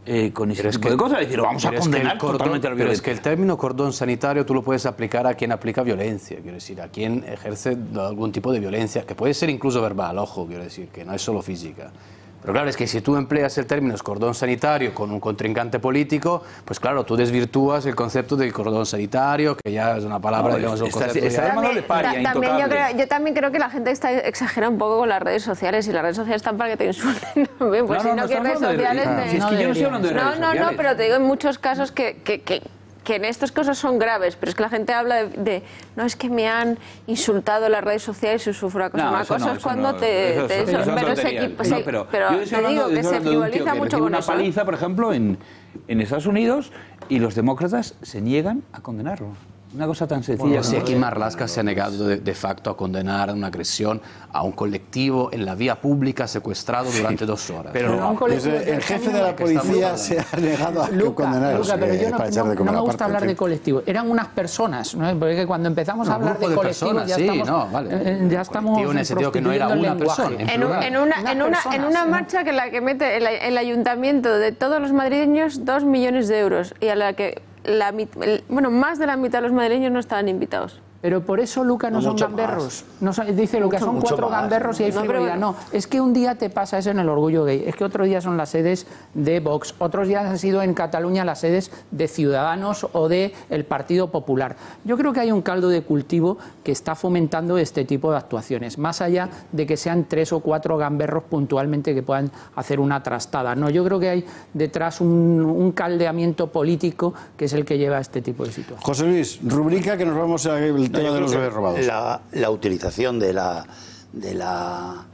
eh, con ese tipo que- de cosas? Es decir, vamos a que el condenar cordón- totalmente la Pero es violencia. que el término cordón sanitario tú lo puedes aplicar a quien aplica violencia, quiero decir, a quien ejerce algún tipo de violencia, que puede ser incluso verbal, ojo, quiero decir, que no es solo física. Pero claro, es que si tú empleas el término cordón sanitario con un contrincante político, pues claro, tú desvirtúas el concepto del cordón sanitario, que ya es una palabra, No, digamos, un está- concepto está llamando de paria, Ta- también yo, creo, yo también creo que la gente está exagera un poco con las redes sociales y las redes sociales están para que te insulten. Pues No, si no, no, no que redes de- sociales Ah, te- si es que yo no estoy hablando de No, redes no, no, sociales. pero te digo en muchos casos que, que, que, que en estas cosas son graves, pero es que la gente habla de, de, no es que me han insultado en las redes sociales y sufro acoso. No, Una eso cosa no, es cuando no. te, te- eso- eso es pero, sí, pero pero yo estoy te digo que se frivoliza mucho con una eso. paliza, por ejemplo, en, en Estados Unidos y los demócratas se niegan a condenarlo. Una cosa tan sencilla. Bueno, sí, aquí. Marlaska se ha negado de, de facto a condenar una agresión a un colectivo en la vía pública secuestrado durante dos horas. Pero colectivo desde el jefe de la policía se ha negado a Luca, condenar Luca, pero yo no, para echar no- de comer no me gusta hablar en de fin. colectivos. Eran unas personas, ¿no? porque cuando empezamos No, a hablar de de colectivos personas, ya sí, estamos, no, vale. eh, ya estamos Colectivo en el sentido que no era una persona. En, un- en una, en, una, en una ¿no? marcha que la que mete el, el ayuntamiento de todos los madrileños dos millones de euros y a la que la, bueno más de la mitad de los madrileños no estaban invitados. Pero por eso, Luca, no, No, son gamberros. No son- dice Luca, Mucho, son cuatro más. gamberros y hay No, frivolidad. No, es que un día te pasa eso en el orgullo gay. Es que otro día son las sedes de Vox. Otros días han sido en Cataluña las sedes de Ciudadanos o de el Partido Popular. Yo creo que hay un caldo de cultivo que está fomentando este tipo de actuaciones. Más allá de que sean tres o cuatro gamberros puntualmente que puedan hacer una trastada. No, yo creo que hay detrás un, un caldeamiento político que es el que lleva a este tipo de situaciones. José Luis, rubrica que nos vamos al No, tema yo de creo los que bebés robados. La, la utilización de la, de, la,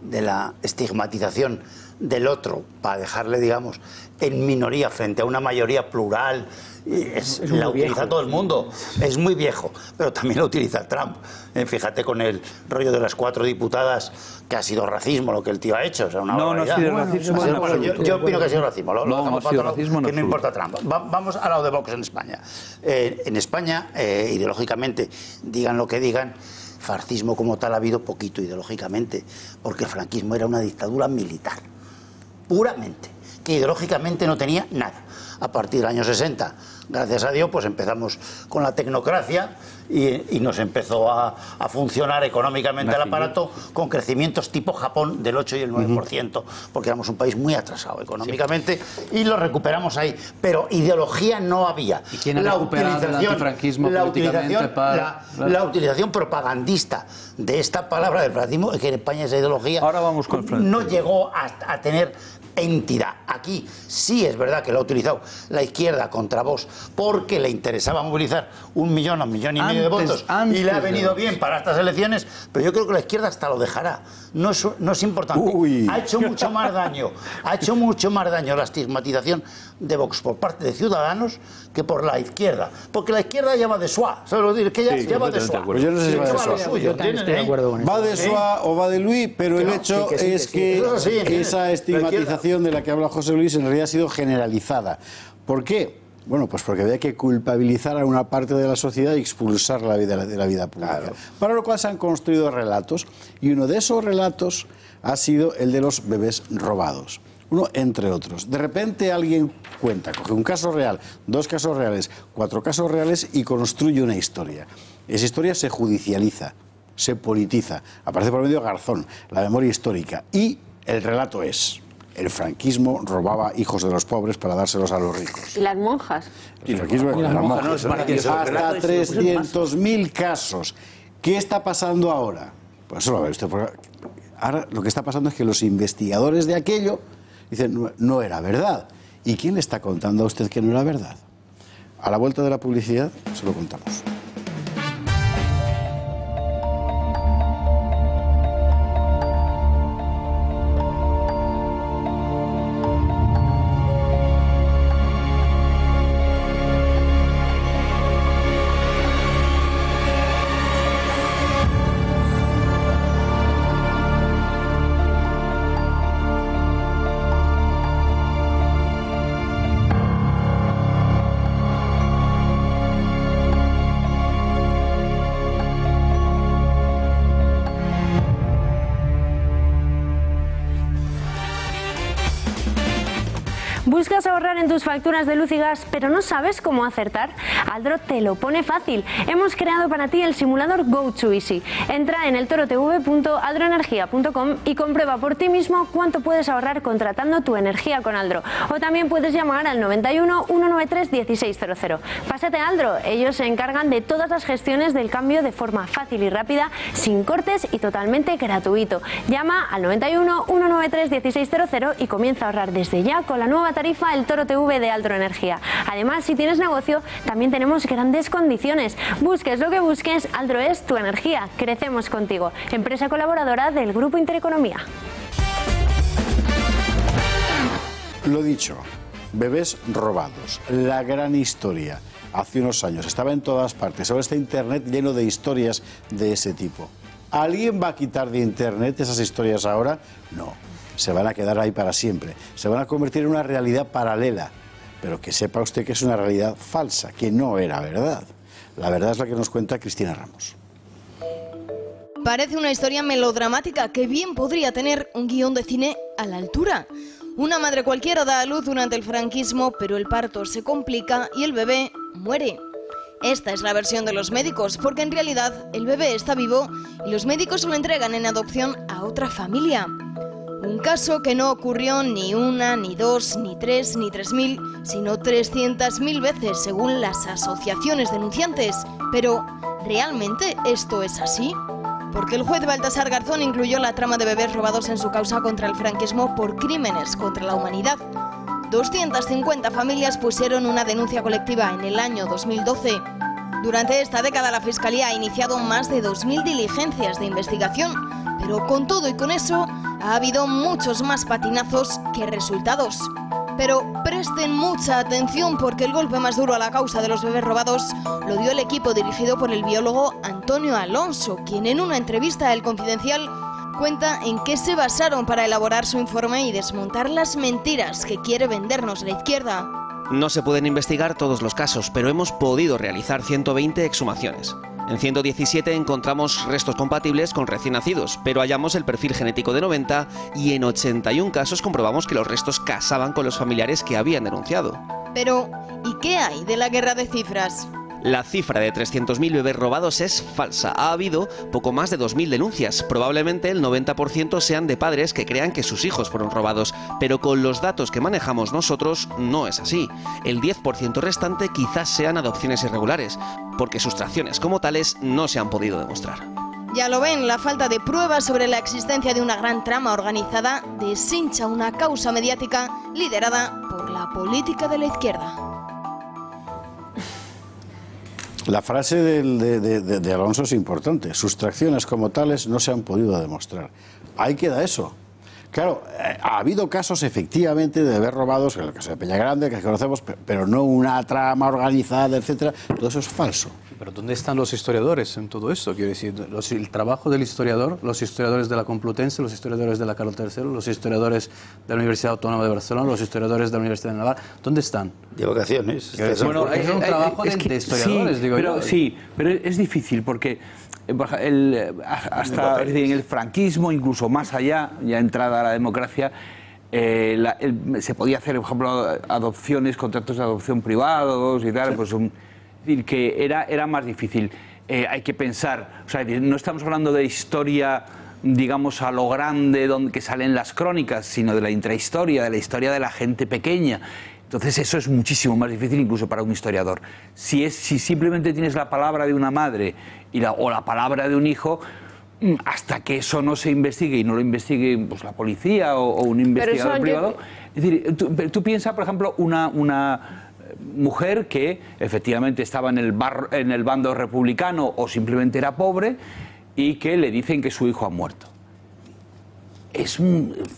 de la estigmatización del otro para dejarle, digamos, en minoría frente a una mayoría plural, es, Es la utiliza viejo. todo el mundo. Es muy viejo, pero también lo utiliza Trump. Eh, fíjate con el rollo de las cuatro diputadas, que ha sido racismo lo que el tío ha hecho. O sea, una No, no ha sido racismo Ha sido- en bueno, yo, absoluto. yo opino que ha sido racismo. Lo, lo No, ha sido otro racismo que no importa Trump. Va- vamos a lo de Vox en España. Eh, en España, eh, ideológicamente, digan lo que digan, fascismo como tal ha habido poquito ideológicamente, porque el franquismo era una dictadura militar, puramente, que ideológicamente no tenía nada. A partir del año 60 gracias a Dios, pues empezamos con la tecnocracia y, y nos empezó a, a funcionar económicamente el aparato con crecimientos tipo Japón del 8 y el 9%, porque éramos un país muy atrasado económicamente y lo recuperamos ahí. Pero ideología no había. ¿Y quién ha recuperado el la utilización, para- la- la utilización propagandista de esta palabra del franquismo, que en España esa ideología no llegó a, a tener entidad. Aquí sí es verdad que lo ha utilizado la izquierda contra vos porque le interesaba movilizar un millón o un millón y medio de votos y le ha venido bien para estas elecciones, pero yo creo que la izquierda hasta lo dejará. No es, no es importante. Ha hecho mucho más daño, ha hecho mucho más daño la estigmatización de Vox por parte de Ciudadanos que por la izquierda. Porque la izquierda ya va de suá, ¿sabes lo que digo? Que ya, Sí, ya va de suá. Pues yo no sé si va de suá. lo suyo, Yo también ¿tienen estoy de ahí? acuerdo con eso. Va de suá o va de Luis, pero el no, hecho sí, que sí, es que esa estigmatización de la que habla José Luis en realidad ha sido generalizada. ¿Por qué? Bueno, pues porque había que culpabilizar a una parte de la sociedad y expulsarla de la vida, de la vida pública. Para lo cual se han construido relatos y uno de esos relatos ha sido el de los bebés robados. Uno entre otros. De repente alguien cuenta, coge un caso real, dos casos reales, cuatro casos reales y construye una historia. Esa historia se judicializa, se politiza, aparece por medio de Garzón, la memoria histórica y el relato es. El franquismo robaba hijos de los pobres para dárselos a los ricos. ¿Y las monjas? El franquismo Y las monjas, no, Hasta relato es- 300.000 casos. ¿Qué está pasando ahora? Pues eso lo ve usted. Ahora lo que está pasando es que los investigadores de aquello dicen, no, no era verdad. ¿Y quién le está contando a usted que no era verdad? A la vuelta de la publicidad se lo contamos. En tus facturas de luz y gas, pero no sabes cómo acertar? Aldro te lo pone fácil. Hemos creado para ti el simulador Go to Easy. Entra en eltorotv.aldroenergia.com y comprueba por ti mismo cuánto puedes ahorrar contratando tu energía con Aldro. O también puedes llamar al 91 193 1600. Pásate a Aldro. Ellos se encargan de todas las gestiones del cambio de forma fácil y rápida, sin cortes y totalmente gratuito. Llama al 91 193 1600 y comienza a ahorrar desde ya con la nueva tarifa El Toro TV de Aldro Energía. Además, si tienes negocio, también tenemos grandes condiciones. Busques lo que busques, Aldro es tu energía. Crecemos contigo. Empresa colaboradora del Grupo Intereconomía. Lo dicho, bebés robados, la gran historia. Hace unos años estaba en todas partes. Ahora está Internet lleno de historias de ese tipo. ¿Alguien va a quitar de Internet esas historias ahora? No. Se van a quedar ahí para siempre. Se van a convertir en una realidad paralela. Pero que sepa usted que es una realidad falsa, que no era verdad. La verdad es la que nos cuenta Cristina Ramos. Parece una historia melodramática que bien podría tener un guion de cine a la altura. Una madre cualquiera da a luz durante el franquismo, pero el parto se complica y el bebé muere. Esta es la versión de los médicos, porque en realidad el bebé está vivo y los médicos lo entregan en adopción a otra familia. Un caso que no ocurrió ni una, ni dos, ni tres, ni tres mil, sino trescientas mil veces según las asociaciones denunciantes. Pero, ¿realmente esto es así? Porque el juez Baltasar Garzón incluyó la trama de bebés robados en su causa contra el franquismo por crímenes contra la humanidad. 250 familias pusieron una denuncia colectiva en el año 2012. Durante esta década la Fiscalía ha iniciado más de 2.000 diligencias de investigación, pero con todo y con eso ha habido muchos más patinazos que resultados. Pero presten mucha atención porque el golpe más duro a la causa de los bebés robados lo dio el equipo dirigido por el biólogo Antonio Alonso, quien en una entrevista a El Confidencial cuenta en qué se basaron para elaborar su informe y desmontar las mentiras que quiere vendernos la izquierda. No se pueden investigar todos los casos, pero hemos podido realizar 120 exhumaciones. En 117 encontramos restos compatibles con recién nacidos, pero hallamos el perfil genético de 90 y en 81 casos comprobamos que los restos casaban con los familiares que habían denunciado. Pero, ¿y qué hay de la guerra de cifras? La cifra de 300.000 bebés robados es falsa. Ha habido poco más de 2.000 denuncias. Probablemente el 90% sean de padres que crean que sus hijos fueron robados. Pero con los datos que manejamos nosotros no es así. El 10% restante quizás sean adopciones irregulares, porque sustracciones como tales no se han podido demostrar. Ya lo ven, la falta de pruebas sobre la existencia de una gran trama organizada deshincha una causa mediática liderada por la política de la izquierda. La frase de, de- de- Alonso es importante. Sustracciones como tales no se han podido demostrar. Ahí queda eso. Claro, eh, ha habido casos efectivamente de haber robados, en el caso de Peña Grande, que conocemos, pe- pero no una trama organizada, etcétera. Todo eso es falso. Pero ¿dónde están los historiadores en todo esto? Quiero decir, los- el trabajo del historiador, los historiadores de la Complutense, los historiadores de la Carlos III, los historiadores de la Universidad Autónoma de Barcelona, los historiadores de la Universidad de Navarra, ¿dónde están? De vacaciones. Bueno, es un eh, trabajo es de, que de historiadores, sí, digo pero, yo. Sí, pero es difícil porque eh, el, eh, hasta es decir, en el franquismo, incluso más allá, ya entrada la democracia, eh, la- el- se podía hacer, por ejemplo, adopciones, contratos de adopción privados y tal, pues un- es decir, que era, era más difícil. Eh, hay que pensar, o sea, no estamos hablando de historia digamos, a lo grande donde, que salen las crónicas, sino de la intrahistoria, de la historia de la gente pequeña. Entonces eso es muchísimo más difícil incluso para un historiador. Si, es, si simplemente tienes la palabra de una madre y la, o la palabra de un hijo, mm, hasta que eso no se investigue y no lo investigue pues, la policía o, o un investigador yo- privado. Es decir, tú, tú piensas, por ejemplo, una, una mujer que efectivamente estaba en el, bar- en el bando republicano o simplemente era pobre y que le dicen que su hijo ha muerto es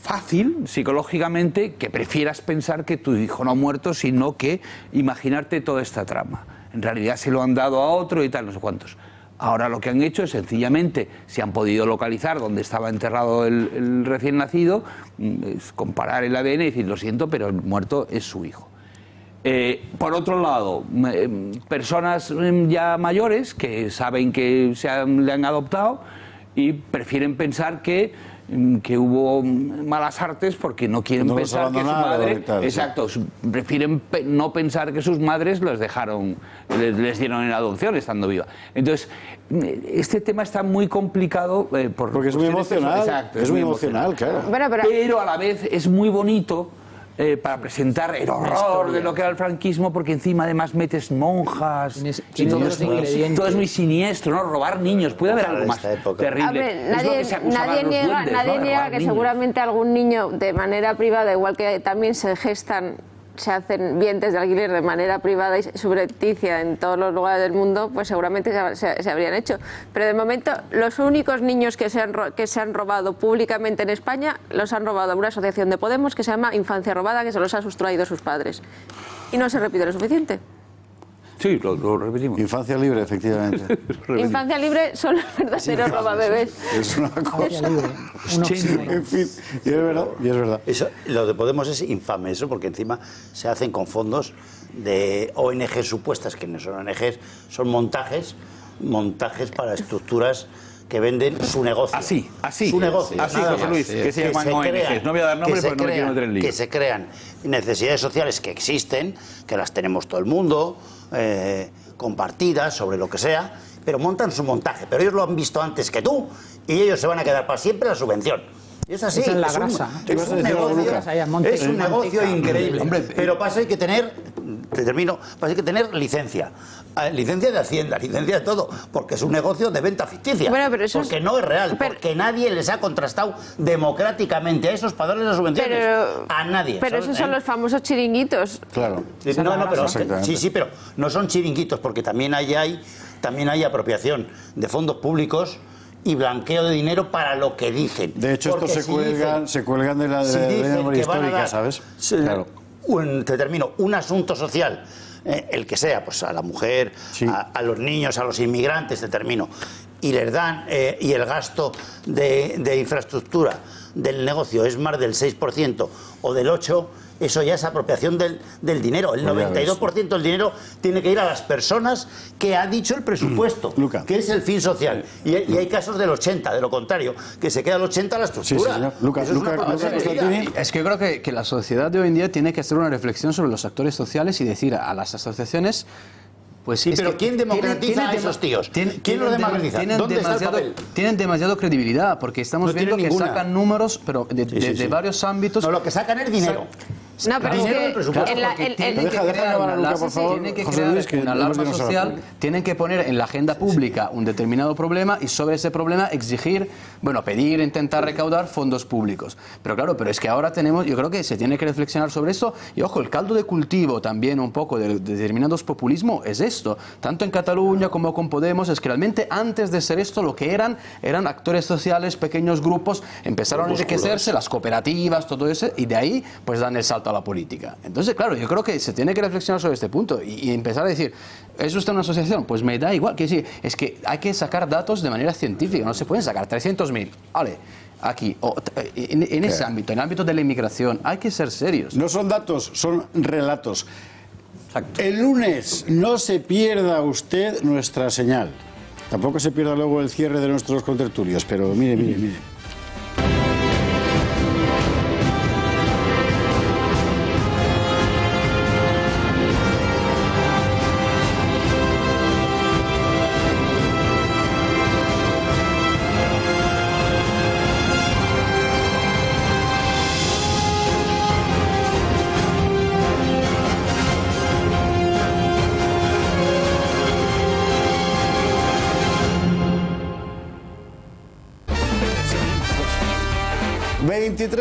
fácil psicológicamente que prefieras pensar que tu hijo no ha muerto, sino que imaginarte toda esta trama. En realidad se lo han dado a otro y tal, no sé cuántos. Ahora lo que han hecho es sencillamente, si han podido localizar dónde estaba enterrado el, el recién nacido, mm, es comparar el ADN y decir, lo siento, pero el muerto es su hijo. Eh, por otro lado, eh, personas mm, ya mayores que saben que se han- le han adoptado y prefieren pensar que, mm, que hubo malas artes porque no quieren No pensar que su madre. tal, exacto, prefieren pe- no pensar que sus madres los dejaron, les, les dieron en adopción estando viva. Entonces, este tema está muy complicado eh, por Porque es muy emocional, Exacto, es muy emocional, claro. Bueno, pero- pero a la vez es muy bonito eh, para presentar el horror de lo que era el franquismo, porque encima además metes monjas y todo, es muy, ingredientes. todo es muy siniestro, ¿no? Robar niños, puede haber algo más terrible. Hombre, Es lo nadie, que se acusaban nadie los niega, duendes, nadie ¿no? de niega robar que niños. seguramente algún niño de manera privada, igual que también se gestan, se hacen vientres de alquiler de manera privada y subrepticia en todos los lugares del mundo, pues seguramente se, se- se habrían hecho. Pero de momento, los únicos niños que se, han, que se han robado públicamente en España los han robado una asociación de Podemos que se llama Infancia Robada, que se los ha sustraído sus padres. Y no se repite lo suficiente. Sí, lo, lo repetimos. Infancia libre, efectivamente. Infancia libre son los verdaderos robabebés. Es una cosa. En fin, y es verdad, y es verdad. Eso, lo de Podemos es infame eso, porque encima se hacen con fondos de ONGs supuestas, que no son ONGs, son montajes, montajes para estructuras que venden su negocio. Así, así, Su negocio. así, José más. Luis, que se llaman ONGs. No voy a dar nombres porque no me quiero meter en lío. Que se crean necesidades sociales que existen, que las tenemos todo el mundo, eh, compartidas sobre lo que sea, pero montan su montaje. Pero ellos lo han visto antes que tú y ellos se van a quedar para siempre la subvención. Es así. Esa es la un- grasa. es ¿Qué ibas a un negocio, es un negocio increíble. Hombre, pero pasa hay que tener, te termino, pasa hay que tener licencia. Eh, Licencia de Hacienda, licencia de todo, porque es un negocio de venta ficticia. Bueno, pero eso es- porque no es real, porque nadie les ha contrastado democráticamente a esos para darles las subvenciones. Pero- a nadie. Pero ¿sabes? esos son ¿Eh? los famosos chiringuitos. Claro. Sí, no, no, pero sí, sí, pero no son chiringuitos, porque también hay, hay, también hay apropiación de fondos públicos y blanqueo de dinero para lo que dicen. De hecho, estos Porque se si cuelgan, dicen- se cuelgan de la, de si la- de la dicen memoria histórica, dar, ¿sabes? Claro. un, te termino, un asunto social, eh, el que sea, pues a la mujer, a, a los niños, a los inmigrantes, te termino, y les dan, eh, y el gasto de, de infraestructura del negocio es más del 6% o del 8%, eso ya es apropiación del, del dinero. El Pues ya ves. 92% del dinero tiene que ir a las personas que ha dicho el presupuesto, que es el fin social. Y, hay- y hay casos del 80, de lo contrario, que se queda el 80 a la estructura. Eso es una barbaridad. Es que yo creo que, que la sociedad de hoy en día tiene que hacer una reflexión sobre los actores sociales y decir a las asociaciones. Pues Sí, es pero ¿quién democratiza a esos tíos? tienen- ¿Quién los tienen dem- democratiza? Tienen ¿Dónde está el papel? tienen demasiado credibilidad porque estamos No viendo que ninguna. sacan números, pero de, de- sí, de sí. varios ámbitos. No, lo que sacan es dinero. No, pero es Dinero del que presupuesto, en la- el- el- tienen que Deja- una alarma- por favor, tienen que José crear Luis, que una alarma social, tienen que poner en la agenda pública un determinado problema y sobre ese problema exigir, bueno, pedir, intentar recaudar fondos públicos. Pero claro, pero es que ahora tenemos, yo creo que se tiene que reflexionar sobre esto. Y ojo, el caldo de cultivo también un poco de, de determinados populismo es esto, tanto en Cataluña como con Podemos, es que realmente antes de ser esto lo que eran eran actores sociales, pequeños grupos, empezaron a enriquecerse, las cooperativas, todo eso, y de ahí pues dan el salto a la política. Entonces, claro, yo creo que se tiene que reflexionar sobre este punto y, y empezar a decir, ¿es usted una asociación? Pues me da igual, quiero decir, es que hay que sacar datos de manera científica, no se pueden sacar 300.000, vale, aquí, o, t- en, en ese Claro. ámbito, en el ámbito de la inmigración, hay que ser serios. No son datos, son relatos. El lunes no se pierda usted nuestra señal. Tampoco se pierda luego el cierre de nuestros contertulios, pero mire, mire, mire.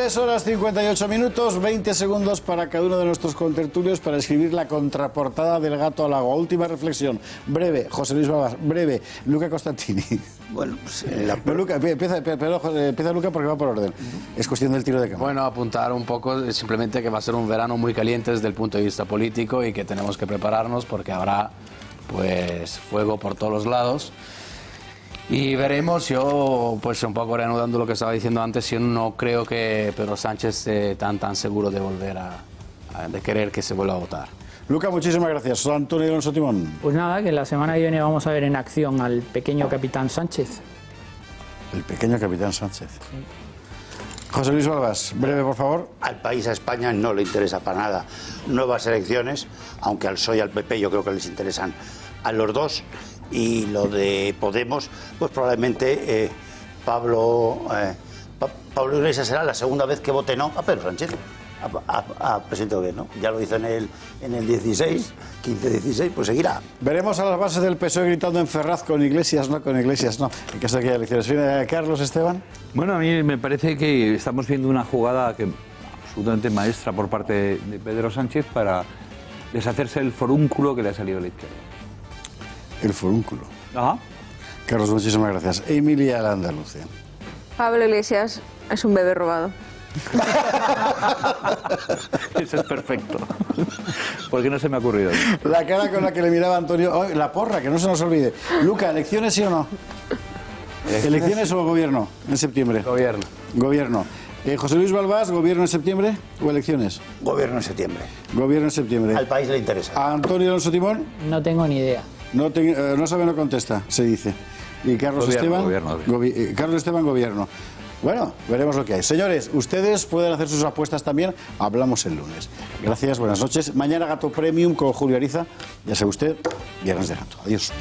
...23 horas 58 minutos, 20 segundos para cada uno de nuestros contertulios para escribir la contraportada del gato al agua. Última reflexión, breve, José Luis Babas, breve, Luca Costantini. Bueno, pues la... No, Luca, empieza, pero, José, empieza Luca porque va por orden. Es cuestión del tiro de cámara. Bueno, apuntar un poco eh, simplemente que va a ser un verano muy caliente desde el punto de vista político y que tenemos que prepararnos porque habrá pues fuego por todos los lados. Y veremos, yo pues un poco reanudando lo que estaba diciendo antes, yo no creo que Pedro Sánchez esté tan tan seguro de volver a, a- de querer que se vuelva a votar. Luca, muchísimas gracias. Antonio Alonso Timón. Pues nada, que la semana que viene vamos a ver en acción al pequeño capitán Sánchez. El pequeño capitán Sánchez. José Luis Balbás, breve, por favor. Al país, a España, no le interesa para nada nuevas elecciones, aunque al PSOE y al PP yo creo que les interesan a los dos. Y lo de Podemos, pues probablemente eh, Pablo, eh, Pa- Pablo Iglesias será la segunda vez que vote no a Pedro Sánchez, a, a- a presidente de gobierno. Ya lo hizo en el, en el 16, 15-16, pues seguirá. Veremos a las bases del PSOE gritando en Ferraz con Iglesias, no con Iglesias, no. En caso de que haya elecciones. Eh, Carlos Esteban. Bueno, a mí me parece que estamos viendo una jugada que absolutamente maestra por parte de Pedro Sánchez para deshacerse del forúnculo que le ha salido a la izquierda. El forúnculo. Ajá. Carlos, muchísimas gracias. Emilia la Andalucía. Pablo Iglesias es un bebé robado. Eso es perfecto. Porque no se me ha ocurrido. La cara con la que le miraba Antonio. Oh, la porra, que no se nos olvide. Luca, ¿elecciones sí o no? ¿Elecciones o gobierno en septiembre? Gobierno. Gobierno. Eh, José Luis Balbás, ¿gobierno en septiembre o elecciones? Gobierno en septiembre. Gobierno en septiembre. Al país le interesa. ¿A Antonio Alonso Timón? No tengo ni idea. No, te- eh, no sabe, no contesta, se dice. Y Carlos Gobierno, Esteban. gobierno, gobi- eh, Carlos Esteban, gobierno. Bueno, veremos lo que hay. Señores, ustedes pueden hacer sus apuestas también. Hablamos el lunes. Gracias, buenas noches. Mañana Gato Premium con Julio Ariza. Ya sabe usted, viernes de gato. Adiós.